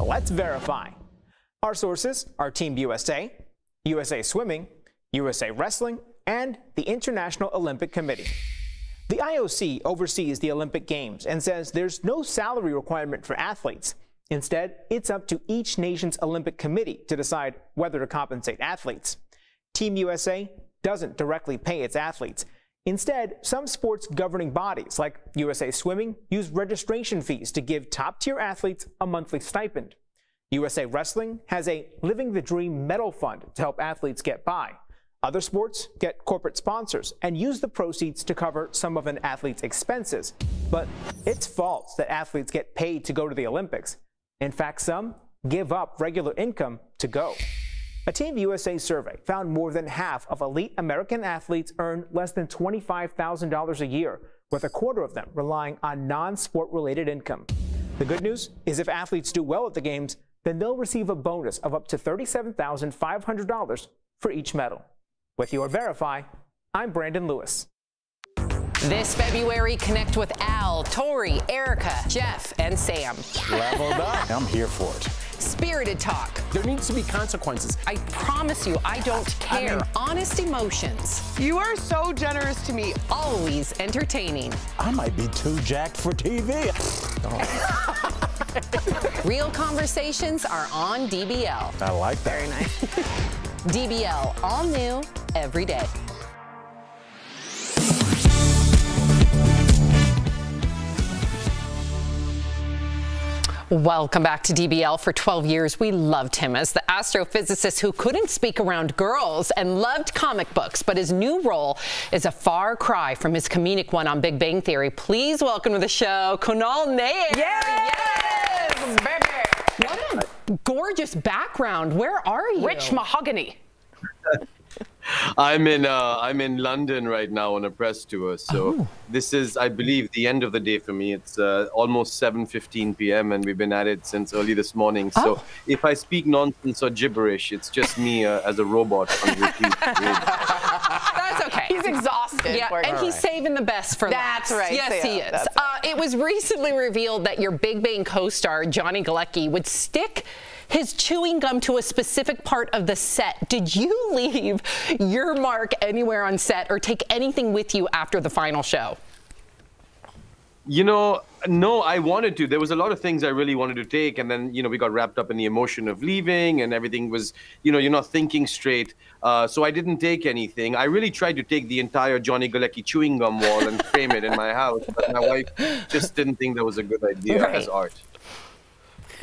let's verify. Our sources are Team USA, USA Swimming, USA Wrestling, and the International Olympic Committee. The IOC oversees the Olympic Games and says there's no salary requirement for athletes. Instead, it's up to each nation's Olympic Committee to decide whether to compensate athletes. Team USA doesn't directly pay its athletes. Instead, some sports governing bodies like USA Swimming use registration fees to give top tier athletes a monthly stipend. USA Wrestling has a Living the Dream medal fund to help athletes get by. Other sports get corporate sponsors and use the proceeds to cover some of an athlete's expenses. But it's false that athletes get paid to go to the Olympics. In fact, some give up regular income to go. A Team USA survey found more than half of elite American athletes earn less than $25,000 a year, with a quarter of them relying on non sport related income. The good news is if athletes do well at the Games, then they'll receive a bonus of up to $37,500 for each medal. With your Verify, I'm Brandon Lewis. This February, connect with Al, Tori, Erica, Jeff, and Sam. Leveled up. I'm here for it. Spirited talk. There needs to be consequences. I promise you, I don't care. Honest emotions. You are so generous to me. Always entertaining. I might be too jacked for TV. Real conversations are on DBL. I like that. Very nice. DBL, all new, every day. Welcome back to DBL. For 12 years, we loved him as the astrophysicist who couldn't speak around girls and loved comic books. But his new role is a far cry from his comedic one on Big Bang Theory. Please welcome to the show, Kunal Nayyar. Yes, baby. What a gorgeous background. Where are you? Rich mahogany. I'm in uh, I'm in London right now on a press tour. So Oh. this is, I believe, the end of the day for me. It's uh, almost 7:15 p.m. and we've been at it since early this morning. So Oh. if I speak nonsense or gibberish, it's just me uh, as a robot on repeat. That's okay. He's exhausted. Yeah, and guy. he's saving the best for That's last. right, Yes, he is. that's Uh, it was recently revealed that your Big Bang co-star Johnny Galecki would stick his chewing gum to a specific part of the set. Did you leave your mark anywhere on set or take anything with you after the final show? You know, no, I wanted to. There was a lot of things I really wanted to take, and then you know we got wrapped up in the emotion of leaving, and everything was, you know, you're not thinking straight. Uh, so I didn't take anything. I really tried to take the entire Johnny Galecki chewing gum wall and frame it in my house, but my wife just didn't think that was a good idea Right. as art.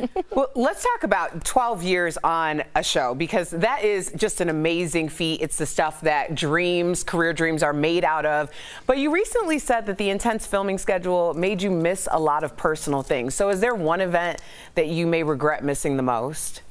Well, let's talk about 12 years on a show because that is just an amazing feat. It's the stuff that dreams, career dreams are made out of. But you recently said that the intense filming schedule made you miss a lot of personal things. So is there one event that you may regret missing the most?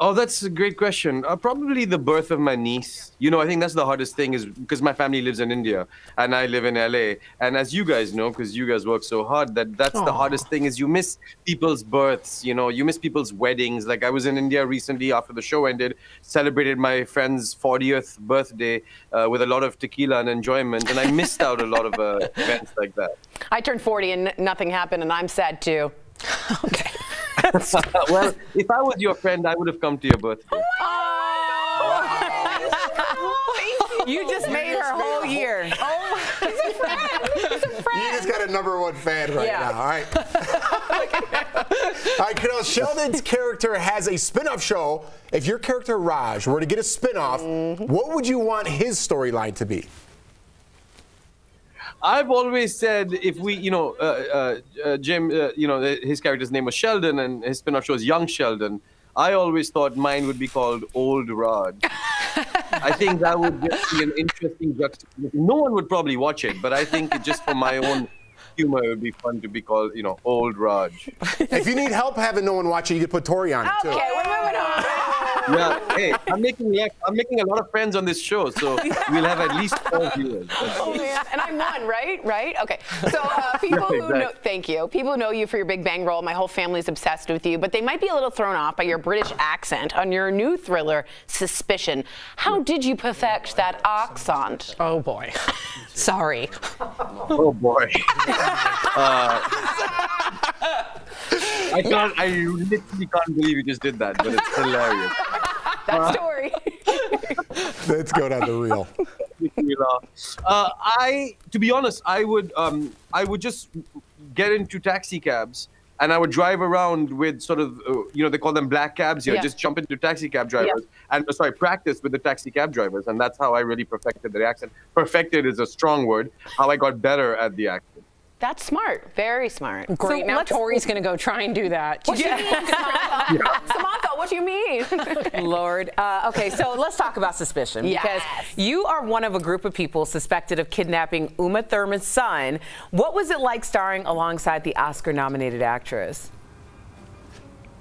Oh, that's a great question. Uh, probably the birth of my niece. You know, I think that's the hardest thing is because my family lives in India and I live in LA. And as you guys know, because you guys work so hard, that that's the hardest thing is you miss people's births. You know, you miss people's weddings. Like I was in India recently after the show ended, celebrated my friend's 40th birthday uh, with a lot of tequila and enjoyment, and I missed out a lot of uh, events like that. I turned 40 and nothing happened, and I'm sad too. well, if I was your friend, I would have come to your birthday. You just made her whole year. Oh, he's a friend. He's a friend. You just got a number one fan right Yeah. now. All right. All right, Kunal, Sheldon's character has a spin-off show. If your character Raj were to get a spin-off, Mm-hmm. what would you want his storyline to be? I've always said if we, you know, uh, uh, uh, Jim, uh, you know, his character's name was Sheldon and his spin-off show is Young Sheldon. I always thought mine would be called Old Rod. I think that would just be an interesting juxtaposition. No one would probably watch it, but I think just for my own humor, it would be fun to be called, you know, Old Raj. if you need help having no one watch it, you could put Tori on it too. Okay, we're moving on. Yeah, hey, I'm making like, I'm making a lot of friends on this show, so we'll have at least four viewers. Oh man, and I'm one, right? Right? Okay. So uh, people Yeah, who know, thank you. People who know you for your Big Bang role. My whole family's obsessed with you, but they might be a little thrown off by your British accent on your new thriller, Suspicion. How did you perfect that accent? Oh boy. Sorry. Oh boy. Uh, I can't. I literally can't believe you just did that, but it's hilarious. That story. Let's go down the reel. making me laugh. Uh, I, to be honest, I would, um, I would just get into taxi cabs and I would drive around with sort of, uh, you know, they call them black cabs. You know, Yeah. just jump into taxi cab drivers and uh, sorry, practice with the taxi cab drivers, and that's how I really perfected the accent. Perfected is a strong word. How I got better at the accent. That's smart. Very smart. Great. So now Tori's going to go try and do that. What do you mean, Samantha? Samantha, what do you mean? Lord. Uh, okay, so let's talk about suspicion because you are one of a group of people suspected of kidnapping Uma Thurman's son. What was it like starring alongside the Oscar-nominated actress?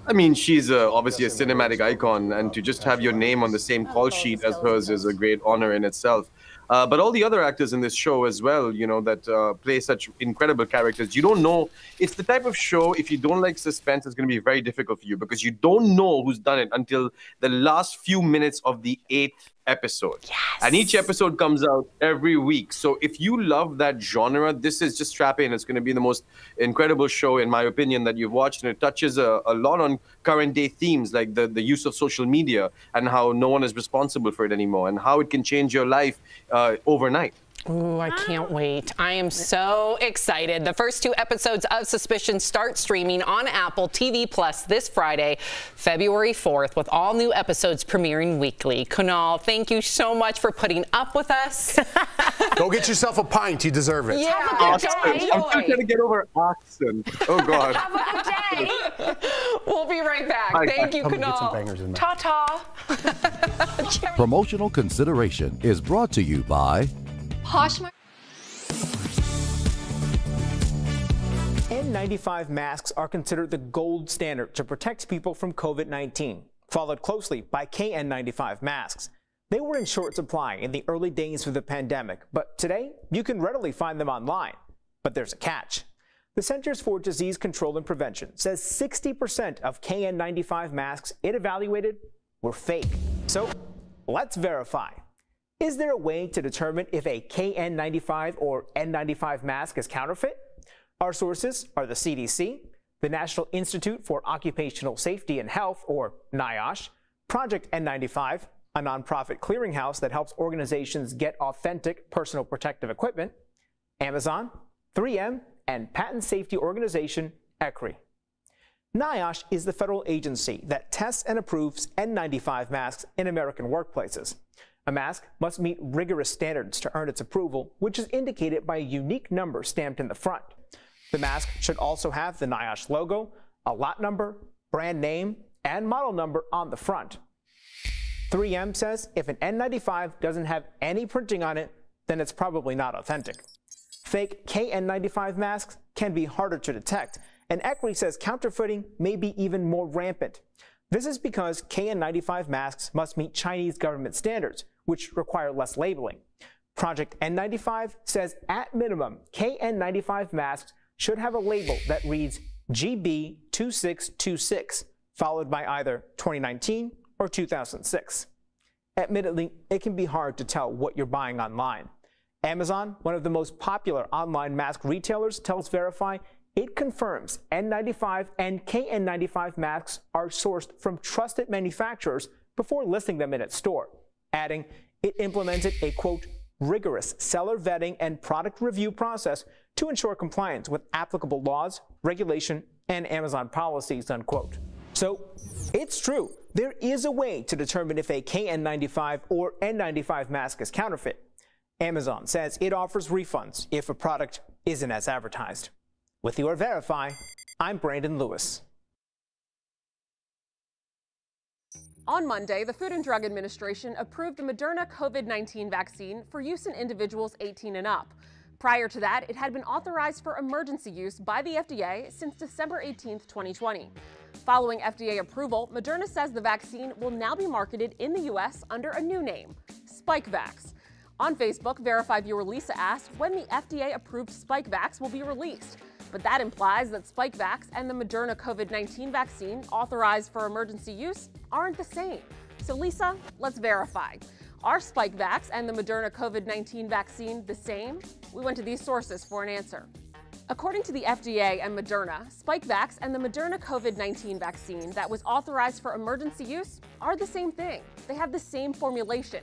I mean, she's uh, obviously a cinematic icon, and to just have your name on the same call sheet as hers is a great honor in itself. Uh, but all the other actors in this show as well, you know, that uh, play such incredible characters. You don't know. It's the type of show, if you don't like suspense, it's going to be very difficult for you because you don't know who's done it until the last few minutes of the eighth episode. Yes. And each episode comes out every week. So if you love that genre, this is just strap in. It's going to be the most incredible show, in my opinion, that you've watched. And it touches a, a lot on current day themes like the, the use of social media and how no one is responsible for it anymore and how it can change your life uh, overnight. Ooh, I can't wait. I am so excited. The first two episodes of Suspicion start streaming on Apple TV Plus this Friday, February 4th, with all new episodes premiering weekly. Kunal, thank you so much for putting up with us. Go get yourself a pint. You deserve it. Yeah, Austin. I'm still trying to get over oxen. Oh God. Have a day. we'll be right back. Bye, thank bye. you, I'm gonna get some Kunal. bangers in there. Ta-ta. Promotional consideration is brought to you by Poshmark. N95 masks are considered the gold standard to protect people from COVID 19, followed closely by KN95 masks. They were in short supply in the early days of the pandemic, but today you can readily find them online. But there's a catch. The Centers for Disease Control and Prevention says 60% of KN95 masks it evaluated were fake. So let's verify. Is there a way to determine if a KN95 or N95 mask is counterfeit? Our sources are the CDC, the National Institute for Occupational Safety and Health, or NIOSH, Project N95, a nonprofit clearinghouse that helps organizations get authentic personal protective equipment, Amazon, 3M, and patient safety organization ECRI. NIOSH is the federal agency that tests and approves N95 masks in American workplaces. A mask must meet rigorous standards to earn its approval, which is indicated by a unique number stamped in the front. The mask should also have the NIOSH logo, a lot number, brand name, and model number on the front. 3M says if an N95 doesn't have any printing on it, then it's probably not authentic. Fake KN95 masks can be harder to detect, and ECRI says counterfeiting may be even more rampant. This is because KN95 masks must meet Chinese government standards, which require less labeling. Project N95 says at minimum, KN95 masks should have a label that reads GB2626, followed by either 2019 or 2006. Admittedly, it can be hard to tell what you're buying online. Amazon, one of the most popular online mask retailers, tells Verify it confirms N95 and KN95 masks are sourced from trusted manufacturers before listing them in its store, adding it implemented a quote rigorous seller vetting and product review process to ensure compliance with applicable laws, regulation, and Amazon policies, unquote. So it's true. There is a way to determine if a KN95 or N95 mask is counterfeit. Amazon says it offers refunds if a product isn't as advertised. With your Verify, I'm Brandon Lewis. On Monday, the Food and Drug Administration approved the Moderna COVID 19 vaccine for use in individuals 18 and up. Prior to that, it had been authorized for emergency use by the FDA since December 18, 2020. Following FDA approval, Moderna says the vaccine will now be marketed in the U.S. under a new name, Spikevax. On Facebook, Verify viewer Lisa asked when the FDA approved Spikevax will be released. But that implies that Spikevax and the Moderna COVID 19 vaccine authorized for emergency use aren't the same. So, Lisa, let's verify. Are Spikevax and the Moderna COVID 19 vaccine the same? We went to these sources for an answer. According to the FDA and Moderna, Spikevax and the Moderna COVID 19 vaccine that was authorized for emergency use are the same thing. They have the same formulation.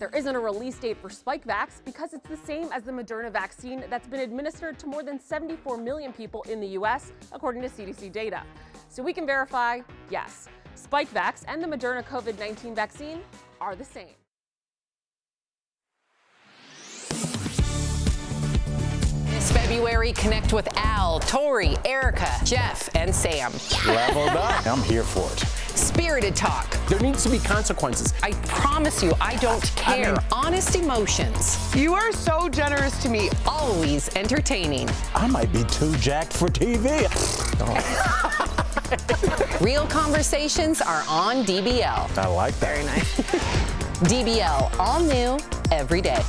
There isn't a release date for Spikevax because it's the same as the Moderna vaccine that's been administered to more than 74 million people in the US, according to CDC data. So we can verify yes, Spikevax and the Moderna COVID 19 vaccine are the same. February, connect with Al, Tori, Erica, Jeff, and Sam. Leveled up. I'm here for it. Spirited talk. There needs to be consequences. I promise you, I don't care. Honest emotions. You are so generous to me. Always entertaining. I might be too jacked for TV. Real conversations are on DBL. I like that. Very nice. DBL, all new every day.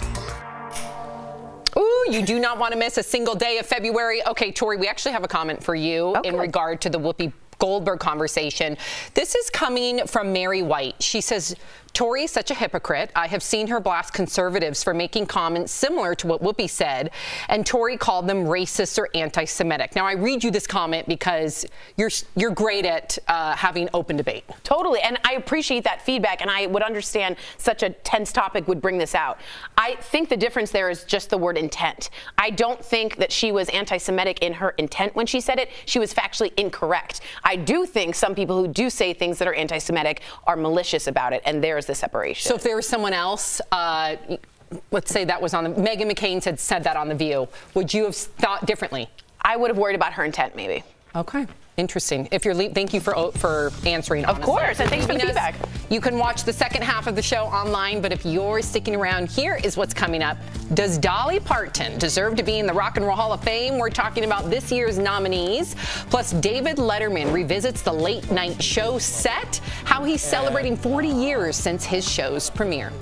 You do not want to miss a single day of February. Okay, Tori, we actually have a comment for you in regard to the Whoopi Goldberg conversation. This is coming from Mary White. She says, Tori is such a hypocrite. I have seen her blast conservatives for making comments similar to what Whoopi said, and Tori called them racist or anti-Semitic. Now, I read you this comment because you're you're great at uh, having open debate. Totally, and I appreciate that feedback, and I would understand such a tense topic would bring this out. I think the difference there is just the word intent. I don't think that she was anti-Semitic in her intent when she said it. She was factually incorrect. I do think some people who do say things that are anti-Semitic are malicious about it, and there's the separation. So if there was someone else, uh, let's say that was on the Meghan McCain had said that on the View, would you have thought differently? I would have worried about her intent, maybe. Okay. Interesting. If you're, thank you for for answering. Of honestly. course, and thanks for the feedback. You can watch the second half of the show online, but if you're sticking around, here is what's coming up. Does Dolly Parton deserve to be in the Rock and Roll Hall of Fame? We're talking about this year's nominees. Plus, David Letterman revisits the late night show set, how he's celebrating 40 years since his show's premiere.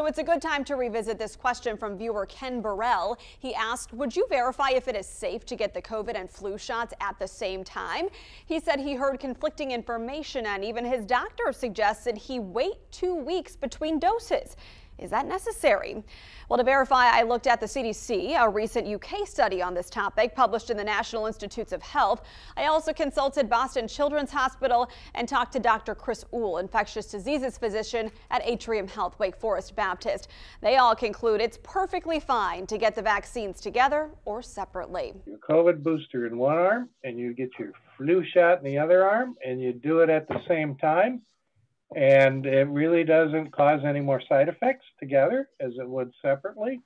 So it's a good time to revisit this question from viewer Ken Burrell. He asked, Would you verify if it is safe to get the COVID and flu shots at the same time? He said he heard conflicting information and even his doctor suggested he wait two weeks between doses. Is that necessary? Well, to verify, I looked at the CDC, a recent UK study on this topic published in the National Institutes of Health. I also consulted Boston Children's Hospital and talked to Dr. Chris Ohl, infectious diseases physician at Atrium Health Wake Forest Baptist. They all conclude it's perfectly fine to get the vaccines together or separately. Your COVID booster in one arm, and you get your flu shot in the other arm, and you do it at the same time. And it really doesn't cause any more side effects together as it would separately.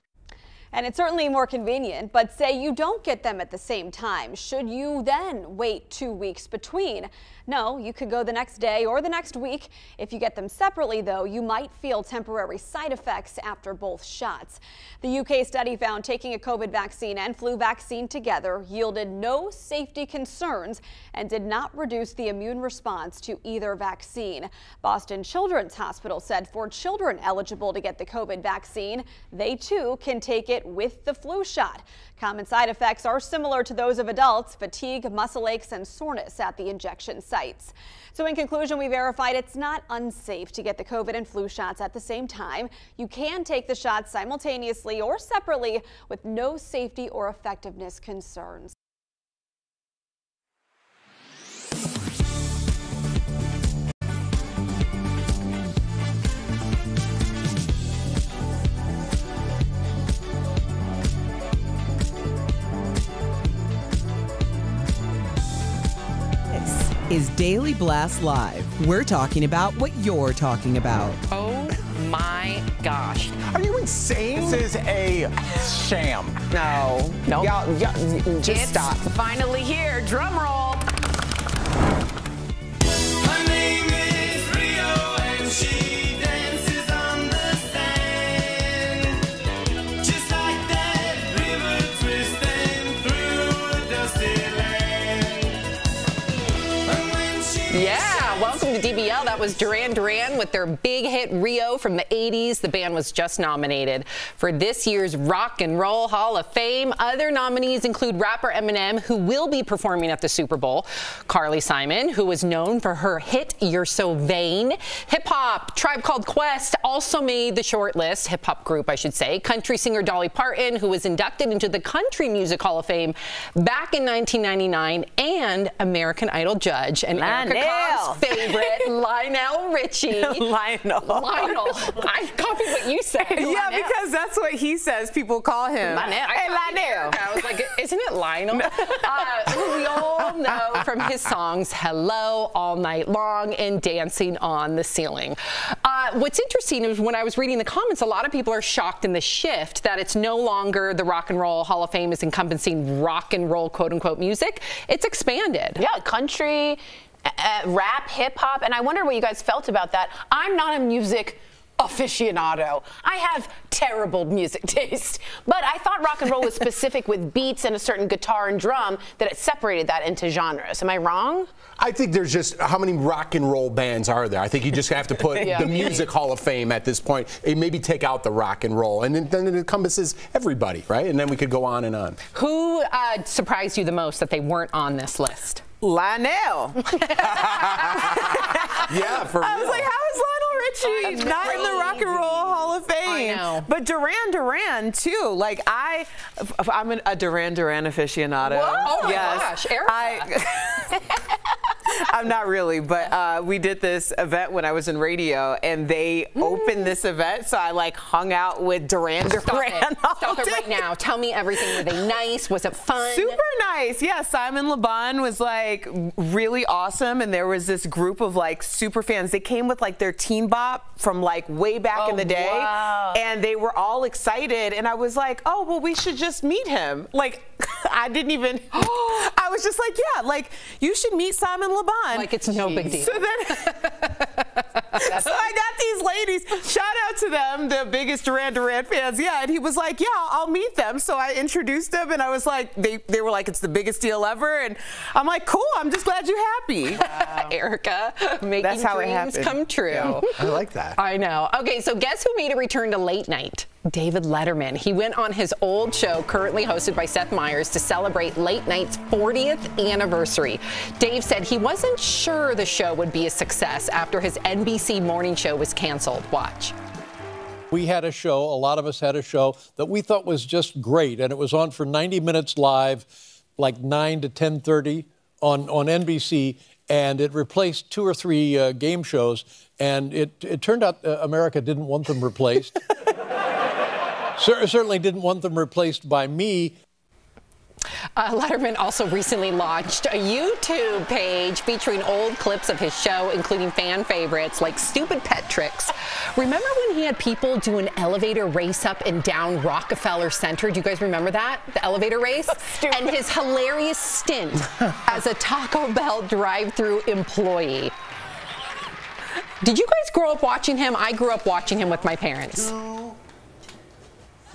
And it's certainly more convenient, but say you don't get them at the same time. Should you then wait two weeks between? No, you could go the next day or the next week. If you get them separately, though, you might feel temporary side effects after both shots. The UK study found taking a COVID vaccine and flu vaccine together yielded no safety concerns and did not reduce the immune response to either vaccine. Boston Children's Hospital said for children eligible to get the COVID vaccine, they too can take it with the flu shot. Common side effects are similar to those of adults, fatigue, muscle aches, and soreness at the injection sites. So in conclusion, we verified it's not unsafe to get the COVID and flu shots at the same time. You can take the shots simultaneously or separately with no safety or effectiveness concerns. Is Daily Blast Live. We're talking about what you're talking about. Oh my gosh. Are you insane? This is a sham. No. No. Y'all, y'all, just it's stop. finally here. Drum roll. Her name is Rio and she Yeah, to DBL. That was Duran Duran with their big hit Rio from the 80s. The band was just nominated for this year's Rock and Roll Hall of Fame. Other nominees include rapper Eminem, who will be performing at the Super Bowl, Carly Simon, who is known for her hit You're So Vain. Hip hop, Tribe Called Quest also made the short list, hip hop group, I should say. Country singer Dolly Parton, who was inducted into the Country Music Hall of Fame back in 1999, and American Idol judge and Erica Cobb's favorite, Lionel Richie. Lionel. Lionel. I copied what you said. Yeah, because that's what he says. People call him. Lionel. I Hey, copied Lionel. Erica. I was like, isn't it Lionel? uh, who we all know from his songs Hello, All Night Long, and Dancing on the Ceiling. Uh, what's interesting is when I was reading the comments, a lot of people are shocked in the shift that it's no longer the Rock and Roll Hall of Fame is encompassing rock and roll, quote unquote, music. It's expanded. Yeah, country, uh, rap, hip hop, and I wonder what you guys felt about that. I'm not a music aficionado. I have terrible music taste. But I thought rock and roll was specific with beats and a certain guitar and drum that it separated that into genres. Am I wrong? I think there's just how many rock and roll bands are there? I think you just have to put Yeah. the Music Hall of Fame at this point, and maybe take out the rock and roll, and then, then it encompasses everybody, right? And then we could go on and on. Who uh, surprised you the most that they weren't on this list? Lionel. yeah, for real. I was like, how is Lionel Richie oh, That's not in the Rock and Roll Hall of Fame? know. But Duran Duran too. Like I, I'm an, a Duran Duran aficionado. Whoa. Oh my yes. gosh, Erica. I, I'm not really, but uh, we did this event when I was in radio, and they opened this event, so I like hung out with Duran Duran. Stop it. Stop it right now. Tell me everything. Were they nice? Was it fun? Super nice. Yeah, Simon Le Bon was like really awesome, and there was this group of like super fans. They came with like their teen bop from like way back in Oh, the day, wow. and they were all excited. And I was like, oh well, we should just meet him. Like, I didn't even. I was just like, yeah, like you should meet Simon Le Bon. Like it's no big deal. So then, so I got these ladies. Shout out to them, the biggest Duran Duran fans. Yeah, and he was like, "Yeah, I'll meet them." So I introduced them, and I was like, they they were like, "It's the biggest deal ever," and I'm like, "Cool, I'm just glad you're happy." Erica, making That's how dreams happened. come true. I like that. I know. Okay, so guess who made a return to late night? David Letterman. He went on his old show, currently hosted by Seth Meyers, to celebrate late night's 40th anniversary. Dave said he wasn't sure the show would be a success after his NBC morning show was canceled. Watch. We had a show, a lot of us had a show that we thought was just great, and it was on for 90 minutes live, like 9 to 10:30 on on NBC, and it replaced two or three uh, game shows, and it it turned out uh, America didn't want them replaced. Cer- certainly didn't want them replaced by me. Uh, Letterman also recently launched a YouTube page featuring old clips of his show, including fan favorites like stupid pet tricks. Remember when he had people do an elevator race up and down Rockefeller Center? Do you guys remember that? The elevator race? and his hilarious stint as a Taco Bell drive-through employee. Did you guys grow up watching him? I grew up watching him with my parents.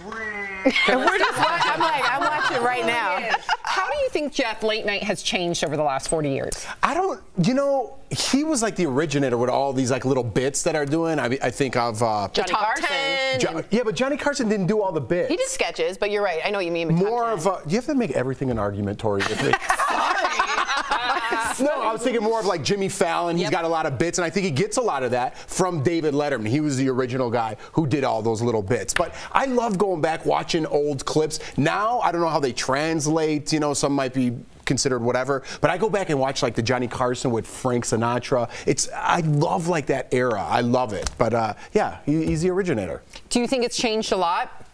And we're just, wa- I'm like, I'm watching right now. How do you think Jeff Late Night has changed over the last 40 years? I don't, you know, he was like the originator with all these like little bits that are doing. I, I think of uh, Johnny Carson. Jo- yeah, but Johnny Carson didn't do all the bits. He did sketches, but you're right. I know what you mean. More of a, you have to make everything an argument, Tori, with me. no, I was thinking more of like Jimmy Fallon. He's got a lot of bits, and I think he gets a lot of that from David Letterman. He was the original guy who did all those little bits. But I love going back watching old clips. Now I don't know how they translate. You know, some might be considered whatever. But I go back and watch like the Johnny Carson with Frank Sinatra. It's I love like that era. I love it. But uh, yeah, he, he's the originator. Do you think it's changed a lot?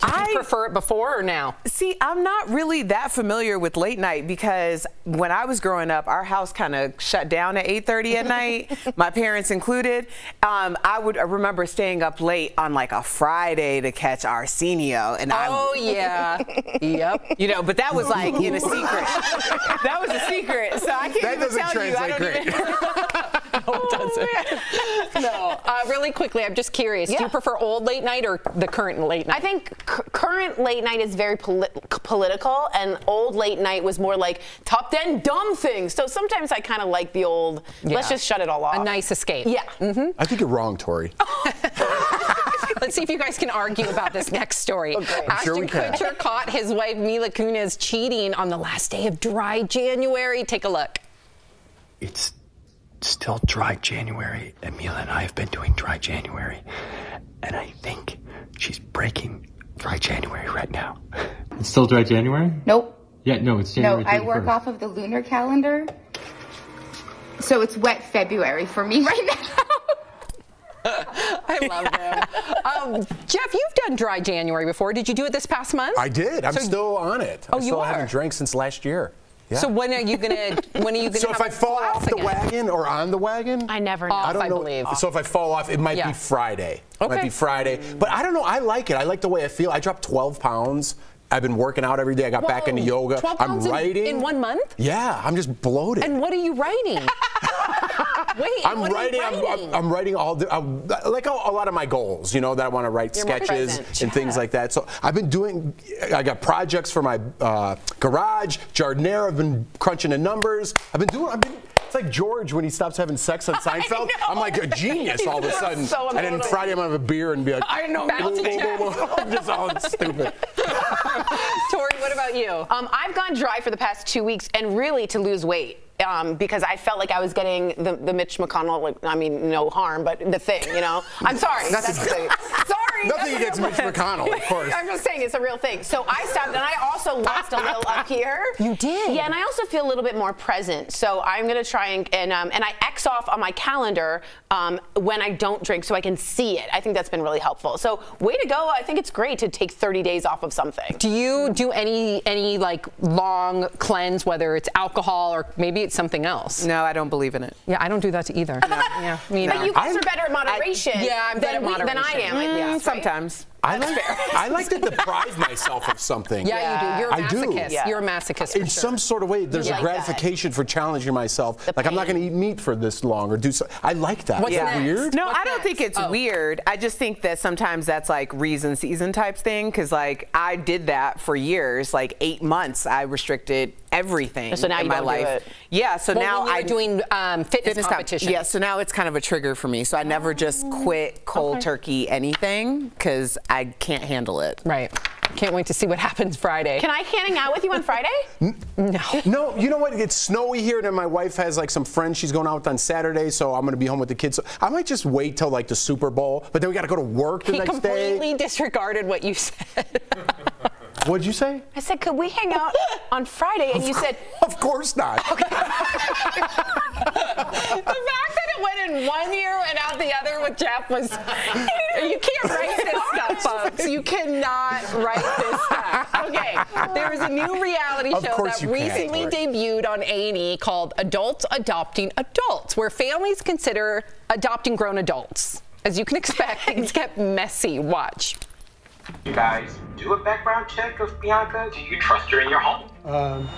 Did you prefer it before or now? See, I'm not really that familiar with late night because when I was growing up, our house kind of shut down at 8:30 at night, my parents included. Um, I would I remember staying up late on like a Friday to catch Arsenio, and I. Oh yeah, yep. You know, but that was like in a secret. that was a secret, so I can't That even doesn't tell you. I translate don't even. no. Uh, really quickly, I'm just curious. Do you prefer old late night or the current late night? I think c- current late night is very poli- political, and old late night was more like top 10 dumb things. So sometimes I kind of like the old, let's just shut it all off. A nice escape. Yeah. Mm-hmm. I think you're wrong, Tori. Let's see if you guys can argue about this next story. I'm Ashton sure. Kutcher caught his wife Mila Kunis cheating on the last day of dry January. Take a look. It's still dry January, and Mila and I have been doing dry January. And I think she's breaking dry January right now. It's still dry January? Nope. Yeah, no, it's No, January. I work off of the lunar calendar. So it's wet February for me right now. I love them. um, Jeff, you've done dry January before. Did you do it this past month? I did. I'm So- still on it. Oh, I you still are? haven't drank since last year. Yeah. So when are you gonna? When are you gonna? So if have I a fall off the again? wagon or on the wagon, I never know. Off, I don't I know. believe. So if I fall off, it might Yeah. be Friday. It might be Friday. But I don't know. I like it. I like the way I feel. I dropped 12 pounds. I've been working out every day. I got back into yoga. 12 I'm pounds in- writing. in one month? Yeah, I'm just bloated. And what are you writing? Wait, I'm you writing, I'm, I'm, I'm writing all the, I'm, like a, a lot of my goals, you know, that I want to write You're sketches and things like that. So I've been doing, I got projects for my uh, garage, Giardiniera. I've been crunching the numbers. I've been doing, I've been, it's like George when he stops having sex on Seinfeld. I'm like a genius all of a sudden. So and then. Friday I'm gonna have a beer and be like, I know, whoa, whoa, whoa, whoa. I'm just all stupid. Tori, what about you? Um, I've gone dry for the past two weeks, and really to lose weight. Um, because I felt like I was getting the, the Mitch McConnell, like, I mean, no harm, but the thing, you know? I'm sorry. Nothing- That's the. Sorry. Nothing against Mitch McConnell, of course. I'm just saying it's a real thing. So I stopped, and I also lost a little up here. You did? Yeah, and I also feel a little bit more present. So I'm gonna try and and, um, and I X off on my calendar um, when I don't drink, so I can see it. I think that's been really helpful. So way to go! I think it's great to take 30 days off of something. Do you do any any like long cleanse, whether it's alcohol or maybe it's something else? No, I don't believe in it. Yeah, I don't do that either. yeah, me But neither. you guys are better at moderation. yeah, I'm better than, at we- than I moderation. am. I guess, mm, right? Sometimes. I like, I like to deprive myself of something. Yeah, you do. You're a I do. masochist. You're a masochist. For In sure. some sort of way, there's You a like that. gratification for challenging myself. like I'm not going to eat meat for this long or do so. I like that. What's Is that weird? No, What's I don't think it's Oh. weird. I just think that sometimes that's like reason season type thing. Cause like I did that for years, like eight months. I restricted everything So now in you my don't do life. it. Yeah. So Well, now I'm doing um, fitness, fitness competition. Yeah. So now it's kind of a trigger for me. So I never just quit cold turkey anything because I can't handle it. Right. Can't wait to see what happens Friday. Can I hang out with you on Friday? no. No, you know what? It's snowy here, and then my wife has like some friends she's going out with on Saturday, so I'm going to be home with the kids. So I might just wait till like the Super Bowl, but then we got to go to work the He next day. He completely disregarded what you said. What'd you say? I said, could we hang out on Friday? And you said, Of course not. the fact that it went in one ear and out the other with Jeff was. You can't write this stuff, folks. You cannot write this stuff. Okay, there is a new reality Of show that you can. recently debuted on A&E called Adults Adopting Adults, where families consider adopting grown adults. As you can expect, things get messy. Watch. You guys do a background check of Bianca? Do you trust her in your home? Um.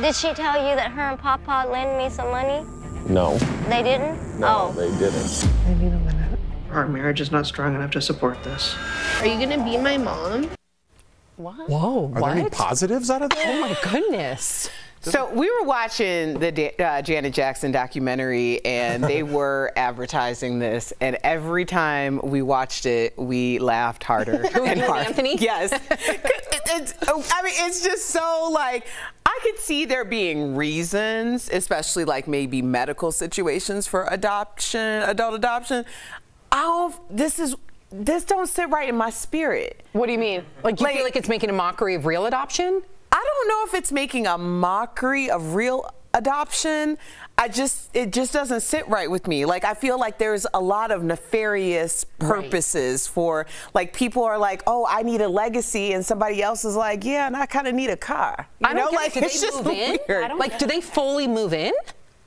Did she tell you that her and Papa lend me some money? No. They didn't? No, oh. they didn't. I need a minute. Our marriage is not strong enough to support this. Are you gonna be my mom? What? Whoa, Are there any positives out of that? Oh my goodness. So we were watching the uh, Janet Jackson documentary, and they were advertising this. And every time we watched it, we laughed harder and harder. Anthony? Yes. It's, oh, I mean, it's just so like I could see there being reasons, especially like maybe medical situations for adoption, adult adoption. I don't. This is. This don't sit right in my spirit. What do you mean? Like you feel like it's making a mockery of real adoption? I don't know if it's making a mockery of real adoption. I just it just doesn't sit right with me. Like I feel like there's a lot of nefarious purposes for like people are like, "Oh, I need a legacy," and somebody else is like, "Yeah, and I kind of need a car." You I know, don't get like it. Do it's they just move in? weird. I don't Like, do they fully move in?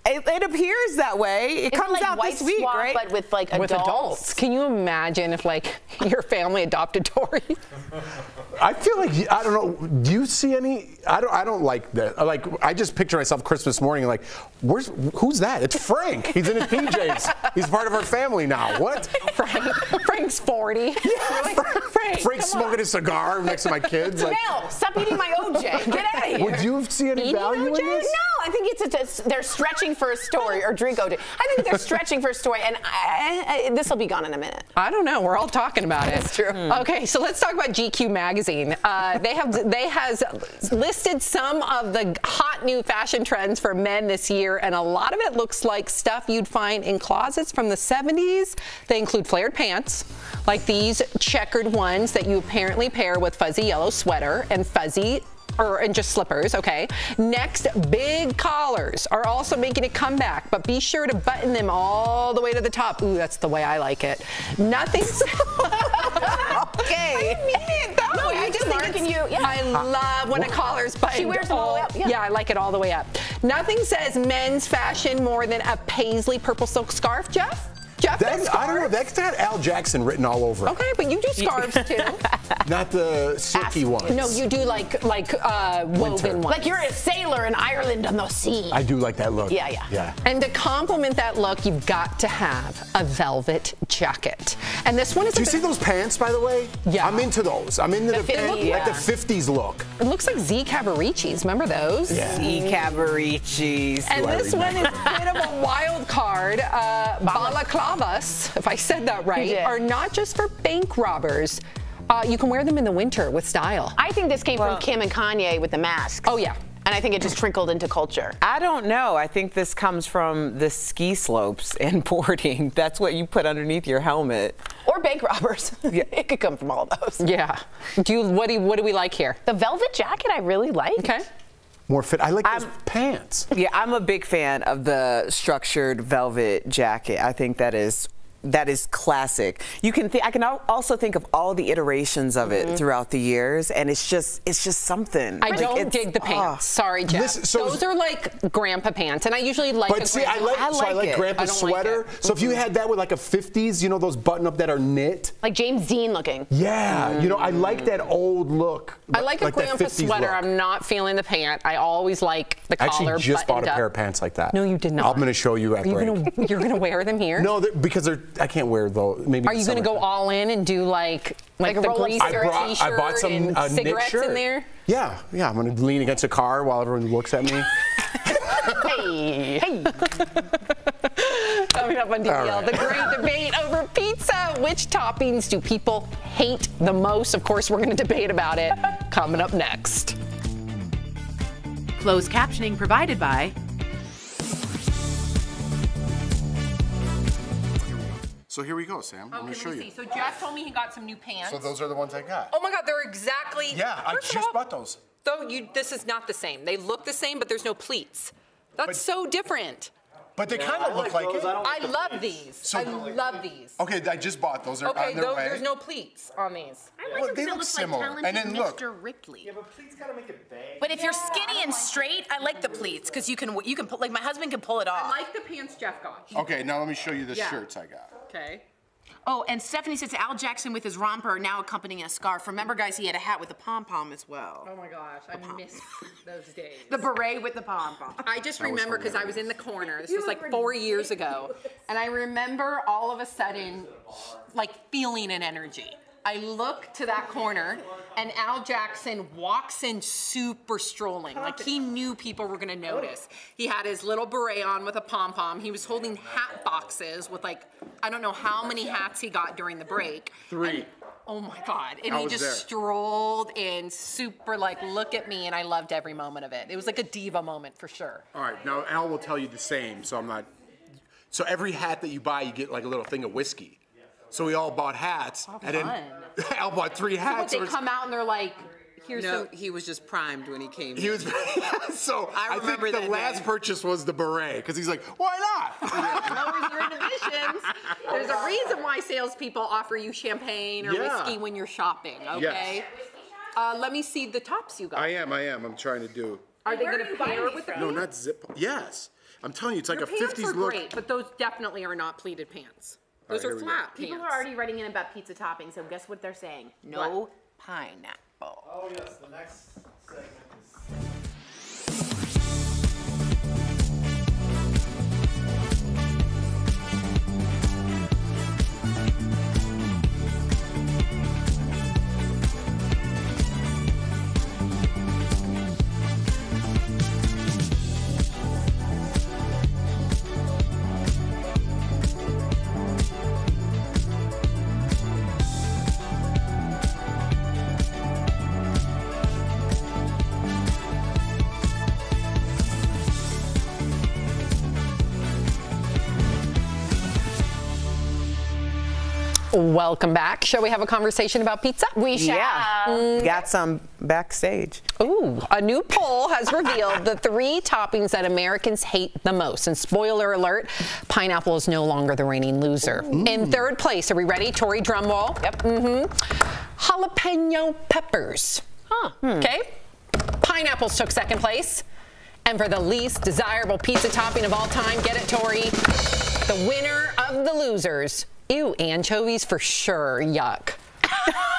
It, it appears that way. It Isn't comes like out white this week, swap, right? But with like With adults. Can you imagine if like your family adopted Tori? I feel like I don't know. Do you see any? I don't. I don't like that. Like I just picture myself Christmas morning, like, where's who's that? It's Frank. He's in his PJs. He's part of our family now. What? Frank, Frank's 40. Yeah, Frank, Frank's come on. smoking a cigar next to my kids. Like, Mel, stop eating my OJ. Get out of here. would you see any Eating value in this? No, I think it's a, they're stretching for a story or drink OJ. I think they're stretching for a story, and I, I, this will be gone in a minute. I don't know. We're all talking about it. That's true. Okay, so let's talk about GQ magazine. Uh, they have they has listed some of the hot new fashion trends for men this year, and a lot of it looks like stuff you'd find in closets from the 70s. They include flared pants, like these checkered ones that you apparently pair with fuzzy yellow sweater and fuzzy or and just slippers, okay? Next, big collars are also making a comeback, but be sure to button them all the way to the top. Ooh, that's the way I like it. Nothing. okay. I mean it that No, I just think it's- you- yeah. I love when a collar's buttoned. She wears them all the way up, yeah. I like it all the way up. Nothing says men's fashion more than a paisley purple silk scarf, Jeff. Jeff, That's, I don't know. That's got Al Jackson written all over. it. Okay, but you do scarves too. Not the silky ones. No, you do like like uh, woven ones. Like you're a sailor in Ireland on the sea. I do like that look. Yeah, yeah. Yeah. And to complement that look, you've got to have a velvet jacket. And this one is. Do a you see those pants, by the way? Yeah. I'm into those. I'm into the, The fifties, like the 50s look. It looks like Z Cavaricci's. Remember those? Yeah. E Cavaricci's. And this one is remember? a bit of a wild card. Uh, balaclavas, if I said that right, are not just for bank robbers. Uh, you can wear them in the winter with style. I think this came from Kim and Kanye with the masks. Oh yeah. And I think it just trickled into culture. I don't know. I think this comes from the ski slopes and boarding. That's what you put underneath your helmet. Or bank robbers. Yeah. it could come from all those. Yeah. Do you what do you, what do we like here? The velvet jacket I really like. Okay. More fit. I like those pants. Yeah, I'm a big fan of the structured velvet jacket. I think that is that is classic. You can th- I can also think of all the iterations of it mm-hmm. throughout the years, and it's just it's just something. I Like, don't dig the pants. Ah. Sorry, Jeff. Listen, so- Those are like grandpa pants, and I usually like. a But see, I grandpa- like, so I like it. grandpa's I don't like sweater. it. So if you mm-hmm. had that with like a 50s, you know those button up that are knit. Like James Dean looking. Yeah, you know I like that old look. I like a grandpa sweater. look. I'm not feeling the pant. I always like the I collar actually just buttoned bought a up. pair of pants like that. No, you did not. I'm going to show you at Are you break. gonna, you're gonna wear them here? No, they're- because they're I can't wear those. Maybe Are you gonna go all in and do like like, Like a the roll-up greaser I brought, I t-shirt bought some and uh, cigarettes shirt. in there? Yeah, yeah. I'm gonna lean against a car while everyone looks at me. hey, hey. Coming up on DBL, All right. the great debate over pizza. Which toppings do people hate the most? Of course, we're going to debate about it coming up next. Closed captioning provided by So here we go, Sam. I'm gonna show you. So Jeff told me he got some new pants. So those are the ones I got. Oh my God, they're exactly. Yeah, I First of just all, bought those. Though you, this is not the same. They look the same, but there's no pleats. That's so different. But they kind of look like it. I love these. So- I love these. Okay, I just bought those. They're Okay, on their tho- way. there's no pleats on these. I Well, they look similar. and then look, Mr. Ripley. Yeah, but please gotta make it big. But if you're skinny and straight, I like the pleats because you can you can pull like my husband can pull it off. I like the pants Jeff got. Okay, now let me show you the Yeah. shirts I got. Okay. Oh, and Stephanie says Al Jackson with his romper now accompanying a scarf. Remember, guys, he had a hat with a pom pom as well. Oh my gosh, I miss those days. The beret with the pom pom. I just remember because I was in the corner. This was like four years ago. And I remember all of a sudden, like feeling an energy. I look to that corner and Al Jackson walks in super strolling. Like he knew people were gonna notice. He had his little beret on with a pom pom. He was holding hat boxes with like, I don't know how many hats he got during the break. Three. Oh my God. And I he just there. strolled in super like, look at me. And I loved every moment of it. It was like a diva moment for sure. All right, now Al will tell you the same, so I'm not. So every hat that you buy, you get like a little thing of whiskey. So we all bought hats, and then Al bought three But hats. they so it's- come out and they're like, here's No, some. he was just primed when he came. He was so. I I, remember think the last day. purchase was the beret because he's like, why not? lowers your inhibitions. There's a reason why salespeople offer you champagne or Yeah. whiskey when you're shopping, okay? Uh, let me see the tops you got. I am. I am. I'm trying to do. Are they going to pair with the No, not zip. Yes, I'm telling you, it's like Your a pants 50s are look. great, but those definitely are not pleated pants. All Those right, are here we flat People pants. are already writing in about pizza toppings, so guess what they're saying? No pineapple. Oh, yes, the next segment is. Welcome back. Shall we have a conversation about pizza? We shall. Yeah, mm. Mm. got some backstage. Ooh, a new poll has revealed the three toppings that Americans hate the most. And spoiler alert, pineapple is no longer the reigning loser. In third place, are we ready? Tori Drumwall. Yep. Mm-hmm. Jalapeno peppers. Huh. Hmm. Okay. Pineapples took second place. And for the least desirable pizza topping of all time, get it, Tori. The winner of the losers. Ew, anchovies for sure. Yuck.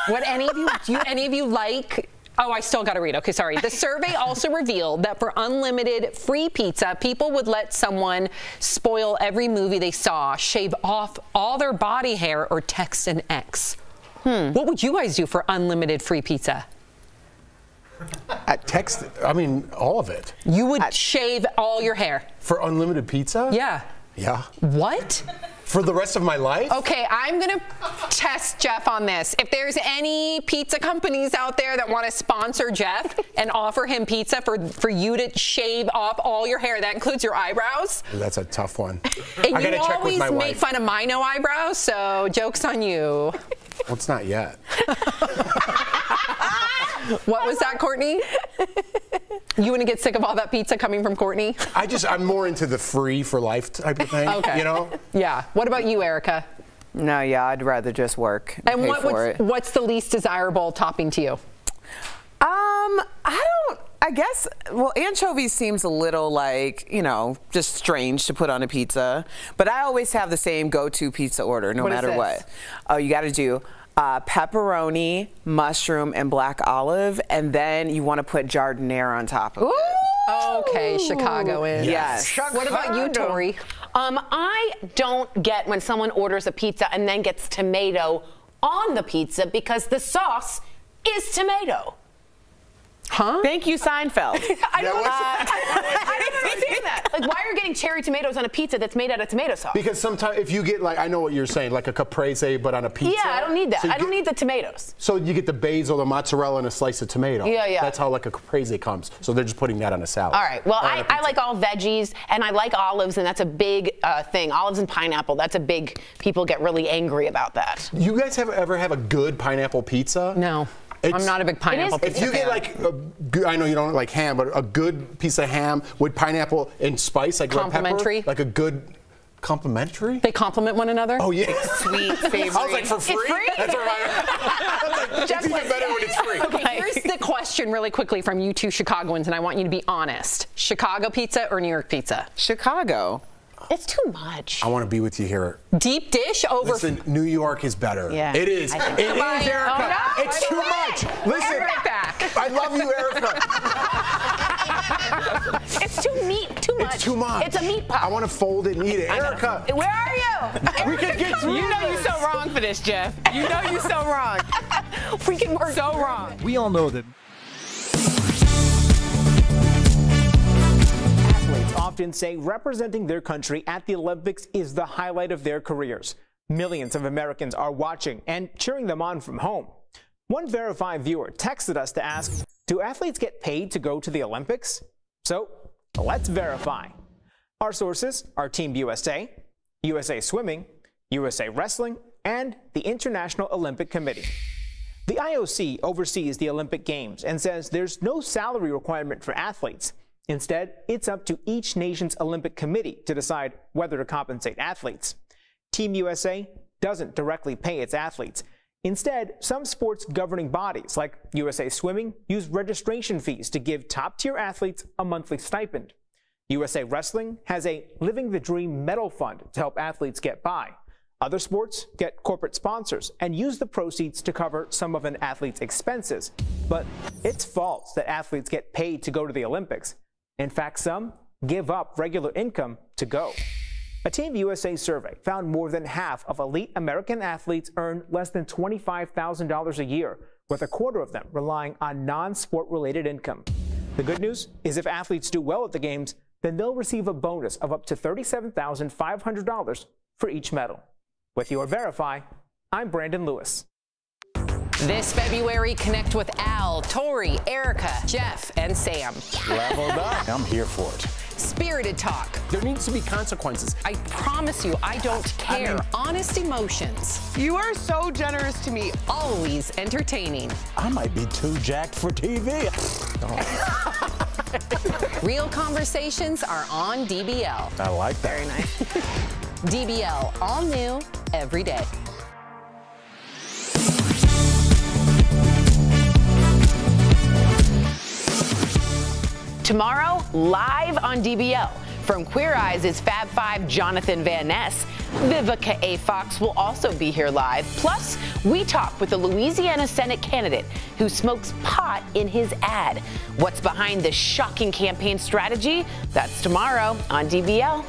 Would any of you, do you, any of you like? Oh, I still got to read. Okay, sorry. The survey also revealed that for unlimited free pizza, people would let someone spoil every movie they saw, shave off all their body hair, or text an ex. Hmm. What would you guys do for unlimited free pizza? At text, I mean, all of it. You would shave all your hair. For unlimited pizza? Yeah. Yeah. What? For the rest of my life? Okay, I'm gonna test Jeff on this. If there's any pizza companies out there that want to sponsor Jeff and offer him pizza for for you to shave off all your hair, that includes your eyebrows. That's a tough one. And I gotta you check always with my make fun of my no eyebrows, so jokes on you. Well, it's not yet. What was that, Courtney? You want to get sick of all that pizza coming from Courtney? I just, I'm more into the free for life type of thing. Okay. You know? Yeah. What about you, Erica? No, yeah, I'd rather just work and, And pay what for would, it. what's the least desirable topping to you? Um, I don't. I guess. Well, anchovies seems a little like you know just strange to put on a pizza, but I always have the same go-to pizza order no What is matter what. Oh, you got to do. Uh, pepperoni, mushroom, and black olive, and then you want to put giardiniera on top of it. Okay, Chicago is. Yes. What about you, Tori? Um, I don't get when someone orders a pizza and then gets tomato on the pizza because the sauce is tomato. Huh? Thank you, Seinfeld. I don't, I don't understand that. Like, why are you getting cherry tomatoes on a pizza that's made out of tomato sauce? Because sometimes if you get like, I know what you're saying, like a caprese, but on a pizza. yeah, I don't need that. So I don't get- need the tomatoes. So you get the basil, the mozzarella, and a slice of tomato. Yeah, yeah. That's how like a caprese comes. So they're just putting that on a salad. All right. Well, I, on I, a I pizza. like all veggies and I like olives, and that's a big uh, thing. Olives and pineapple, that's a big, people get really angry about that. You guys have ever have a good pineapple pizza? No. I'm not a big pineapple It is- If you get like, a good, I know you don't like ham, but a good piece of ham with pineapple and spice, like red pepper, Complimentary? like a good complimentary. They complement one another? Oh yeah, Sweet, I was like for free. It's free? That's what I, I was like, it's even better when it's free. Okay, here's the question really quickly from you two Chicagoans, and I want you to be honest. Chicago pizza or New York pizza? Chicago. It's too much. I want to be with you here. Deep dish over. Listen, New York is better. Yeah, it is. I think It is, so. Erica. Oh, no, it's by too the way. much. Listen, Be back. I love you, Erica. It's too meat, too much. It's too much. It's a meat pie. I want to fold it and eat it. Erica, Where are you? we can get through You know you're so wrong for this, Jeff. You know you're so wrong. we can work so wrong. We all know that often say representing their country at the Olympics is the highlight of their careers. Millions of Americans are watching and cheering them on from home. One verified viewer texted us to ask, do athletes get paid to go to the Olympics? So let's verify. Our sources are Team USA, USA Swimming, USA Wrestling, and the International Olympic Committee. The IOC oversees the Olympic Games and says there's no salary requirement for athletes. Instead, it's up to each nation's Olympic Committee to decide whether to compensate athletes. Team USA doesn't directly pay its athletes. Instead, some sports governing bodies like USA Swimming use registration fees to give top tier athletes a monthly stipend. USA Wrestling has a Living the Dream medal fund to help athletes get by. Other sports get corporate sponsors and use the proceeds to cover some of an athlete's expenses. But it's false that athletes get paid to go to the Olympics. In fact, some give up regular income to go. A Team USA survey found more than half of elite American athletes earn less than $25,000 a year, with a quarter of them relying on non sport related income. The good news is if athletes do well at the Games, then they'll receive a bonus of up to $37,500 for each medal. With your Verify, I'm Brandon Lewis. This February, connect with Al, Tori, Erica, Jeff, and Sam. Leveled up. I'm here for it. Spirited talk. There needs to be consequences. I promise you, I don't care. mean- Honest emotions. You are so generous to me. Always entertaining. I might be too jacked for TV. Real conversations are on DBL. I like that. Very nice. DBL, all new, every day. Tomorrow, live on DBL. From Queer Eyes is Fab Five Jonathan Van Ness. Vivica A. Fox will also be here live. Plus, we talk with a Louisiana Senate candidate who smokes pot in his ad. What's behind this shocking campaign strategy? That's tomorrow on DBL.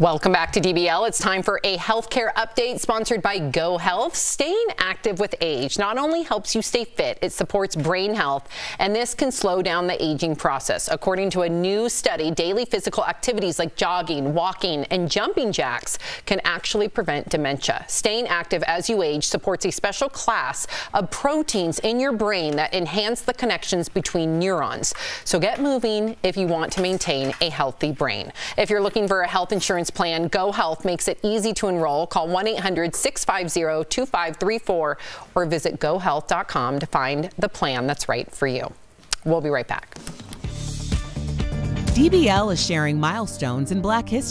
Welcome back to DBL. It's time for a healthcare update sponsored by Go Health. Staying active with age not only helps you stay fit, it supports brain health, and this can slow down the aging process. According to a new study, daily physical activities like jogging, walking, and jumping jacks can actually prevent dementia. Staying active as you age supports a special class of proteins in your brain that enhance the connections between neurons. So get moving if you want to maintain a healthy brain. If you're looking for a health insurance plan, Go Health makes it easy to enroll. Call 1 800 650 2534 or visit gohealth.com to find the plan that's right for you. We'll be right back. DBL is sharing milestones in Black history.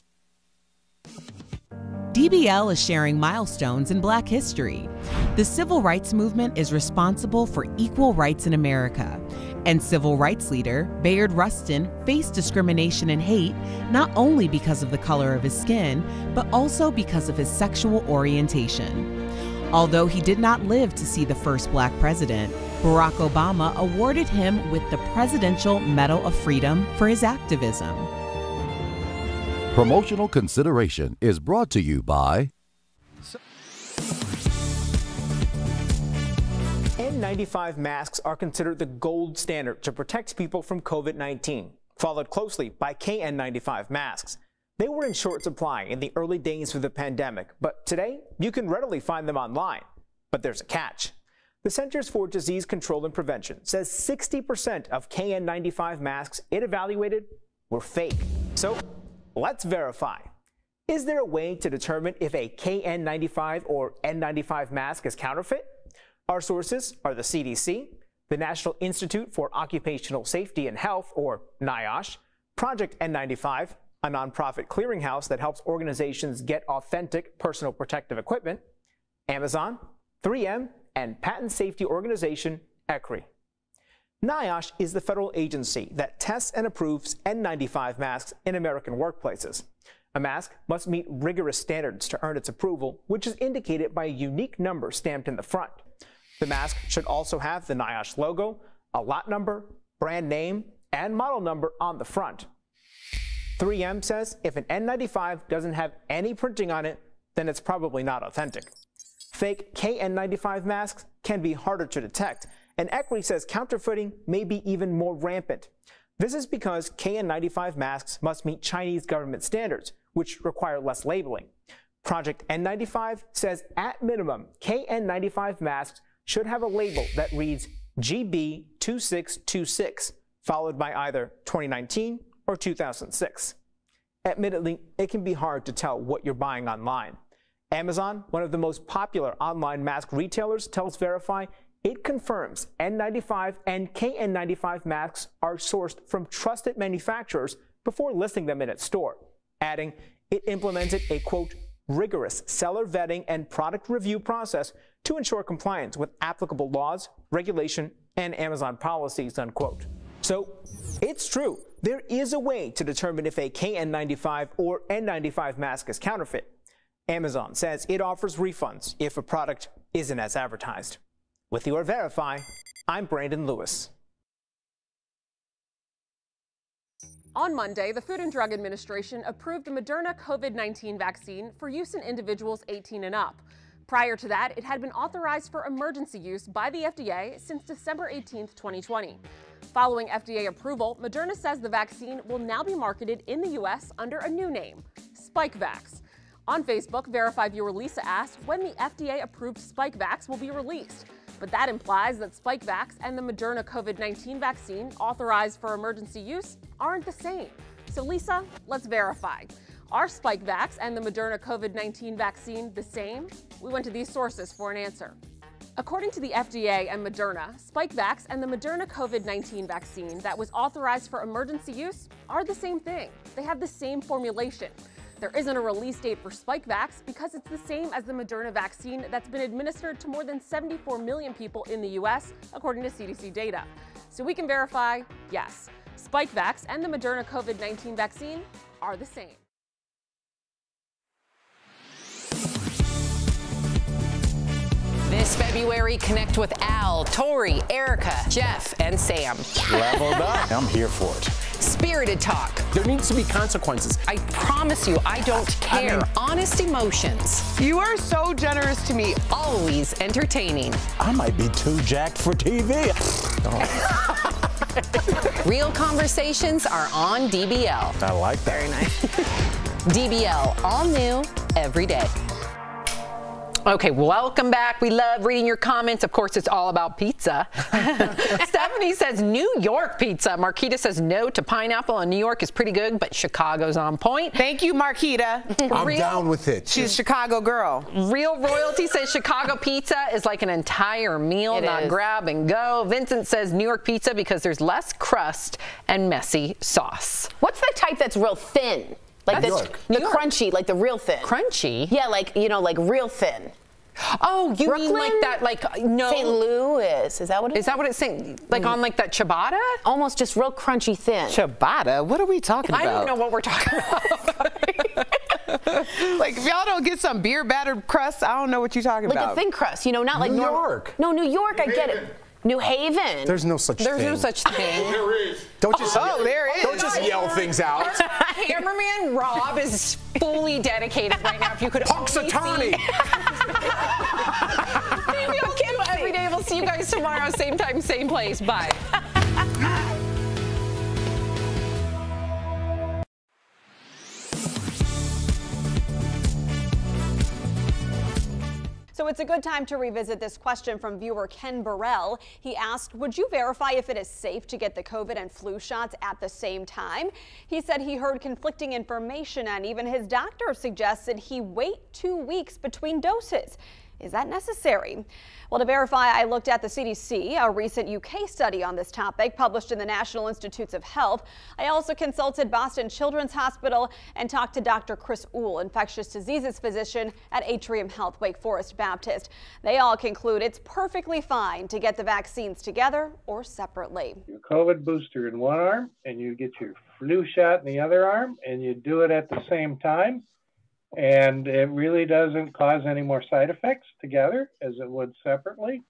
DBL is sharing milestones in Black history. The civil rights movement is responsible for equal rights in America, and civil rights leader Bayard Rustin faced discrimination and hate not only because of the color of his skin, but also because of his sexual orientation. Although he did not live to see the first black president, Barack Obama awarded him with the Presidential Medal of Freedom for his activism. Promotional consideration is brought to you by N95 masks are considered the gold standard to protect people from COVID 19, followed closely by KN95 masks. They were in short supply in the early days of the pandemic, but today you can readily find them online. But there's a catch. The Centers for Disease Control and Prevention says 60% of KN95 masks it evaluated were fake. So let's verify. Is there a way to determine if a KN95 or N95 mask is counterfeit? Our sources are the CDC, the National Institute for Occupational Safety and Health, or NIOSH, Project N95, a nonprofit clearinghouse that helps organizations get authentic personal protective equipment, Amazon, 3M, and patient safety organization ECRI. NIOSH is the federal agency that tests and approves N95 masks in American workplaces. A mask must meet rigorous standards to earn its approval, which is indicated by a unique number stamped in the front. The mask should also have the NIOSH logo, a lot number, brand name, and model number on the front. 3M says if an N95 doesn't have any printing on it, then it's probably not authentic. Fake KN95 masks can be harder to detect, and ECRI says counterfeiting may be even more rampant. This is because KN95 masks must meet Chinese government standards, which require less labeling. Project N95 says at minimum, KN95 masks should have a label that reads GB2626, followed by either 2019 or 2006. Admittedly, it can be hard to tell what you're buying online. Amazon, one of the most popular online mask retailers, tells Verify it confirms N95 and KN95 masks are sourced from trusted manufacturers before listing them in its store, adding it implemented a quote rigorous seller vetting and product review process to ensure compliance with applicable laws, regulation, and Amazon policies, unquote. So it's true. There is a way to determine if a KN95 or N95 mask is counterfeit. Amazon says it offers refunds if a product isn't as advertised. With your Verify, I'm Brandon Lewis. On Monday, the Food and Drug Administration approved a Moderna COVID 19 vaccine for use in individuals 18 and up. Prior to that, it had been authorized for emergency use by the FDA since December 18, 2020. Following FDA approval, Moderna says the vaccine will now be marketed in the U.S. under a new name, Spikevax. On Facebook, Verify viewer Lisa asked when the FDA approved Spikevax will be released. But that implies that Spikevax and the Moderna COVID 19 vaccine authorized for emergency use aren't the same. So, Lisa, let's verify. Are Spikevax and the Moderna COVID 19 vaccine the same? We went to these sources for an answer. According to the FDA and Moderna, Spikevax and the Moderna COVID 19 vaccine that was authorized for emergency use are the same thing. They have the same formulation. There isn't a release date for Spikevax because it's the same as the Moderna vaccine that's been administered to more than 74 million people in the US, according to CDC data. So we can verify yes, Spikevax and the Moderna COVID 19 vaccine are the same. This February, connect with Al, Tori, Erica, Jeff, and Sam. Leveled up. I'm here for it. Spirited talk. There needs to be consequences. I promise you, I don't care. Honest emotions. You are so generous to me. Always entertaining. I might be too jacked for TV. Real conversations are on DBL. I like that. Very nice. DBL, all new every day. Okay, welcome back. We love reading your comments. Of course, it's all about pizza. Stephanie says New York pizza. Marquita says no to pineapple, and New York is pretty good, but Chicago's on point. Thank you, Marquita. I'm down with it. She's a Chicago girl. Real Royalty says Chicago pizza is like an entire meal, It not is. grab and go. Vincent says New York pizza because there's less crust and messy sauce. What's the type that's real thin? Like the crunchy, like the real thin. Crunchy? Yeah, like you know, like real thin. Oh, you mean like that, like, no. St. Louis. Is that what it is? Is that what it's saying? Like on like that ciabatta? Almost just real crunchy thin. Ciabatta? What are we talking I about? I don't know what we're talking about. Like, if y'all don't get some beer battered crust, I don't know what you're talking Like about. Like a thin crust, you know, not like New York. No, New York, I get it. New Haven. There's no such There's thing. There's no such oh, thing. there is. Don't just Oh, there it Don't is. just yell things out. Cameraman Rob is fully dedicated right now. If you could only Punxsutawney. Maybe I'll get every day. We'll see you guys tomorrow, same time, same place. Bye. So it's a good time to revisit this question from viewer Ken Burrell. He asked, Would you verify if it is safe to get the COVID and flu shots at the same time? He said he heard conflicting information and even his doctor suggested he wait two weeks between doses. Is that necessary? Well, to verify, I looked at the CDC, a recent UK study on this topic published in the National Institutes of Health. I also consulted Boston Children's Hospital and talked to Dr. Chris Ohl, infectious diseases physician at Atrium Health Wake Forest Baptist. They all conclude it's perfectly fine to get the vaccines together or separately. Your COVID booster in one arm, and you get your flu shot in the other arm, and you do it at the same time. And it really doesn't cause any more side effects together as it would separately.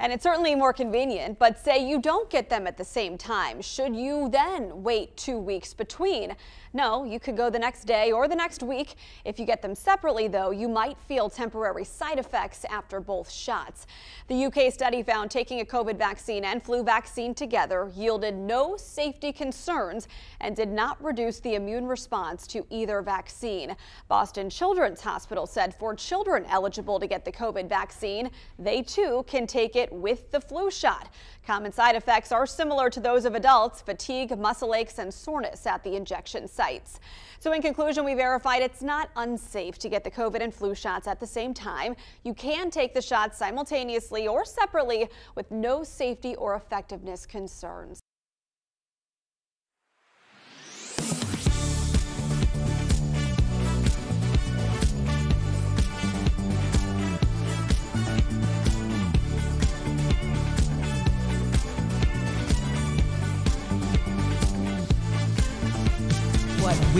And it's certainly more convenient, but say you don't get them at the same time. Should you then wait two weeks between? No, you could go the next day or the next week. If you get them separately, though, you might feel temporary side effects after both shots. The UK study found taking a COVID vaccine and flu vaccine together yielded no safety concerns and did not reduce the immune response to either vaccine. Boston Children's Hospital said for children eligible to get the COVID vaccine, they too can take it with the flu shot. Common side effects are similar to those of adults, fatigue, muscle aches, and soreness at the injection sites. So in conclusion, we verified it's not unsafe to get the COVID and flu shots at the same time. You can take the shots simultaneously or separately with no safety or effectiveness concerns.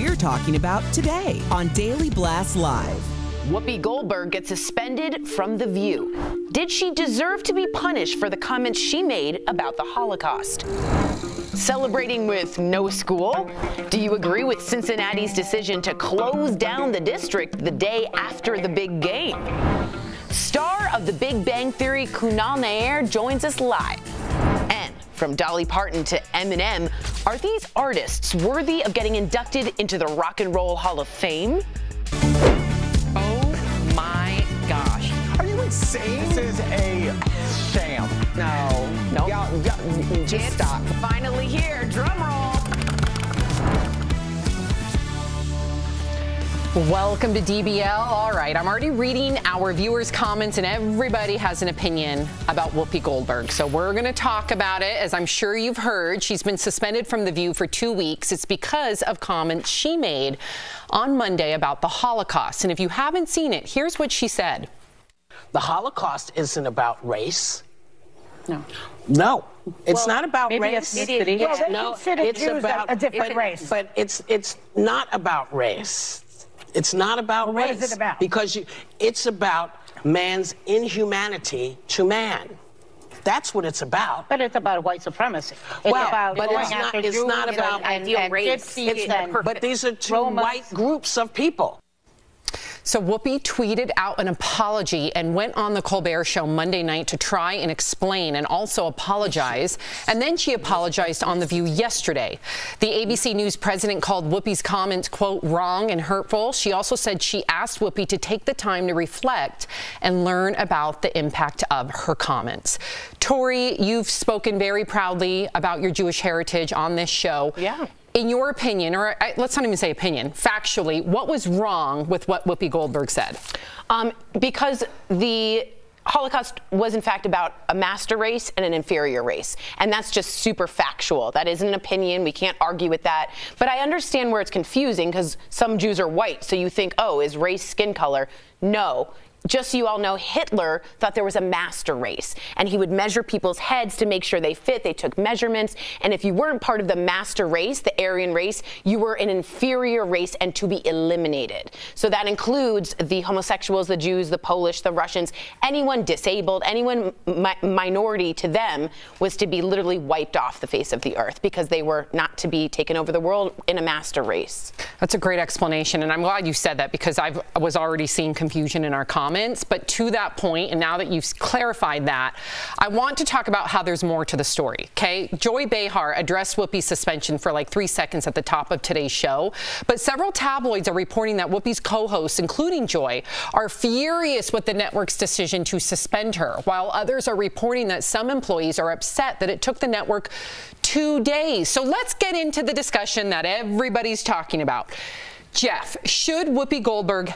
We're talking about today on Daily Blast Live. Whoopi Goldberg gets suspended from The View. Did she deserve to be punished for the comments she made about the Holocaust? Celebrating with no school? Do you agree with Cincinnati's decision to close down the district the day after the big game? Star of The Big Bang Theory, Kunal Nayyar, joins us live. And from Dolly Parton to Eminem, are these artists worthy of getting inducted into the Rock and Roll Hall of Fame? Oh my gosh. Are you insane? This is a sham. No. No. Y'all, y'all, just It's stop. Finally here. Welcome to DBL. All right, I'm already reading our viewers' comments, and everybody has an opinion about Whoopi Goldberg. So we're going to talk about it. As I'm sure you've heard, she's been suspended from The View for two weeks. It's because of comments she made on Monday about the Holocaust. And if you haven't seen it, here's what she said. The Holocaust isn't about race. No. No, it's Well, not about maybe race. ethnicity. Well, they no, consider it's Jews a- about a different it- race. But it's it's not about race. It's not about Well, race. is it about? Because you, it's about man's inhumanity to man. That's what it's about. But it's about white supremacy. It's well, about but it's not. It's not about and, and, and gypsies It's- and but these are two white groups of people. So Whoopi tweeted out an apology and went on the Colbert Show Monday night to try and explain and also apologize. And then she apologized on The View yesterday. The ABC News president called Whoopi's comments, quote, wrong and hurtful. She also said she asked Whoopi to take the time to reflect and learn about the impact of her comments. Tori, you've spoken very proudly about your Jewish heritage on this show. Yeah. In your opinion, or I, let's not even say opinion, factually, what was wrong with what Whoopi Goldberg said? Um, because the Holocaust was in fact about a master race and an inferior race. And that's just super factual. That isn't an opinion. We can't argue with that. But I understand where it's confusing because some Jews are white. So you think, oh, is race skin color? No. Just so you all know, Hitler thought there was a master race, and he would measure people's heads to make sure they fit. They took measurements, and if you weren't part of the master race, the Aryan race, you were an inferior race and to be eliminated. So that includes the homosexuals, the Jews, the Polish, the Russians, anyone disabled, anyone mi- minority to them was to be literally wiped off the face of the earth because they were not to be taken over the world in a master race. That's a great explanation, and I'm glad you said that because I've, I was already seeing confusion in our comments. But to that point, and now that you've clarified that, I want to talk about how there's more to the story. Okay, Joy Behar addressed Whoopi's suspension for like three seconds at the top of today's show, but several tabloids are reporting that Whoopi's co-hosts, including Joy, are furious with the network's decision to suspend her, while others are reporting that some employees are upset that it took the network two days. So let's get into the discussion that everybody's talking about. Jeff, should Whoopi Goldberg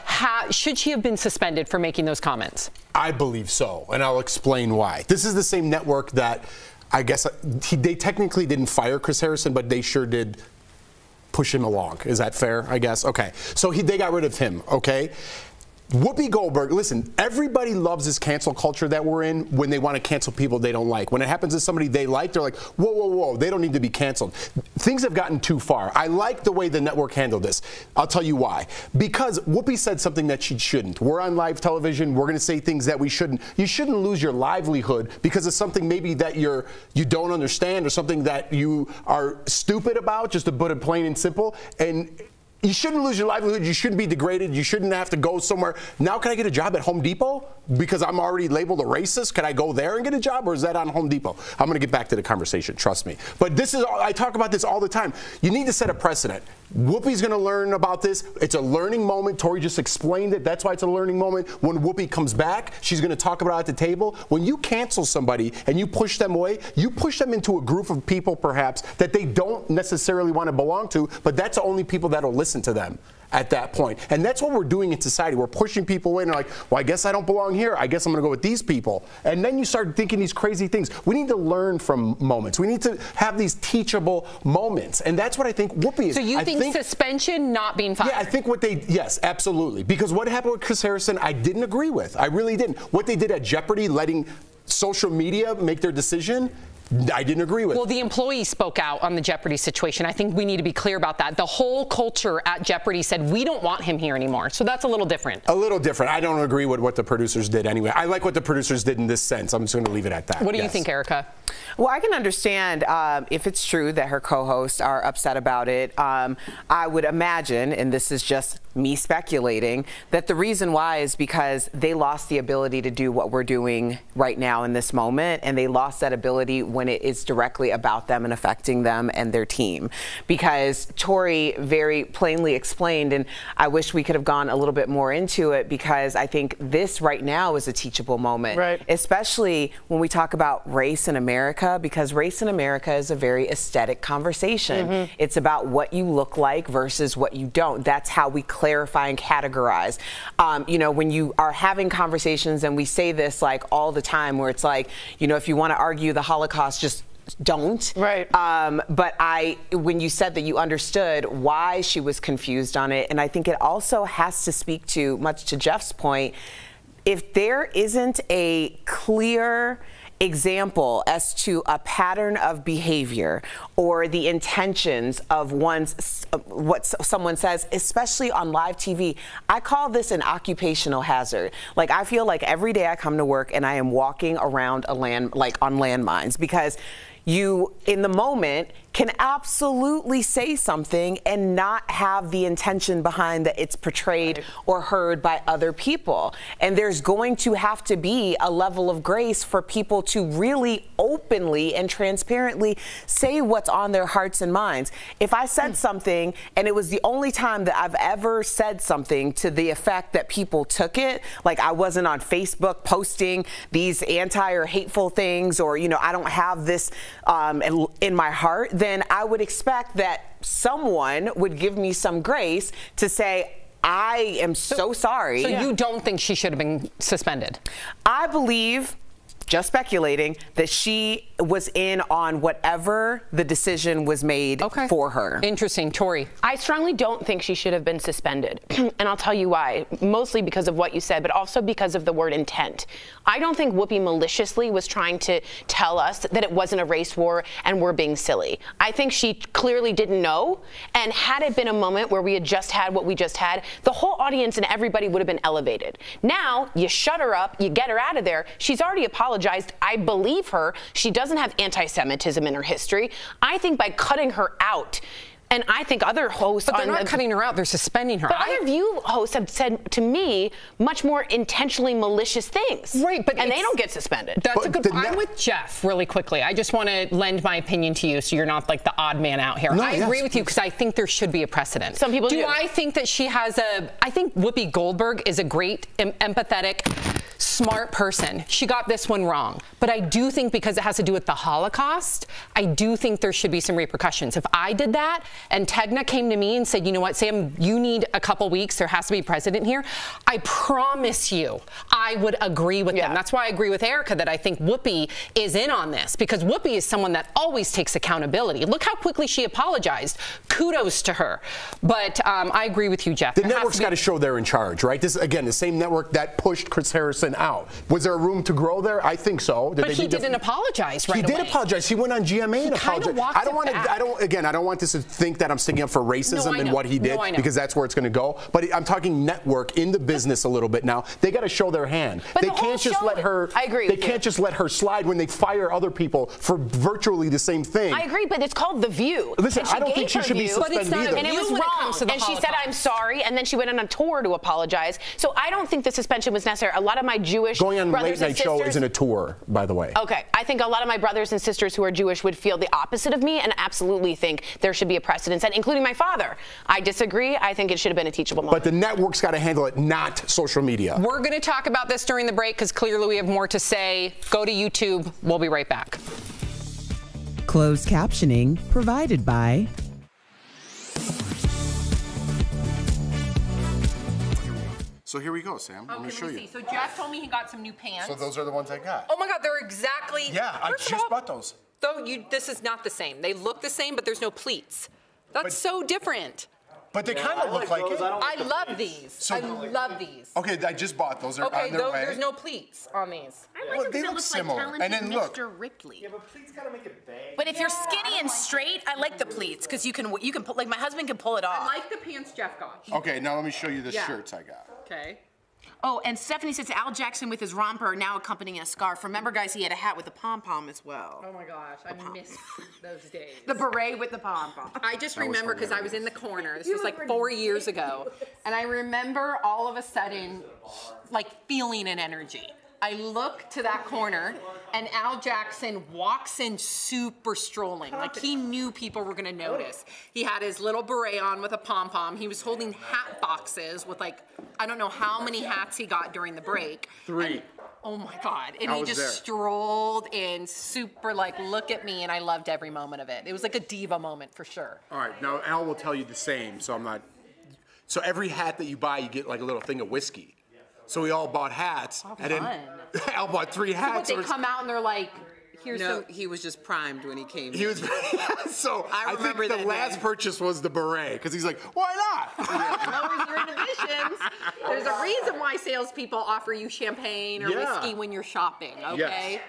should she have been suspended for making those comments? I believe so, and I'll explain why. This is the same network that I guess uh, he, they technically didn't fire Chris Harrison, but they sure did push him along. Is that fair? I guess. Okay. So he, they got rid of him. Okay. Whoopi Goldberg, listen, everybody loves this cancel culture that we're in when they want to cancel people they don't like. When it happens to somebody they like, they're like, whoa, whoa, whoa, they don't need to be canceled. Things have gotten too far. I like the way the network handled this. I'll tell you why. Because Whoopi said something that she shouldn't. We're on live television, we're going to say things that we shouldn't. You shouldn't lose your livelihood because of something maybe that you're you don't understand or something that you are stupid about, just to put it plain and simple. And you shouldn't lose your livelihood. You shouldn't be degraded. You shouldn't have to go somewhere. Now, can I get a job at Home Depot because I'm already labeled a racist? Can I go there and get a job, or is that on Home Depot? I'm going to get back to the conversation. Trust me. But this is I talk about this all the time. You need to set a precedent. Whoopi's going to learn about this. It's a learning moment. Tori just explained it. That's why it's a learning moment. When Whoopi comes back, she's going to talk about it at the table. When you cancel somebody and you push them away, you push them into a group of people perhaps that they don't necessarily want to belong to, but that's the only people that'll listen to them at that point. And that's what we're doing in society. We're pushing people in and like, well, I guess I don't belong here. I guess I'm going to go with these people. And then you start thinking these crazy things. We need to learn from moments. We need to have these teachable moments. And that's what I think Whoopi is. So you I think, suspension, not being fired? yeah, I think what they, yes, absolutely. Because what happened with Chris Harrison, I didn't agree with. I really didn't. What they did at Jeopardy, letting social media make their decision, I didn't agree with. Well, the employee spoke out on the Jeopardy situation. I think we need to be clear about that. The whole culture at Jeopardy said we don't want him here anymore. So that's a little different. A little different. I don't agree with what the producers did anyway. I like what the producers did in this sense. I'm just going to leave it at that. What do you think, Erica? Well, I can understand um, if it's true that her co-hosts are upset about it. Um, I would imagine, and this is just me speculating, that the reason why is because they lost the ability to do what we're doing right now in this moment, and they lost that ability when it is directly about them and affecting them and their team. Because Tori very plainly explained, and I wish we could have gone a little bit more into it because I think this right now is a teachable moment, right. especially when we talk about race in America, because race in America is a very aesthetic conversation. Mhm. It's about what you look like versus what you don't. That's how we clarify and categorize. Um, you know, when you are having conversations, and we say this like all the time, where it's like, you know, if you want to argue the Holocaust, just don't. Right. Um, but I, when you said that you understood why she was confused on it, and I think it also has to speak to, much to Jeff's point, if there isn't a clear example as to a pattern of behavior or the intentions of one's uh, what someone says, especially on live TV, I call this an occupational hazard. Like I feel like every day I come to work and I am walking around a land like on landmines because you in the moment can absolutely say something and not have the intention behind that it's portrayed or heard by other people. And there's going to have to be a level of grace for people to really openly and transparently say what's on their hearts and minds. If I said something and it was the only time that I've ever said something to the effect that people took it, like I wasn't on Facebook posting these anti or hateful things, or, you know, I don't have this um, in- in my heart, then I would expect that someone would give me some grace to say, I am so, sorry. So you don't think she should have been suspended? I believe, just speculating, that she was in on whatever the decision was made for her. Interesting. Tori. I strongly don't think she should have been suspended. and I'll tell you why. Mostly because of what you said, but also because of the word intent. I don't think Whoopi maliciously was trying to tell us that it wasn't a race war and we're being silly. I think she clearly didn't know. And had it been a moment where we had just had what we just had, the whole audience and everybody would have been elevated. Now, you shut her up, you get her out of there. She's already apologized. I believe her. She doesn't have anti Semitism in her history. I think by cutting her out, and I think other hosts But they're on not the- cutting her out, they're suspending her. But I- other View hosts have said to me much more intentionally malicious things. Right, but and they don't get suspended. That's a good. I'm with Jeff really quickly. I just want to lend my opinion to you, so you're not like the odd man out here. No, I yes, agree with you because I think there should be a precedent. Some people do. I think that she has a? I think Whoopi Goldberg is a great, em- empathetic, smart person. She got this one wrong, but I do think because it has to do with the Holocaust, I do think there should be some repercussions. If I did that and Tegna came to me and said, "You know what, Sam, you need a couple weeks. There has to be a president here," I promise you, I would agree with them. That's why I agree with Erica that I think Whoopi is in on this because Whoopi is someone that always takes accountability. Look how quickly she apologized. Kudos to her. But um, I agree with you, Jeff. The There network's got to show they're in charge, right? This again, the same network that pushed Chris Harrison out. Was there room to grow there? I think so. Did But he didn't apologize right he did apologize. He went on GMA and He kinda apologized. I don't want to. I don't. Again, I don't want this to think that I'm sticking up for racism No, and what he did No, because that's where it's going to go. But I'm talking network in the business a little bit now. They got to show their hand. But they the can't just show- let her. I agree They can't just let her slide when they fire other people for virtually the same thing. I agree, but it's called The View. Listen, I don't gave think she her should be view, suspended either. And it was View when it wrong. comes and she said, I'm sorry. And then she went on a tour to apologize. So I don't think the suspension was necessary. A lot of my Jewish Going on brothers late and night show isn't a tour, by the way. Okay, I think a lot of my brothers and sisters who are Jewish would feel the opposite of me and absolutely think there should be a precedent set, including my father. I disagree. I think it should have been a teachable moment. But the network's got to handle it, not social media. We're going to talk about this during the break because clearly we have more to say. Go to YouTube. We'll be right back. Closed captioning provided by So here we go, Sam. Let me show you. So Jeff told me he got some new pants. So those are the ones I got. Oh my God, they're exactly. Yeah, I First of just all, bought those. Though you, this is not the same. They look the same, but there's no pleats. That's so different. But they kind of look like it. I love these. So- I love these. Okay, I just bought those. They're Okay, on their though, way. there's no pleats on these. Well, they look similar. and then look. Ripley. Yeah, but please gotta make it big. But if you're skinny and straight, I like the pleats because you can you can pull like my husband can pull it off. I like the pants Jeff got. Okay, now let me show you the Yeah. shirts I got. Okay. Oh, and Stephanie says Al Jackson with his romper now accompanying a scarf. Remember, guys, he had a hat with a pom pom as well. Oh my gosh, I miss those days. The beret with the pom pom. I just remember because I was in the corner. This was like four years ago. And I remember all of a sudden, like feeling an energy. I look to that corner and Al Jackson walks in super strolling. Like he knew people were gonna notice. He had his little beret on with a pom pom. He was holding hat boxes with like, I don't know how many hats he got during the break. Three. Oh my God. And I he just there. strolled in super like, look at me. And I loved every moment of it. It was like a diva moment for sure. All right, now Al will tell you the same, so I'm not. So every hat that you buy, you get like a little thing of whiskey. So we all bought hats, and then Al bought three So what, hats. they come out and they're like, here's no, some. he was just primed when he came. He in. was so. I I, think the that last day. purchase was the beret because he's like, why not? lowers your inhibitions. There's a reason why salespeople offer you champagne or Yeah. whiskey when you're shopping, okay? Yes.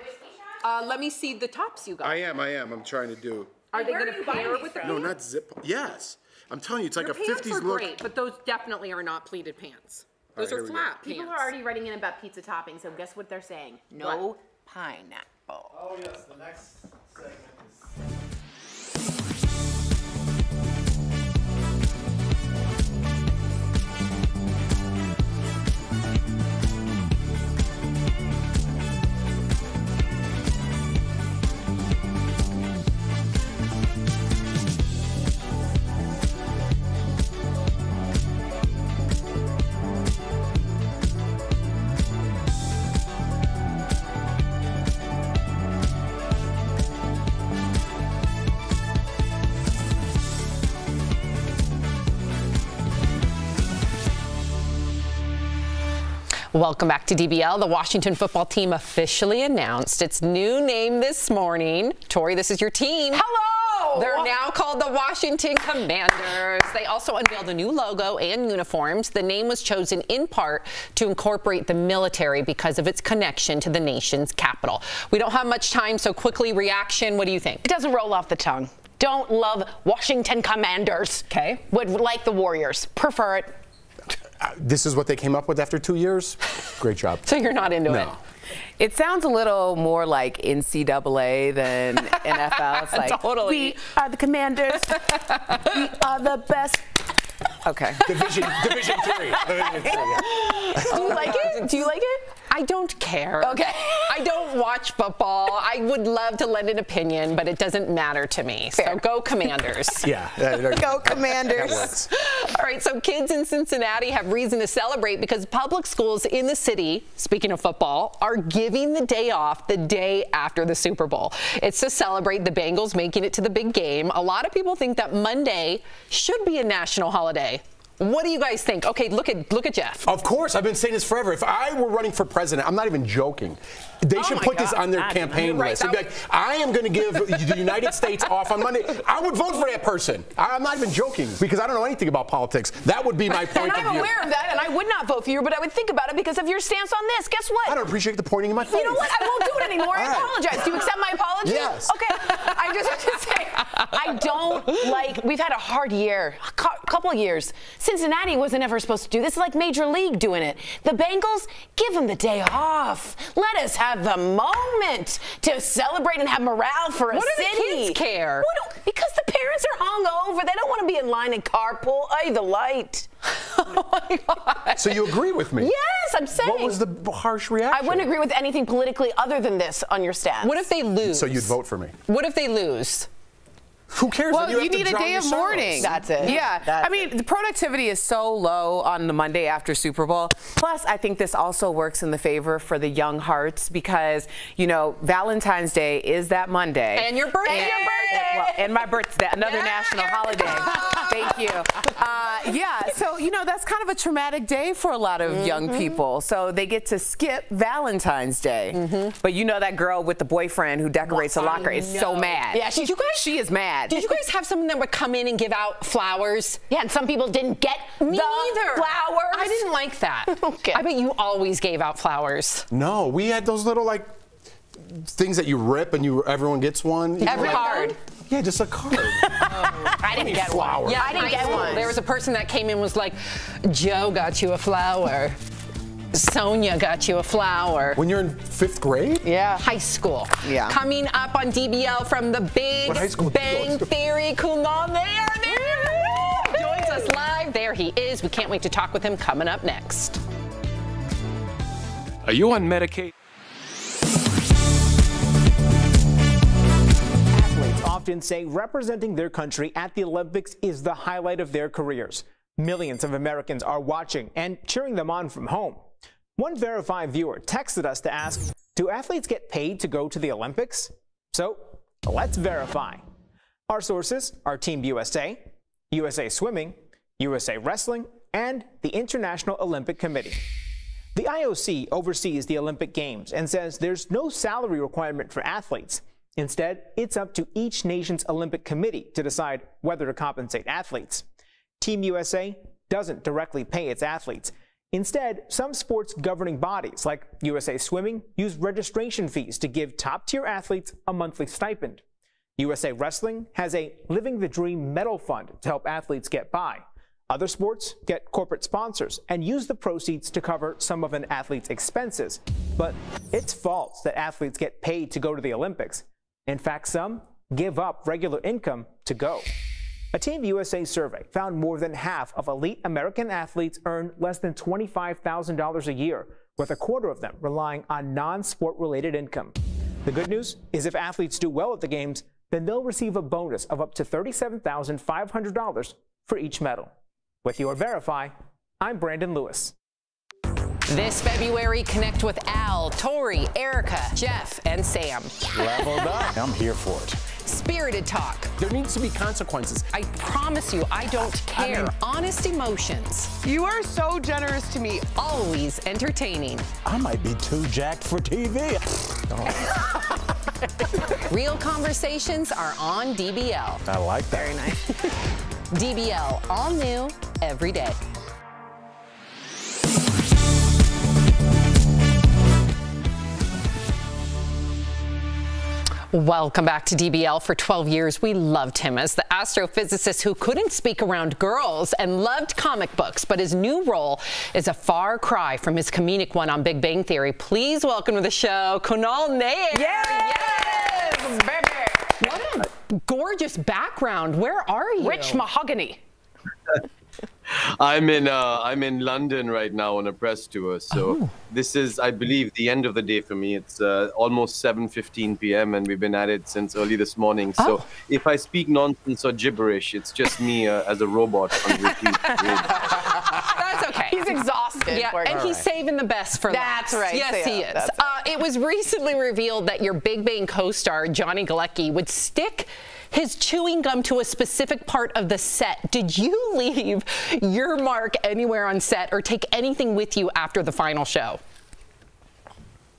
Uh, let me see the tops you got. I am, I am. I'm trying to do. Are they going to pair with the No, not zip. Yes. I'm telling you, it's like Your a pants 50s are look. great, but those definitely are not pleated pants. All Those right, are here we go. flat pants. People are already writing in about pizza toppings, so guess what they're saying? No What? pineapple. Oh, yes, the next segment Welcome back to DBL. The Washington football team officially announced its new name this morning. Tori, this is your team. Hello! They're now called the Washington Commanders. They also unveiled a new logo and uniforms. The name was chosen in part to incorporate the military because of its connection to the nation's capital. We don't have much time, so quickly reaction. What do you think? It doesn't roll off the tongue. Don't love Washington Commanders. Okay. Would like the Warriors. Prefer it. This is what they came up with after two years. Great job. So you're not into it? No. It sounds a little more like NCAA than NFL. It's like Totally. we are the commanders. we are the best. Okay. Division Division three. Division three. yeah. Do you like it? Do you like it? I don't care. Okay. I don't watch football. I would love to lend an opinion, but it doesn't matter to me. So go Commanders. Yeah. that- that- Go Commanders. All right, so kids in Cincinnati have reason to celebrate because public schools in the city, speaking of football, are giving the day off the day after the Super Bowl. It's to celebrate the Bengals making it to the big game. A lot of people think that Monday should be a national holiday. What do you guys think? Okay, look at look at Jeff. Of course, I've been saying this forever. If I were running for president, I'm not even joking. They oh should Oh my put this on their campaign right. list. Be like, I am going to give the United States off on Monday. I would vote for that person. I- I'm not even joking because I don't know anything about politics. That would be my point And of I'm aware of that, and I would not vote for you, but I would think about it because of your stance on this. Guess what? I don't appreciate the pointing in my face. You know what? I won't do it anymore. I right. apologize. Do you accept my apology? Yes. Okay. I just have to say, I don't like. We've had a hard year, a couple years. Cincinnati wasn't ever supposed to do this. It's like Major League doing it. The Bengals, give them the day off. Let us have the moment to celebrate and have morale for a What do the city. kids care? What do- because the parents are hungover. They don't want to be in line and carpool. Ay, the light. Oh so you agree with me? Yes, I'm saying. What was the harsh reaction? I wouldn't agree with anything politically other than this on your stance. What if they lose? So you'd vote for me? What if they lose? Who cares? Well, Then you, need a day of mourning. That's it. Yeah. That's I mean, the productivity is so low on the Monday after Super Bowl. Plus, I think this also works in the favor for the young hearts because, you know, Valentine's Day is that Monday. And your birthday. And, well, and my birthday, another national holiday. Thank you. Uh, yeah, so, you know, that's kind of a traumatic day for a lot of young Mm-hmm. people. So they get to skip Valentine's Day. But you know that girl with the boyfriend who decorates a I locker is so mad. Yeah, did you guys- She is mad. Did you guys have someone that would come in and give out flowers? Yeah, and some people didn't get Me the neither. flowers. I didn't like that. Okay. I bet you always gave out flowers. No, we had those little like things that you rip and you everyone gets one. You Every know, like- card. Yeah, just a card. I didn't get Flowers. one. Yeah, I didn't high get school, one. There was a person that came in and was like, Joe got you a flower. Sonia got you a flower. when you're in fifth grade? Yeah. High school. Yeah. Coming up on DBL from the Big high school Bang go to? Theory, Kunal, they are there. Joins us live. There he is. We can't wait to talk with him coming up next. Are you on Medicaid? Athletes often say representing their country at the Olympics is the highlight of their careers. Millions of Americans are watching and cheering them on from home. One verified viewer texted us to ask, do athletes get paid to go to the Olympics? So let's verify. Our sources are Team USA, USA Swimming, USA Wrestling, and the International Olympic Committee. The IOC oversees the Olympic Games and says there's no salary requirement for athletes. Instead, it's up to each nation's Olympic Committee to decide whether to compensate athletes. Team USA doesn't directly pay its athletes. Instead, some sports governing bodies, like USA Swimming, use registration fees to give top tier athletes a monthly stipend. USA Wrestling has a Living the Dream medal fund to help athletes get by. Other sports get corporate sponsors and use the proceeds to cover some of an athlete's expenses. But it's false that athletes get paid to go to the Olympics. In fact, some give up regular income to go. A Team USA survey found more than half of elite American athletes earn less than $25,000 a year, with a quarter of them relying on non sport related income. The good news is if athletes do well at the Games, then they'll receive a bonus of up to $37,500 for each medal. With your Verify, I'm Brandon Lewis. This February, connect with Al, Tori, Erica, Jeff, and Sam. Leveled up. I'm here for it. Spirited talk. There needs to be consequences. I promise you, I don't care. mean- Honest emotions. You are so generous to me. Always entertaining. I might be too jacked for TV. Real conversations are on DBL. I like that. Very nice. DBL, all new every day. Welcome back to DBL. For 12 years, we loved him as the astrophysicist who couldn't speak around girls and loved comic books. But his new role is a far cry from his comedic one on Big Bang Theory. Please welcome to the show, Kunal Nayyar. Yeah, yes, baby. What a gorgeous background. Where are you? Rich mahogany. I'm in uh, I'm in London right now on a press tour. So Oh. this is, I believe, the end of the day for me. It's uh, almost 7:15 p.m. and we've been at it since early this morning. So Oh. if I speak nonsense or gibberish, it's just me uh, as a robot on repeat. That's okay. He's exhausted. Yeah, and guy. he's saving the best for last. That's right. Yes, he Yeah, is. that's Uh, it was recently revealed that your Big Bang co-star Johnny Galecki would stick his chewing gum to a specific part of the set. Did you leave your mark anywhere on set or take anything with you after the final show?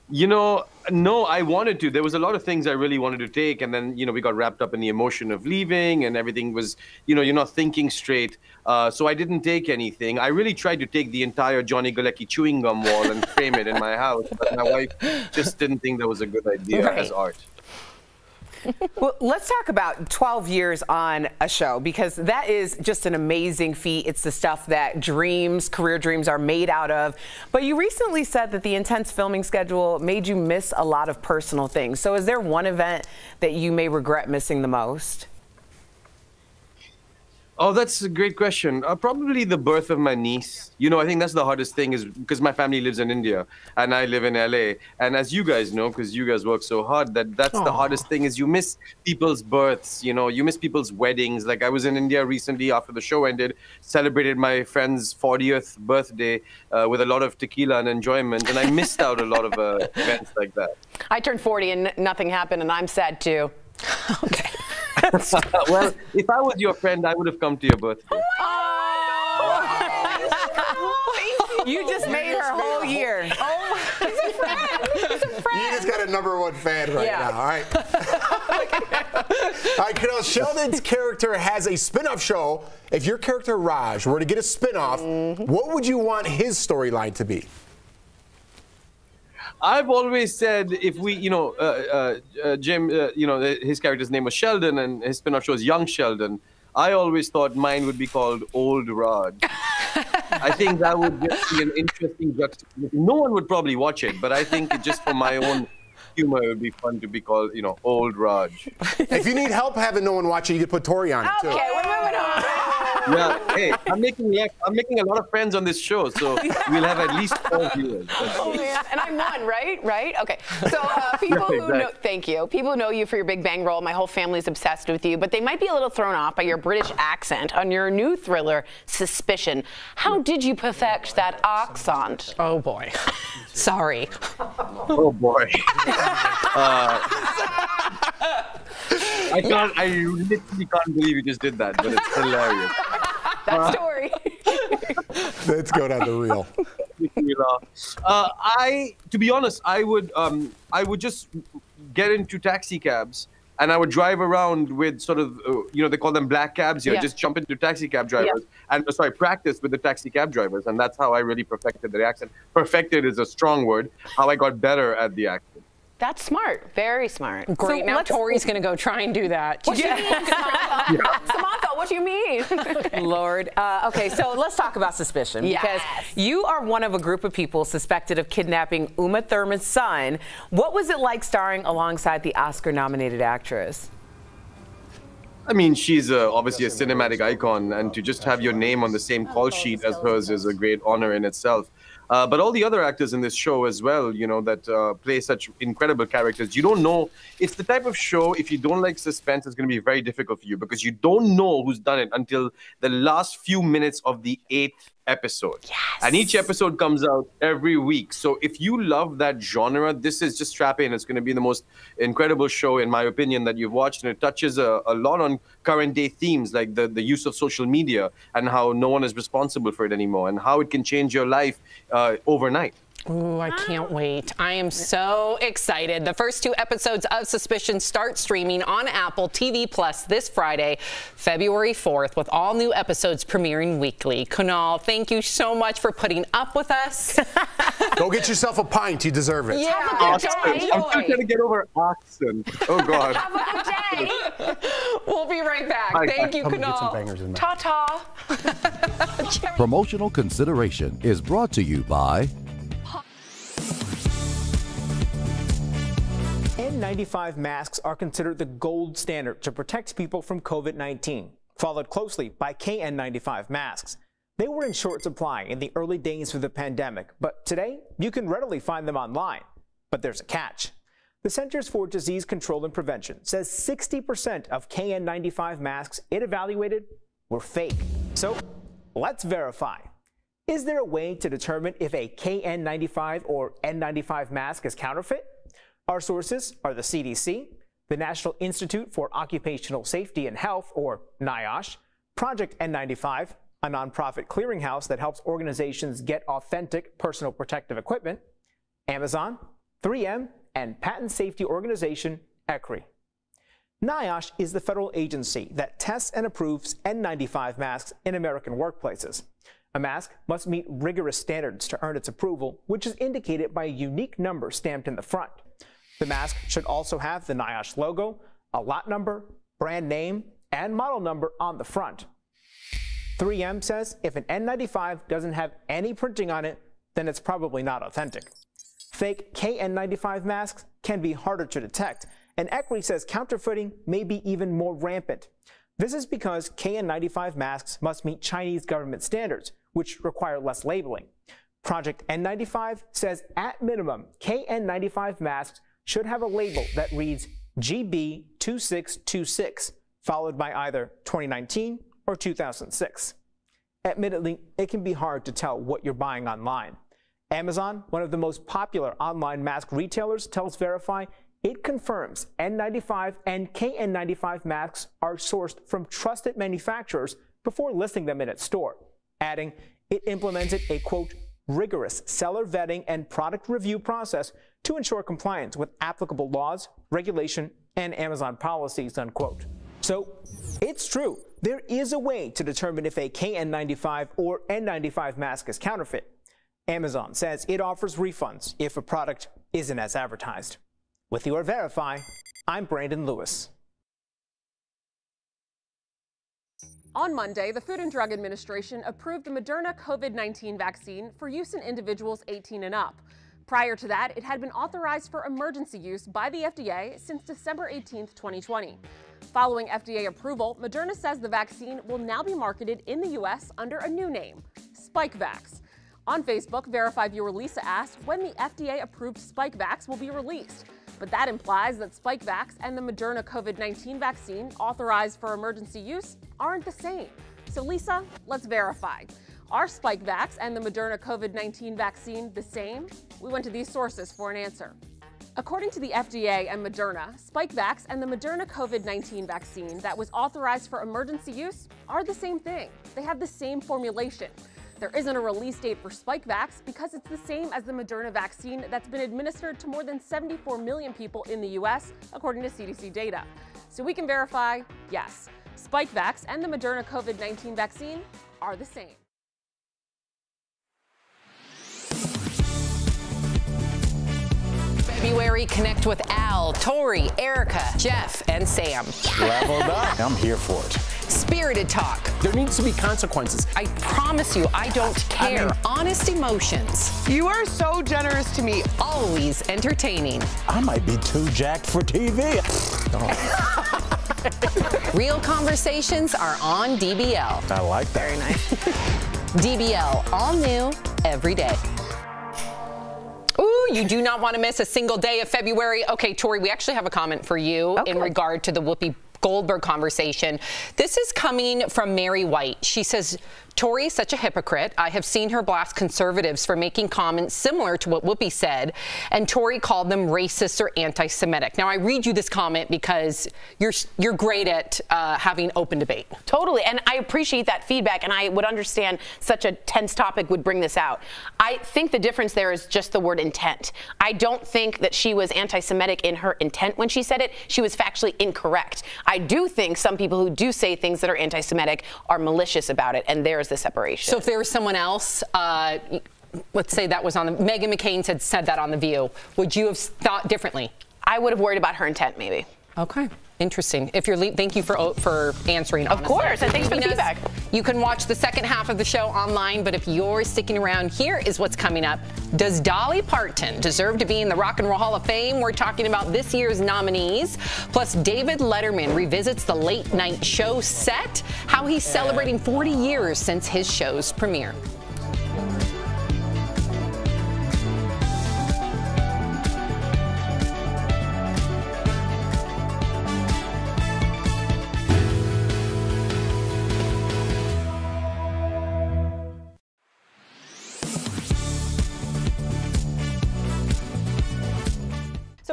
You know, no, I wanted to. There was a lot of things I really wanted to take, and then you know we got wrapped up in the emotion of leaving, and everything was, you know, you're not thinking straight. Uh, so I didn't take anything. I really tried to take the entire Johnny Galecki chewing gum wall and frame it in my house, but my wife just didn't think that was a good idea Right. as art. Well, let's talk about 12 years on a show because that is just an amazing feat. It's the stuff that dreams, career dreams are made out of. But you recently said that the intense filming schedule made you miss a lot of personal things. So is there one event that you may regret missing the most? Oh, that's a great question. Uh, probably the birth of my niece. You know, I think that's the hardest thing is because my family lives in India and I live in LA. And as you guys know, because you guys work so hard, that that's the hardest thing is you miss people's births. You know, you miss people's weddings. Like I was in India recently after the show ended, celebrated my friend's 40th birthday uh, with a lot of tequila and enjoyment, and I missed out a lot of uh, events like that. I turned 40 and nothing happened, and I'm sad too. well, if I was your friend, I would have come to your birthday. You just made her whole year. Oh, he's a friend. He's a friend. You just got a number one fan right Yeah. now. All right. All right, Kunal, Sheldon's character has a spin-off show. If your character Raj were to get a spin-off, Mm-hmm. what would you want his storyline to be? I've always said if we, you know, uh, uh, uh, Jim, uh, you know, his character's name was Sheldon, and his spin-off show is Young Sheldon. I always thought mine would be called Old Rod. I think that would just be an interesting juxtaposition. No one would probably watch it, but I think just for my own humor, it would be fun to be called, you know, Old Raj. if you need help having no one watching, you could put Tori on it too. Okay, we're moving on. Yeah, hey, I'm making yeah, I'm making a lot of friends on this show, so we'll have at least four viewers. Oh man, and I'm one, right? Right? Okay. So uh, people Yeah, who know, thank you. People who know you for your Big Bang role. My whole family's obsessed with you, but they might be a little thrown off by your British accent on your new thriller, Suspicion. How did you perfect that accent? Oh boy. Sorry. Oh boy. Uh, I can't. I literally can't believe you just did that, but it's hilarious. That story. Let's go down the reel. Making me laugh. Uh, I, to be honest, I would, um, I would just get into taxi cabs and I would drive around with sort of, uh, you know, they call them black cabs here. Yeah. Just jump into taxi cab drivers and uh, sorry, practice with the taxi cab drivers, and that's how I really perfected the accent. Perfected is a strong word. How I got better at the accent. That's smart. Very smart. Great. So now Tori's going to go try and do that. What do you mean, Samantha? Samantha, what do you mean? Lord. Uh, okay, so let's talk about suspicion Yes. because you are one of a group of people suspected of kidnapping Uma Thurman's son. What was it like starring alongside the Oscar-nominated actress? I mean, she's uh, obviously a cinematic icon, and to just have your name on the same call sheet as hers is a great honor in itself. Uh, but all the other actors in this show as well, you know, that uh, play such incredible characters. You don't know. It's the type of show, if you don't like suspense, it's going to be very difficult for you because you don't know who's done it until the last few minutes of the eighth episode. Yes. And each episode comes out every week. So if you love that genre, this is just strap in. It's going to be the most incredible show, in my opinion, that you've watched. And it touches a, a lot on current day themes like the, the use of social media and how no one is responsible for it anymore and how it can change your life uh, overnight. Ooh, I can't wait. I am so excited. The first two episodes of Suspicion start streaming on Apple TV Plus this Friday, February 4th, with all new episodes premiering weekly. Kunal, thank you so much for putting up with us. Go get yourself a pint. You deserve it. Yeah, I'm still trying to get over oxen. Oh, God. Have a day. we'll be right back. Bye. Thank you, I'm get some Kunal. bangers in. Ta ta. Promotional consideration is brought to you by N95 masks are considered the gold standard to protect people from COVID 19, followed closely by KN95 masks. They were in short supply in the early days of the pandemic, but today you can readily find them online. But there's a catch. The Centers for Disease Control and Prevention says 60% of KN95 masks it evaluated were fake. So let's verify. Is there a way to determine if a KN95 or N95 mask is counterfeit? Our sources are the CDC, the National Institute for Occupational Safety and Health, or NIOSH, Project N95, a nonprofit clearinghouse that helps organizations get authentic personal protective equipment, Amazon, 3M, and patient safety organization ECRI. NIOSH is the federal agency that tests and approves N95 masks in American workplaces. A mask must meet rigorous standards to earn its approval, which is indicated by a unique number stamped in the front. The mask should also have the NIOSH logo, a lot number, brand name, and model number on the front. 3M says if an N95 doesn't have any printing on it, then it's probably not authentic. Fake KN95 masks can be harder to detect, and ECRI says counterfeiting may be even more rampant. This is because KN95 masks must meet Chinese government standards, which require less labeling. Project N95 says at minimum, KN95 masks should have a label that reads GB2626, followed by either 2019 or 2006. Admittedly, it can be hard to tell what you're buying online. Amazon, one of the most popular online mask retailers, tells Verify it confirms N95 and KN95 masks are sourced from trusted manufacturers before listing them in its store, adding it implemented a quote rigorous seller vetting and product review process to ensure compliance with applicable laws, regulation, and Amazon policies, unquote. So it's true, there is a way to determine if a KN95 or N95 mask is counterfeit. Amazon says it offers refunds if a product isn't as advertised. With your Verify, I'm Brandon Lewis. On Monday, the Food and Drug Administration approved the Moderna COVID 19 vaccine for use in individuals 18 and up. Prior to that, it had been authorized for emergency use by the FDA since December 18, 2020. Following FDA approval, Moderna says the vaccine will now be marketed in the U.S. under a new name, Spikevax. On Facebook, Verify viewer Lisa asked when the FDA approved Spikevax will be released. But that implies that Spikevax and the Moderna COVID 19 vaccine authorized for emergency use aren't the same. So, Lisa, let's verify. Are Spikevax and the Moderna COVID 19 vaccine the same? We went to these sources for an answer. According to the FDA and Moderna, Spikevax and the Moderna COVID 19 vaccine that was authorized for emergency use are the same thing. They have the same formulation. There isn't a release date for Spikevax because it's the same as the Moderna vaccine that's been administered to more than 74 million people in the U.S., according to CDC data. So we can verify yes, Spikevax and the Moderna COVID 19 vaccine are the same. February, connect with Al, Tori, Erica, Jeff, and Sam. Leveled up. I'm here for it. Spirited talk. There needs to be consequences. I promise you, I don't care. Honest emotions. You are so generous to me. Always entertaining. I might be too jacked for TV. Real conversations are on DBL. I like that. Very nice. DBL, all new every day. Ooh, you do not want to miss a single day of February. Okay, Tori, we actually have a comment for you in regard to the Whoopi Goldberg conversation. This is coming from Mary White. She says, Tori is such a hypocrite. I have seen her blast conservatives for making comments similar to what Whoopi said, and Tori called them racist or anti-Semitic. Now, I read you this comment because you're you're great at uh, having open debate. Totally, and I appreciate that feedback, and I would understand such a tense topic would bring this out. I think the difference there is just the word intent. I don't think that she was anti-Semitic in her intent when she said it. She was factually incorrect. I do think some people who do say things that are anti-Semitic are malicious about it, and there's the separation. So if there was someone else, uh, let's say that was on the Meghan McCain had said that on the View, would you have thought differently? I would have worried about her intent, maybe. Okay. Interesting. If you're, thank you for oh, for answering. Of course, and thanks for the feedback. You can watch the second half of the show online, but if you're sticking around, here is what's coming up. Does Dolly Parton deserve to be in the Rock and Roll Hall of Fame? We're talking about this year's nominees. Plus, David Letterman revisits the late night show set, how he's celebrating 40 years since his show's premiere.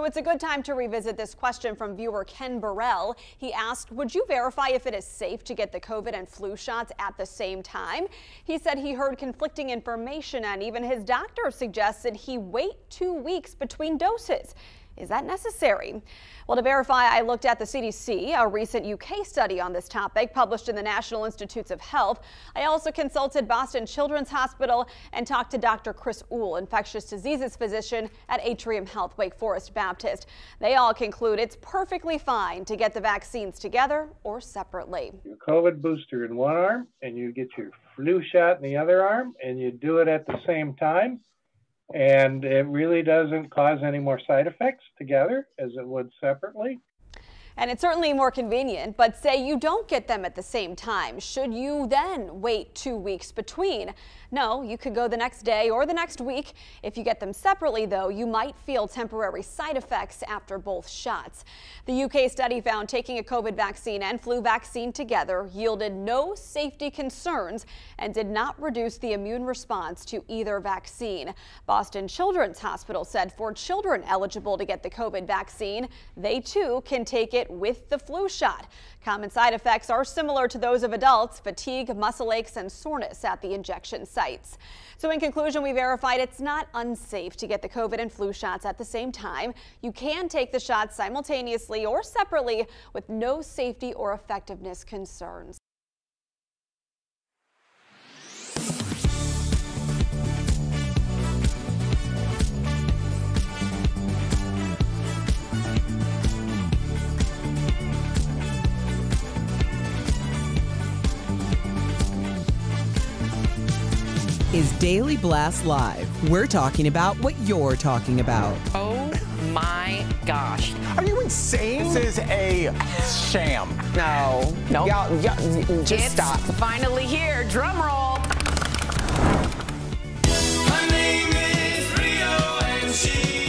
So it's a good time to revisit this question from viewer Ken Burrell. He asked, Would you verify if it is safe to get the COVID and flu shots at the same time? He said he heard conflicting information and even his doctor suggested he wait two weeks between doses. Is that necessary? Well, to verify, I looked at the CDC, a recent UK study on this topic published in the National Institutes of Health. I also consulted Boston Children's Hospital and talked to Dr. Chris Ohl, infectious diseases physician at Atrium Health Wake Forest Baptist. They all conclude it's perfectly fine to get the vaccines together or separately. Your COVID booster in one arm, and you get your flu shot in the other arm, and you do it at the same time and it really doesn't cause any more side effects together as it would separately. And it's certainly more convenient, but say you don't get them at the same time. Should you then wait two weeks between? No, you could go the next day or the next week. If you get them separately, though, you might feel temporary side effects after both shots. The UK study found taking a COVID vaccine and flu vaccine together yielded no safety concerns and did not reduce the immune response to either vaccine. Boston Children's Hospital said for children eligible to get the COVID vaccine, they too can take it with the flu shot. Common side effects are similar to those of adults, fatigue, muscle aches, and soreness at the injection sites. So in conclusion, we verified it's not unsafe to get the COVID and flu shots at the same time. You can take the shots simultaneously or separately with no safety or effectiveness concerns. Is Daily Blast Live. We're talking about what you're talking about. Oh my gosh. Are you insane? This is a sham. No. No. Y'all, y'all, just it's stop. finally here. Drum roll. Her name is Rio and she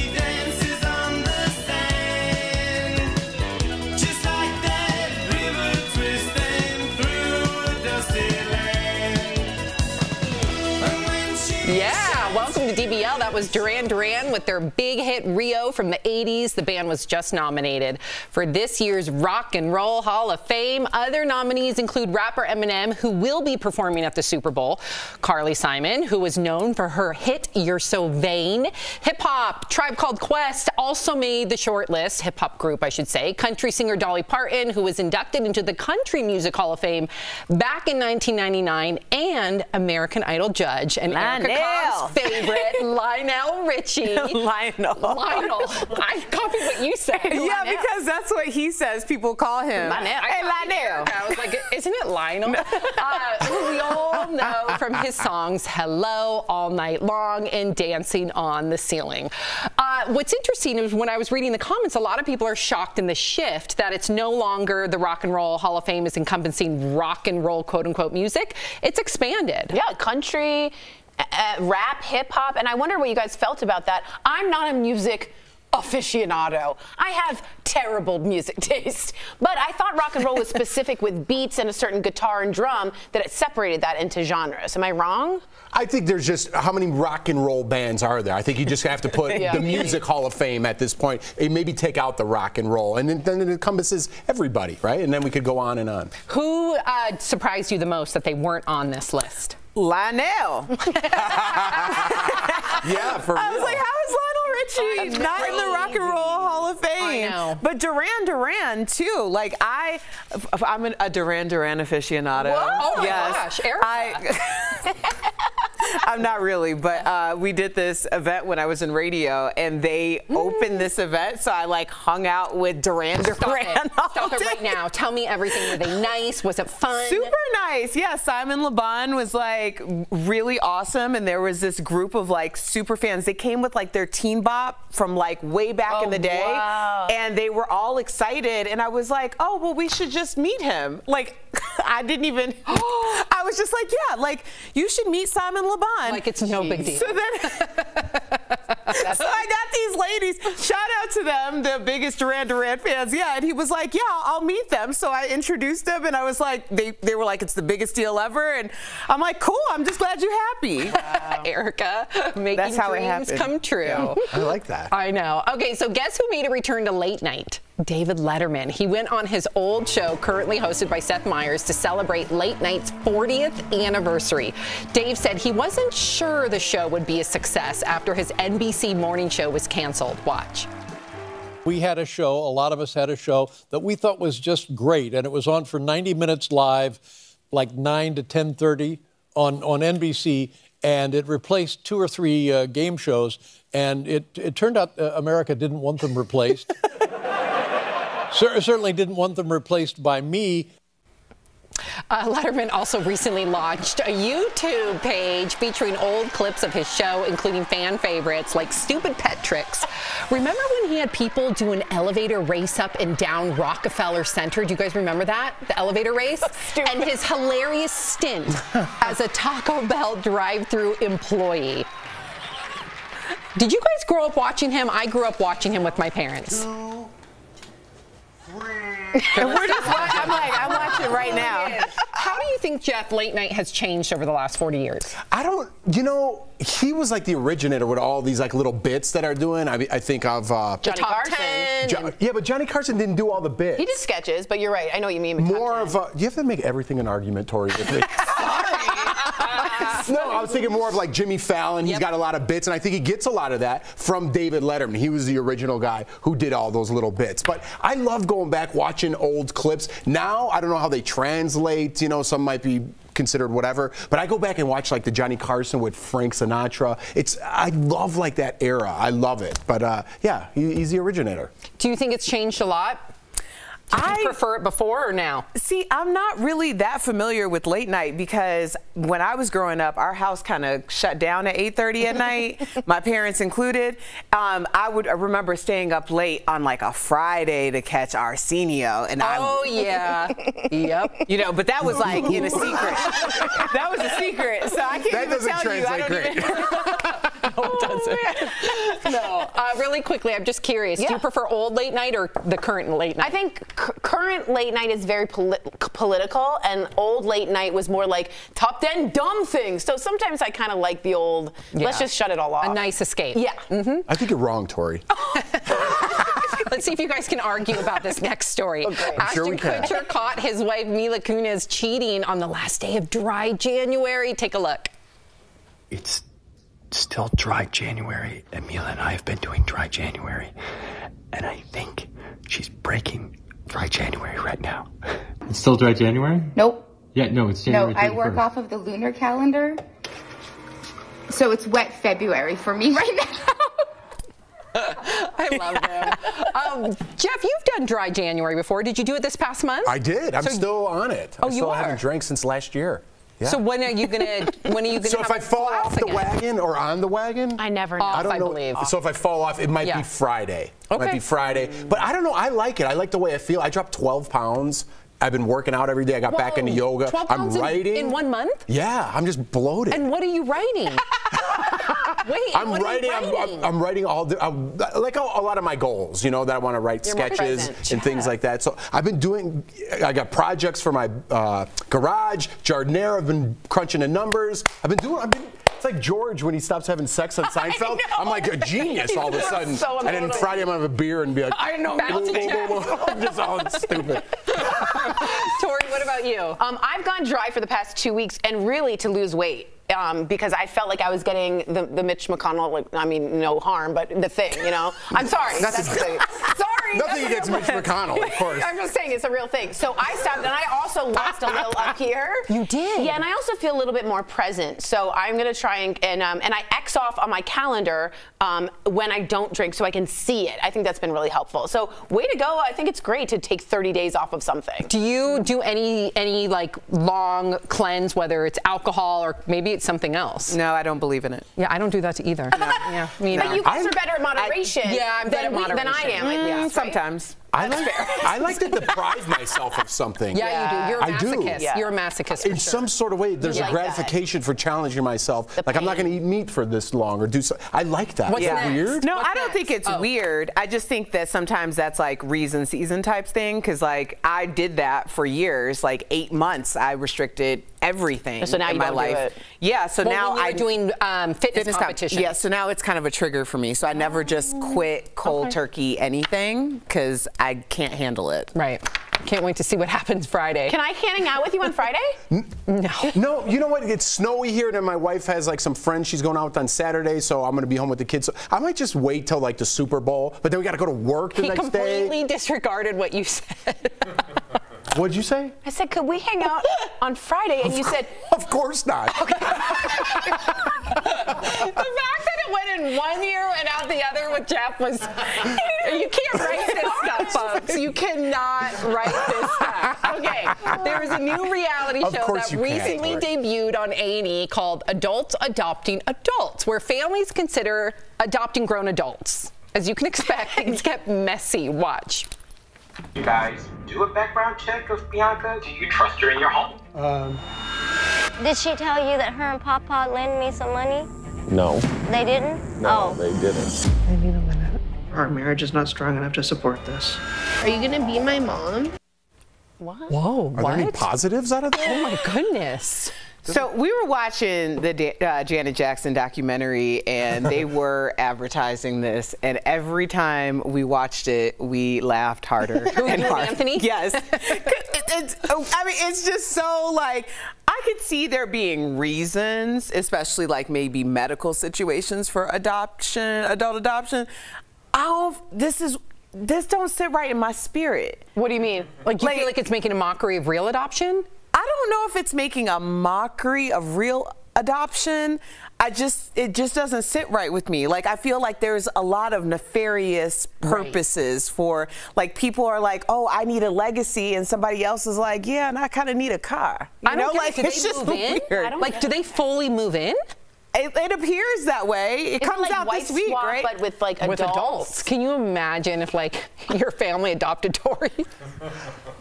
That was Duran Duran with their big hit Rio from the 80s. The band was just nominated for this year's Rock and Roll Hall of Fame. Other nominees include rapper Eminem, who will be performing at the Super Bowl, Carly Simon, who was known for her hit You're So Vain. Hip hop, Tribe Called Quest also made the short list, hip hop group, I should say. Country singer Dolly Parton, who was inducted into the Country Music Hall of Fame back in 1999, and American Idol judge and Erica. Cobb's favorite, Lionel Richie. Lionel. Lionel. I copied what you said. Yeah, Lionel. because that's what he says. People call him. Lionel. I Hey, Lionel. I was like, isn't it Lionel? uh, who we all know from his songs Hello, All Night Long, and Dancing on the Ceiling. Uh, what's interesting is when I was reading the comments, a lot of people are shocked in the shift that it's no longer the Rock and Roll Hall of Fame is encompassing rock and roll quote unquote music. It's expanded. Yeah, country, uh, rap, hip hop, and I wonder what you guys felt about that. I'm not a music aficionado. I have terrible music taste, but I thought rock and roll was specific with beats and a certain guitar and drum that it separated that into genres. Am I wrong? I think there's just how many rock and roll bands are there? I think you just have to put Yeah. the Music Hall of Fame at this point. And maybe take out the rock and roll, and then, then it encompasses everybody, right? And then we could go on and on. Who uh, surprised you the most that they weren't on this list? Lionel. Yeah, for real. I was like, how is Lionel Richie oh, not in the Rock and Roll Hall of Fame? know. But Duran Duran too. Like I, I'm an- a Duran Duran aficionado. Whoa. Oh my yes. gosh, Erica. I, I'm not really, but uh, we did this event when I was in radio, and they opened this event, so I like hung out with Duran Stop Duran. it. all Stop it right now. Tell me everything. Were they nice? Was it fun? Super nice. Yeah, Simon Le Bon was like really awesome, and there was this group of like super fans. They came with like their teen bop from like way back in the day, wow. and they were all excited. And I was like, oh well, we should just meet him. Like, I didn't even. I was just like, yeah, like you should meet Simon Le Bon. Like it's no big deal. So then, so I got these ladies. Shout out to them, the biggest Duran Duran fans. Yeah, and he was like, "Yeah, I'll meet them." So I introduced them, and I was like, they they were like, "It's the biggest deal ever," and I'm like, "Cool, I'm just glad you're happy." Erica, making That's how dreams happened. come true. I like that. I know. Okay, so guess who made a return to late night? David Letterman. He went on his old show, currently hosted by Seth Meyers, to celebrate late night's 40th anniversary. Dave said he wasn't sure the show would be a success after his NBC morning show was canceled. Watch. We had a show, a lot of us had a show that we thought was just great, and it was on for 90 minutes live, like 9 to 10:30 on on NBC, and it replaced two or three uh, game shows, and it it turned out uh, America didn't want them replaced. Cer- certainly didn't want them replaced by me. Uh, Letterman also recently launched a YouTube page featuring old clips of his show, including fan favorites like stupid pet tricks. Remember when he had people do an elevator race up and down Rockefeller Center? Do you guys remember that? The elevator race? and his hilarious stint as a Taco Bell drive through employee. Did you guys grow up watching him? I grew up watching him with my parents. And we're just wa- I'm like, I'm watching right now. How do you think Jeff Late Night has changed over the last 40 years? I don't, you know, he was like the originator with all these like little bits that are doing. I, mean, I think of uh, Johnny Carson. Jo- yeah, but Johnny Carson didn't do all the bits. He did sketches, but you're right. I know what you mean. More of a, you have to make everything an argument, Tori, with no, I was thinking more of like Jimmy Fallon. He's got a lot of bits, and I think he gets a lot of that from David Letterman. He was the original guy who did all those little bits. But I love going back watching old clips. Now I don't know how they translate. You know, some might be considered whatever. But I go back and watch like the Johnny Carson with Frank Sinatra. It's I love like that era. I love it. But uh, yeah, he, he's the originator. Do you think it's changed a lot? Did you I- prefer it before or now? See, I'm not really that familiar with late night because when I was growing up, our house kind of shut down at 8:30 at night, my parents included. Um, I would remember staying up late on like a Friday to catch Arsenio, and I. Oh yeah, yep. You know, but that was like in a secret. that was a secret, so I can't That even doesn't tell you. I don't even. It doesn't. no. Uh, really quickly, I'm just curious. Do you prefer old late night or the current late night? I think c- current late night is very poli- political, and old late night was more like top 10 dumb things. So sometimes I kind of like the old, let's just shut it all off. A nice escape. Yeah. Mm-hmm. I think you're wrong, Tori. Let's see if you guys can argue about this next story. Ashton sure. Kutcher caught his wife Mila Kunis cheating on the last day of dry January. Take a look. It's still dry January, and Mila and I have been doing dry January. And I think she's breaking dry January right now. It's still dry January? Nope. Yeah, no, it's No, January. I work off of the lunar calendar. So it's wet February for me right now. I love them. Um, Jeff, you've done dry January before. Did you do it this past month? I did. I'm So- still on it. Oh, I you still are? haven't drank since last year. Yeah. So when are you gonna? When are you gonna? So if I fall a off the again? wagon or on the wagon, I never know. Off, I don't I know. believe. So if I fall off, it might Yeah. be Friday. It Okay. might be Friday. But I don't know. I like it. I like the way I feel. I dropped 12 pounds. I've been working out every day. I got back into yoga. 12 I'm pounds in- writing. in one month? Yeah, I'm just bloated. And what are you writing? Wait, I'm writing, I'm, writing? I'm, I'm writing all the, uh, like a, a lot of my goals, you know, that I want to write You're sketches and things like that. So I've been doing, I got projects for my uh, garage, Giardiniera. I've been crunching the numbers. I've been doing, I've been, it's like George when he stops having sex on Seinfeld. I'm like a genius all of a sudden. so and then. Friday I'm gonna have a beer and be like, I know. I'm just all stupid. Tori, what about you? Um, I've gone dry for the past two weeks, and really to lose weight. Um, because I felt like I was getting the, the Mitch McConnell, like, I mean, no harm, but the thing, you know? I'm sorry. That's That's the thing. Sorry. Nothing against Mitch. McConnell, of course. I'm just saying it's a real thing. So I stopped, and I also lost a little up here. You did? Yeah, and I also feel a little bit more present. So I'm gonna try and and, um, and I X off on my calendar um, when I don't drink, so I can see it. I think that's been really helpful. So way to go! I think it's great to take 30 days off of something. Do you do any any like long cleanse, whether it's alcohol or maybe it's something else? No, I don't believe in it. Yeah, I don't do that either. yeah, me But neither. you guys are better at moderation. yeah, I'm better than, at we- than I moderation. am. I Mm, guess, right? Sometimes. I like, I like to deprive myself of something. Yeah, you do. You're a I do. Yeah. You're a masochist. In sure. some sort of way, there's like a that. gratification for challenging myself. like I'm not going to eat meat for this long or do so. I like that. What's Is that next? weird? No, What's I don't next? think it's Oh. weird. I just think that sometimes that's like reason season types thing. Cause like I did that for years, like eight months. I restricted everything So now in you my don't do life. it. Yeah. So Well, now when you were doing um, fitness, comp- competition. Yeah. So now it's kind of a trigger for me. So I never just quit cold turkey anything because I can't handle it. Right. Can't wait to see what happens Friday. Can I hang out with you on Friday? No, No, you know what? It's snowy here, and then my wife has like some friends she's going out with on Saturday, so I'm going to be home with the kids. So I might just wait till like the Super Bowl, but then we got to go to work the he next day. He completely disregarded what you said. What'd you say? I said, could we hang out on Friday? And you said, Of course not. the fact that it went in one ear and out the other with Jeff was. You can't write this stuff, folks. You cannot write this stuff. Okay, there is a new reality show that you can, recently debuted on A&E called Adults Adopting Adults, where families consider adopting grown adults. As you can expect, things get messy. Watch. You guys do a background check of Bianca? Do you trust her in your home? Um. Did she tell you that her and Papa lend me some money? No. They didn't? No, oh. they didn't. I need a minute. Our marriage is not strong enough to support this. Are you gonna be my mom? What? Whoa, Are there any positives out of that? Oh my goodness. So we were watching the uh, Janet Jackson documentary, and they were advertising this. And every time we watched it, we laughed harder and harder. Anthony? Yes. It- it's, oh, I mean, it's just so like I could see there being reasons, especially like maybe medical situations for adoption, adult adoption. I don't. This is. This don't sit right in my spirit. What do you mean? Like you feel like it's making a mockery of real adoption? I don't know if it's making a mockery of real adoption. I just it just doesn't sit right with me. Like I feel like there's a lot of nefarious purposes for like people are like, "Oh, I need a legacy," and somebody else is like, "Yeah, and I kind of need a car." You I don't know, get like it. Do it's they just move in? weird. Like, do they fully move in? It, it appears that way. It It's comes like out white this week, swap, right? but with like With adults. Can you imagine if like your family adopted Tori?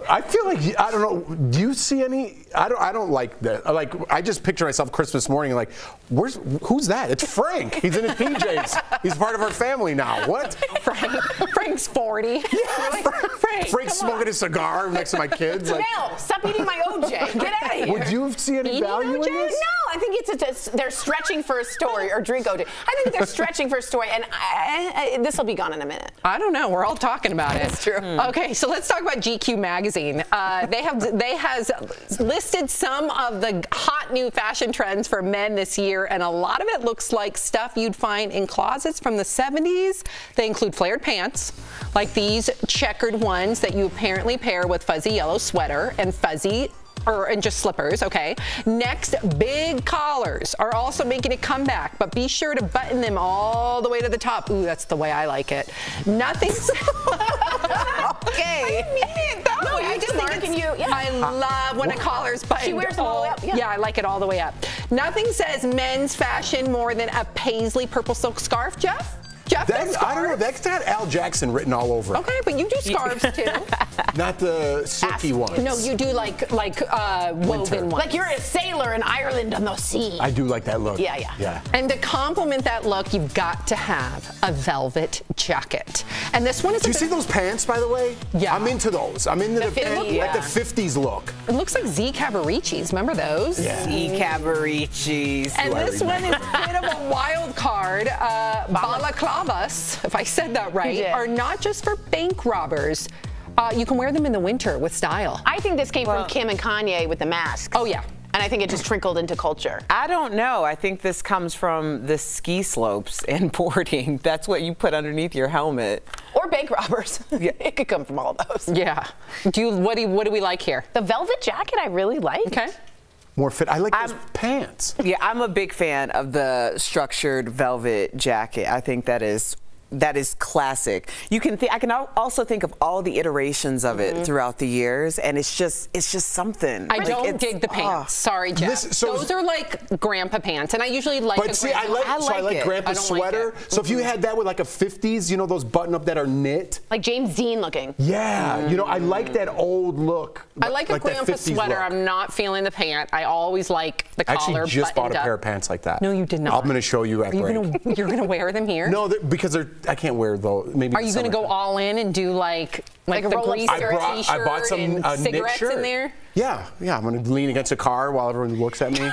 I feel like I don't know. Do you see any? I don't. I don't like that. Like I just picture myself Christmas morning. Like, where's who's that? It's Frank. He's in his PJs. He's part of our family now. What? Frank. Frank's 40. Yeah, Frank. Frank's smoking a cigar next to my kids. Like, Mel, stop eating my OJ. Get out of here. would you see any Eating value OJ? in this? No, I think it's a, they're stretching for a story or drink OJ. I think they're stretching for a story, and this will be gone in a minute. I don't know. We're all talking about it. That's true. Okay, so let's talk about GQ magazine. Uh, they have they has listed some of the hot new fashion trends for men this year, and a lot of it looks like stuff you'd find in closets from the 70s. They include flared pants, like these checkered ones that you apparently pair with fuzzy yellow sweater and fuzzy or and just slippers, okay. Next, big collars are also making a comeback, but be sure to button them all the way to the top. Ooh, that's the way I like it. Nothing. okay. I mean it though. No, I you're just think marking you- yeah. I love when a collar's buttoned. She wears them all the way up, yeah. Yeah, I like it all the way up. Nothing says men's fashion more than a paisley purple silk scarf, Jeff. Jeff does That's, I don't know. That's got Al Jackson written all over it. Okay, but you do scarves too. Not the silky ones. No, you do like like uh, woven ones. Like you're a sailor in Ireland on the sea. I do like that look. Yeah, yeah. Yeah. And to complement that look, you've got to have a velvet jacket. And this one is Do a you see those pants, by the way? Yeah. I'm into those. I'm into the, The 50s? like Yeah. the 50s look. It looks like Z Cavaricci's. Remember those? Yeah. E Cavaricci's. And Do this one is remember? a bit of a wild card. Uh, balaclavas, if I said that right, are not just for bank robbers. Uh, you can wear them in the winter with style. I think this came from Kim and Kanye with the mask. Oh yeah. And I think it just trickled into culture. I don't know. I think this comes from the ski slopes and boarding. That's what you put underneath your helmet. Or bank robbers. Yeah. it could come from all those. Yeah. Do you what do you, what do we like here? The velvet jacket I really like. Okay. More fit. I like those pants. Yeah, I'm a big fan of the structured velvet jacket. I think that is that is classic. You can th- I can also think of all the iterations of it mm-hmm. throughout the years, and it's just it's just something. I Like, don't dig the ah. pants. Sorry, Jeff. Listen, so- Those are like grandpa pants, and I usually like. a But see, I like, I so I like like grandpa I don't like sweater. it. So if you mm-hmm. had that with like a 50s, you know those button up that are knit. Like James Dean looking. Yeah, you know I mm-hmm. like that old look. I like a grandpa sweater. look. I'm not feeling the pant. I always like the I collar actually just bought a buttoned pair of pants like that. No, you did not. I'm going to show you at Are you break. gonna you're gonna wear them here? No, they're- because they're I can't wear those. Maybe. Are you gonna go all in and do like like, Like a the roll-up greaser I brought, t-shirt I bought some and uh, knit cigarettes shirt. in there? Yeah, yeah. I'm gonna lean against a car while everyone looks at me.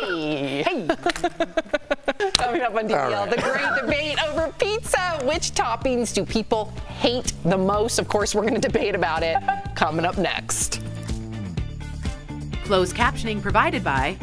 Hey. hey. Coming up on DBL, right. the great debate over pizza. Which toppings do people hate the most? Of course, we're going to debate about it. Coming up next. Closed captioning provided by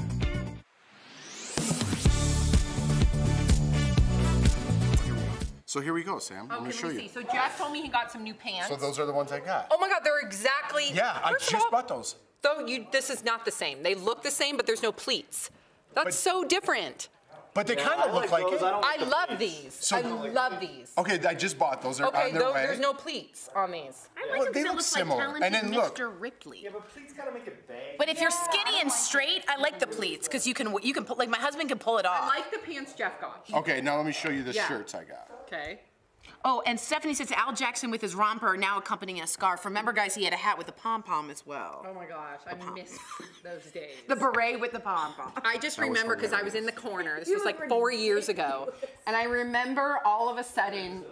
so here we go, Sam. I'm gonna show you. So Jeff told me he got some new pants. So those are the ones I got. Oh my God, they're exactly. Yeah, I First of just all, bought those. Though you, this is not the same. They look the same, but there's no pleats. That's so different. But they kind of look like it. I love these. So- I love these. Okay, I just bought those. They're Okay, on their tho- way. there's no pleats on these. I like well, they look similar. and then look. Mr. Ripley. Yeah, but please gotta make it big. But if you're skinny and straight, I like the pleats because you can you can pull like my husband can pull it off. I like the pants Jeff got. Okay, now let me show you the Yeah. shirts I got. Okay. Oh, and Stephanie says Al Jackson with his romper now accompanying a scarf. Remember, guys, he had a hat with a pom pom as well. Oh my gosh, I miss those days. The beret with the pom pom. I just remember because I was in the corner. This was like four years ago. And I remember all of a sudden,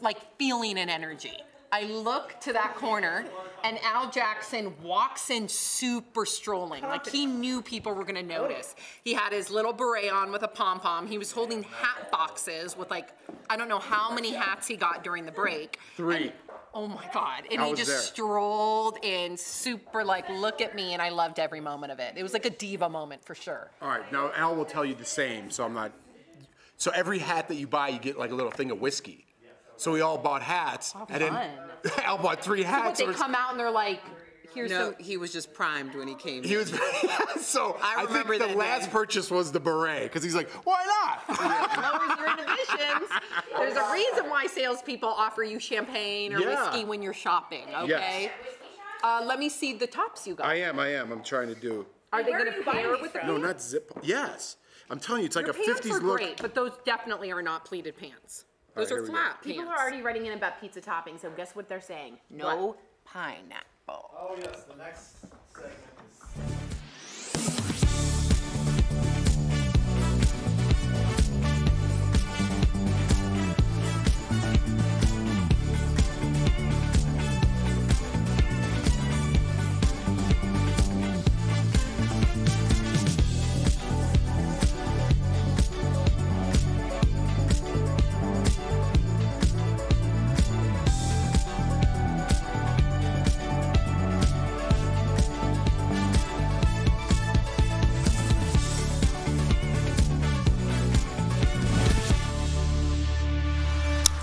like feeling an energy. I look to that corner and Al Jackson walks in super strolling. Like he knew people were gonna notice. He had his little beret on with a pom pom. He was holding hat boxes with like, I don't know how many hats he got during the break. Three. Oh my God. And I he just there. strolled in super like, look at me. And I loved every moment of it. It was like a diva moment for sure. All right, now Al will tell you the same, so I'm not. So every hat that you buy, you get like a little thing of whiskey. So we all bought hats, and then Al bought three So what, hats. they so it's- come out and they're like, here's No, some. he was just primed when he came. He in. was so. I I, think the that last day. purchase was the beret because he's like, why not? lowers your inhibitions. There's a reason why salespeople offer you champagne or Yeah. whiskey when you're shopping, okay? Yes. Uh, let me see the tops you got. I am. I am. I'm trying to do. Are they going to pair with the No, not zip. Yes, I'm telling you, it's like Your a pants 50s are look. great, but those definitely are not pleated pants. All Those right, are here we flat People are already writing in about pizza toppings, so guess what they're saying? No pineapple. Oh, yes, the next segment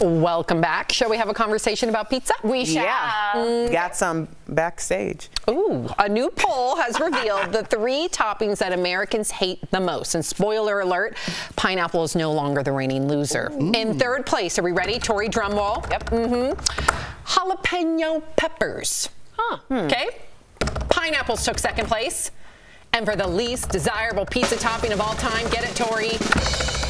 Welcome back. Shall we have a conversation about pizza? We shall. Yeah. Got some backstage. Ooh, a new poll has revealed the three toppings that Americans hate the most. And spoiler alert, pineapple is no longer the reigning loser. In third place, are we ready? Tori Drumwall. Yep. Mm-hmm. Jalapeno peppers. Huh. Okay. Pineapples took second place. And for the least desirable pizza topping of all time, get it, Tori.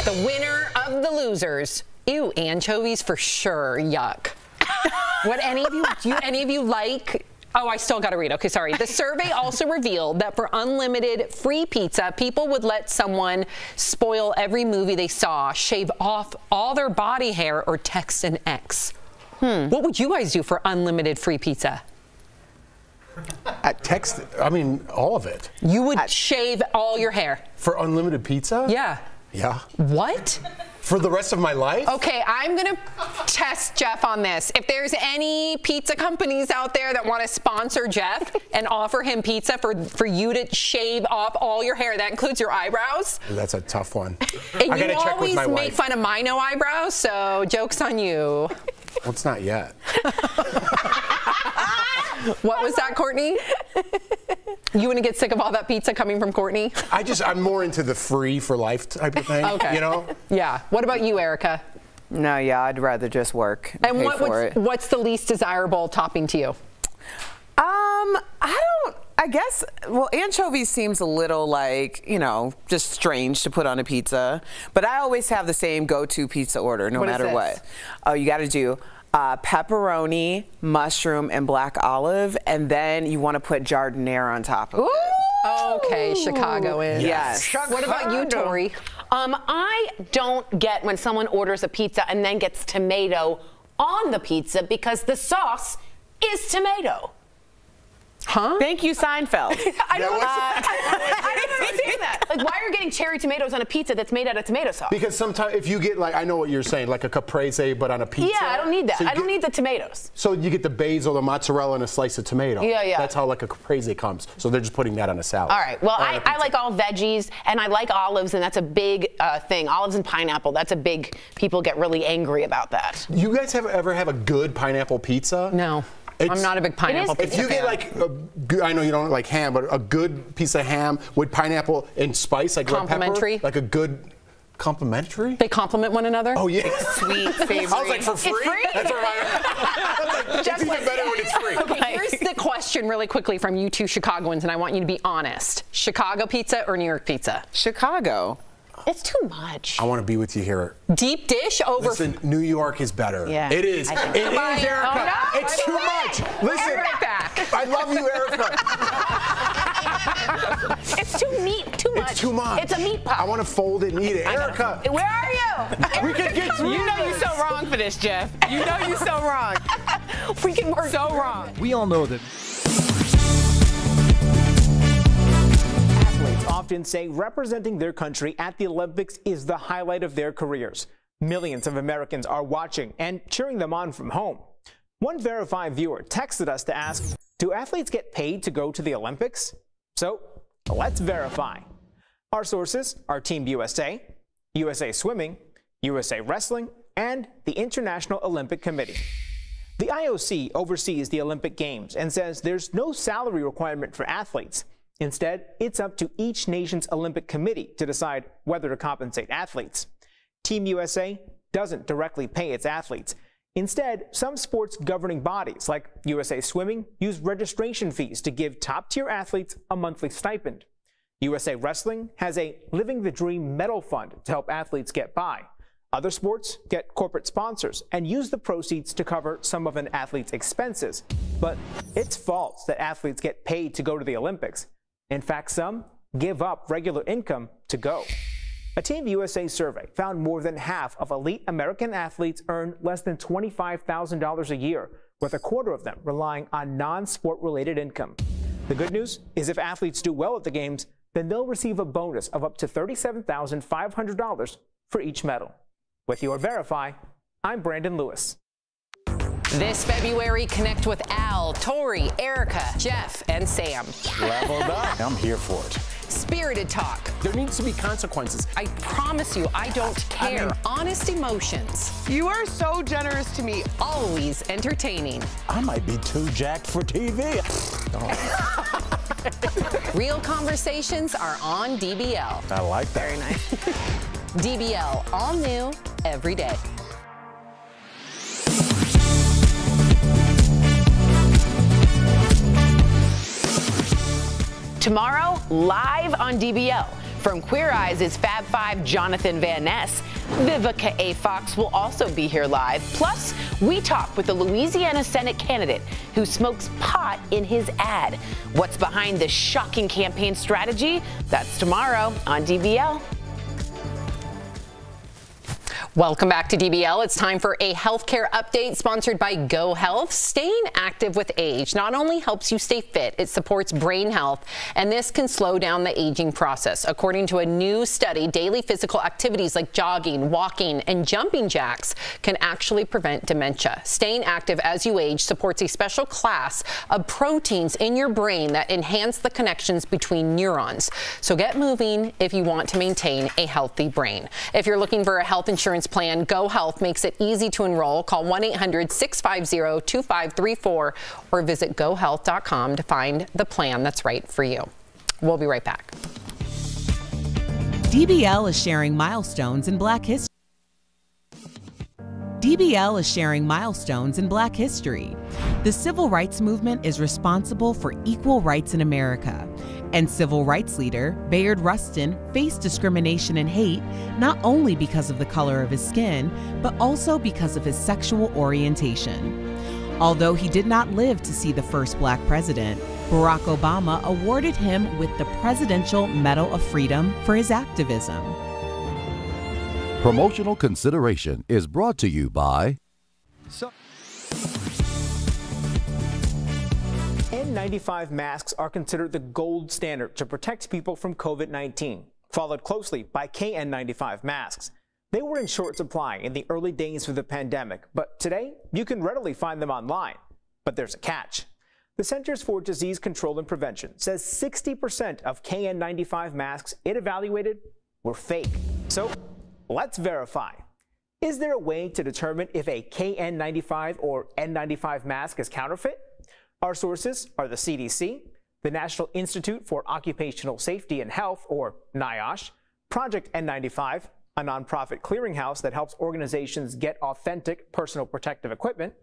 The winner of the losers. Ew, anchovies for sure. Yuck. what any of you do you, any of you like? Oh, I still got to read. Okay, sorry. The survey also revealed that for unlimited free pizza, people would let someone spoil every movie they saw, shave off all their body hair, or text an ex. Hmm. What would you guys do for unlimited free pizza? At text, I mean, all of it. You would shave all your hair. For unlimited pizza? Yeah. Yeah. What? For the rest of my life? Okay, I'm gonna test Jeff on this. If there's any pizza companies out there that want to sponsor Jeff and offer him pizza for for you to shave off all your hair, that includes your eyebrows. That's a tough one. And I gotta you check always with my make fun of my no eyebrows, so jokes on you. Well, it's not yet. What was that, Courtney? You want to get sick of all that pizza coming from Courtney? I just, I'm more into the free for life type of thing. Okay. You know? Yeah. What about you, Erica? No, yeah, I'd rather just work and, And pay what, for what's, it. what's the least desirable topping to you? Um, I don't. I guess. Well, anchovies seems a little like you know just strange to put on a pizza, but I always have the same go-to pizza order no What is matter this? what. Oh, you got to do. Uh, pepperoni, mushroom, and black olive, and then you want to put giardiniera on top of it. Okay, Chicago is. Yes. What about you, Tori? Um, I don't get when someone orders a pizza and then gets tomato on the pizza because the sauce is tomato. Huh? Thank you, Seinfeld. I don't, I understand that. Like, why are you getting cherry tomatoes on a pizza that's made out of tomato sauce? Because sometimes if you get like, I know what you're saying, like a caprese, but on a pizza. yeah, I don't need that. So you I don't get- need the tomatoes. So you get the basil, the mozzarella, and a slice of tomato. Yeah, yeah. That's how like a caprese comes. So they're just putting that on a salad. All right. Well, Or on a I, I pizza. like all veggies and I like olives, and that's a big uh, thing. Olives and pineapple. That's a big. People get really angry about that. You guys have ever have a good pineapple pizza? No. I'm not a big pineapple If pizza you get like, a good, I know you don't like ham, but a good piece of ham with pineapple and spice, like red pepper, Complimentary? like a good complimentary. They complement one another? Oh yeah, Sweet, favorite. I was like for It's free. free? That's what I. I was like, it's even better when it's free. Okay, here's the question really quickly from you two Chicagoans, and I want you to be honest. Chicago pizza or New York pizza? Chicago. It's too much. I want to be with you here. Deep dish over. Listen, New York is better. Yeah, It is. I think It is. Erica. Oh, no, it's by too way. much. Listen, back. I love you, Erica. It's too meat. Too much. It's too much. It's a meat pie. I want to fold it and eat it. Erica, Where are you? we could get through You know you're so wrong for this, Jeff. You know you're so wrong. we can work So wrong. We all know that Often say representing their country at the Olympics is the highlight of their careers. Millions of Americans are watching and cheering them on from home. One verified viewer texted us to ask, do athletes get paid to go to the Olympics? So let's verify. Our sources are Team USA, USA Swimming, USA Wrestling, and the International Olympic Committee. The IOC oversees the Olympic Games and says there's no salary requirement for athletes. Instead, it's up to each nation's Olympic Committee to decide whether to compensate athletes. Team USA doesn't directly pay its athletes. Instead, some sports governing bodies like USA Swimming use registration fees to give top tier athletes a monthly stipend. USA Wrestling has a Living the Dream Medal Fund to help athletes get by. Other sports get corporate sponsors and use the proceeds to cover some of an athlete's expenses. But it's false that athletes get paid to go to the Olympics. In fact, some give up regular income to go. A Team USA survey found more than half of elite American athletes earn less than $25,000 a year, with a quarter of them relying on non sport related income. The good news is if athletes do well at the Games, then they'll receive a bonus of up to $37,500 for each medal. With your Verify, I'm Brandon Lewis. This February, connect with Al, Tori, Erica, Jeff, and Sam. Leveled up. I'm here for it. Spirited talk. There needs to be consequences. I promise you, I don't care. mean- Honest emotions. You are so generous to me. Always entertaining. I might be too jacked for TV. Real conversations are on DBL. I like that. Very nice. DBL, all new, every day. Tomorrow, live on DBL. From Queer Eyes is Fab Five Jonathan Van Ness. Vivica A. Fox will also be here live. Plus, we talk with the Louisiana Senate candidate who smokes pot in his ad. What's behind this shocking campaign strategy? That's tomorrow on DBL. Welcome back to DBL. It's time for a healthcare update sponsored by Go Health. Staying active with age not only helps you stay fit, it supports brain health, and this can slow down the aging process. According to a new study, daily physical activities like jogging, walking, and jumping jacks can actually prevent dementia. Staying active as you age supports a special class of proteins in your brain that enhance the connections between neurons. So get moving if you want to maintain a healthy brain. If you're looking for a health insurance plan, Go Health makes it easy to enroll. Call 1 800 650 2534 or visit gohealth.com to find the plan that's right for you. We'll be right back. DBL is sharing milestones in Black history. DBL is sharing milestones in Black history. The civil rights movement is responsible for equal rights in America, and civil rights leader Bayard Rustin faced discrimination and hate not only because of the color of his skin, but also because of his sexual orientation. Although he did not live to see the first black president, Barack Obama awarded him with the Presidential Medal of Freedom for his activism. Promotional consideration is brought to you by N95 masks are considered the gold standard to protect people from COVID 19, followed closely by KN95 masks. They were in short supply in the early days of the pandemic, but today you can readily find them online. But there's a catch. The Centers for Disease Control and Prevention says 60% of KN95 masks it evaluated were fake. So let's verify. Is there a way to determine if a KN95 or N95 mask is counterfeit? Our sources are the CDC, the National Institute for Occupational Safety and Health, or NIOSH, Project N95, a nonprofit clearinghouse that helps organizations get authentic personal protective equipment,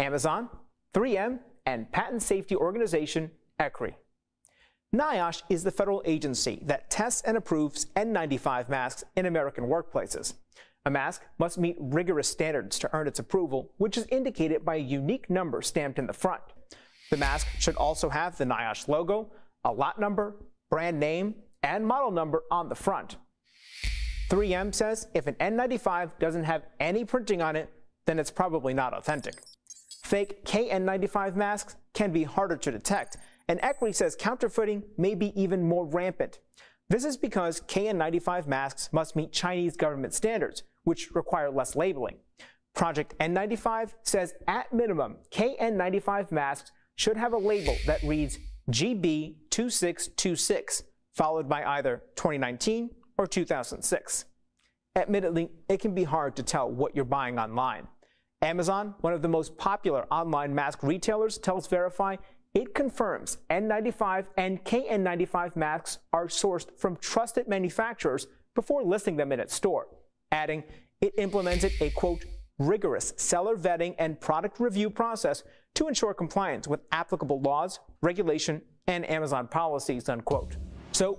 Amazon, 3M, and patient safety organization ECRI. NIOSH is the federal agency that tests and approves N95 masks in American workplaces. A mask must meet rigorous standards to earn its approval, which is indicated by a unique number stamped in the front. The mask should also have the NIOSH logo, a lot number, brand name, and model number on the front. 3M says if an N95 doesn't have any printing on it, then it's probably not authentic. Fake KN95 masks can be harder to detect, and ECRI says counterfeiting may be even more rampant. This is because KN95 masks must meet Chinese government standards, which require less labeling. Project N95 says at minimum, KN95 masks should have a label that reads GB2626, followed by either 2019 or 2006. Admittedly, it can be hard to tell what you're buying online. Amazon, one of the most popular online mask retailers, tells Verify it confirms N95 and KN95 masks are sourced from trusted manufacturers before listing them in its store, adding it implemented a quote rigorous seller vetting and product review process to ensure compliance with applicable laws, regulation, and Amazon policies, unquote. So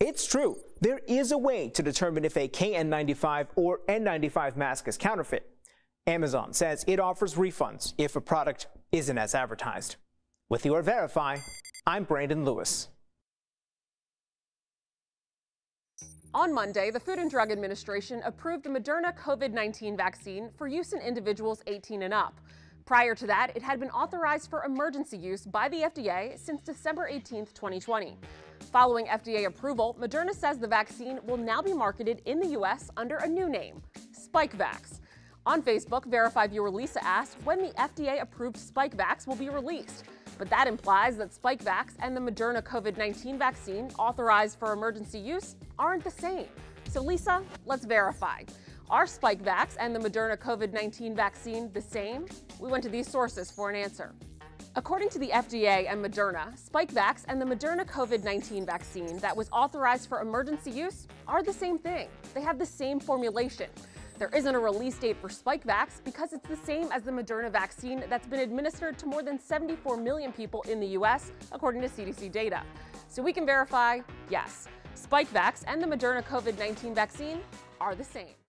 it's true. There is a way to determine if a KN95 or N95 mask is counterfeit. Amazon says it offers refunds if a product isn't as advertised. With your Verify, I'm Brandon Lewis. On Monday, the Food and Drug Administration approved the Moderna COVID 19 vaccine for use in individuals 18 and up. Prior to that, it had been authorized for emergency use by the FDA since December 18, 2020. Following FDA approval, Moderna says the vaccine will now be marketed in the U.S. under a new name, Spikevax. On Facebook, Verify viewer Lisa asked when the FDA approved Spikevax will be released. But that implies that Spikevax and the Moderna COVID 19 vaccine authorized for emergency use aren't the same. So, Lisa, let's verify. Are Spikevax and the Moderna COVID 19 vaccine the same? We went to these sources for an answer. According to the FDA and Moderna, Spikevax and the Moderna COVID 19 vaccine that was authorized for emergency use are the same thing. They have the same formulation. There isn't a release date for Spikevax because it's the same as the Moderna vaccine that's been administered to more than 74 million people in the US, according to CDC data. So we can verify yes, Spikevax and the Moderna COVID 19 vaccine are the same.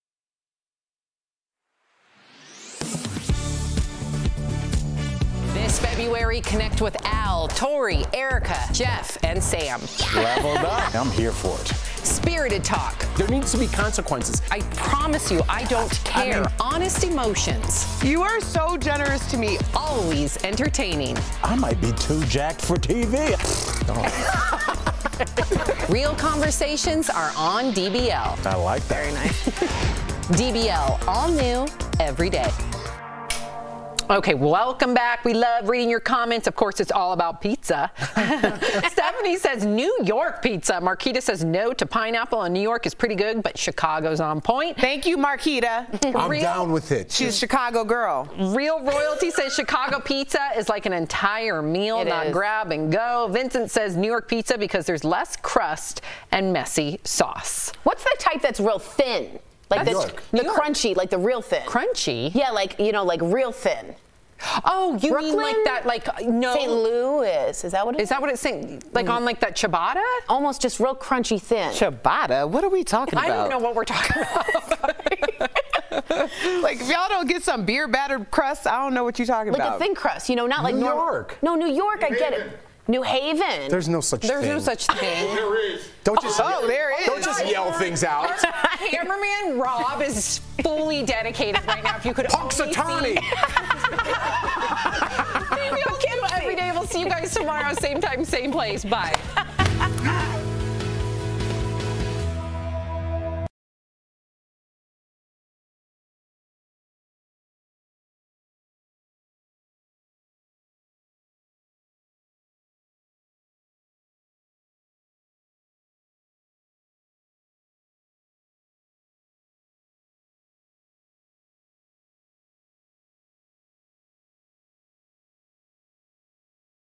This February, connect with Al, Tori, Erica, Jeff, and Sam. Leveled up. I'm here for it. Spirited talk. There needs to be consequences. I promise you, I don't care. Honest emotions. You are so generous to me. Always entertaining. I might be too jacked for TV. Real conversations are on DBL. I like that. Very nice. DBL, all new every day. Okay, welcome back. We love reading your comments. Of course, it's all about pizza. Stephanie says New York pizza. Marquita says no to pineapple, and New York is pretty good, but Chicago's on point. Thank you, Marquita. I'm Real- down with it. She's a Chicago girl. Real royalty says Chicago pizza is like an entire meal, It not is. grab and go. Vincent says New York pizza because there's less crust and messy sauce. What's the type that's real thin? Like New that's York. the York. crunchy, like the real thin. Crunchy? Yeah, like you know, like real thin. Oh, you Brooklyn? mean like that? Like uh, no. St. Louis. Is that what it is? Is that what it's saying? Like on like that ciabatta? Almost just real crunchy thin. Ciabatta? What are we talking I about? I don't know what we're talking about. Like, if y'all don't get some beer battered crust, I don't know what you're talking Like about. Like a thin crust, you know, not like New normal- York. No, New York, I get it. New Haven. There's no such There's thing. There's no such thing. Oh, there is. Don't just Oh, there it Don't is. just yell things out. Cameraman Rob is fully dedicated right now. If you could only Punxsutawney. see. Maybe on Kim every day. We'll see you guys tomorrow, same time, same place. Bye.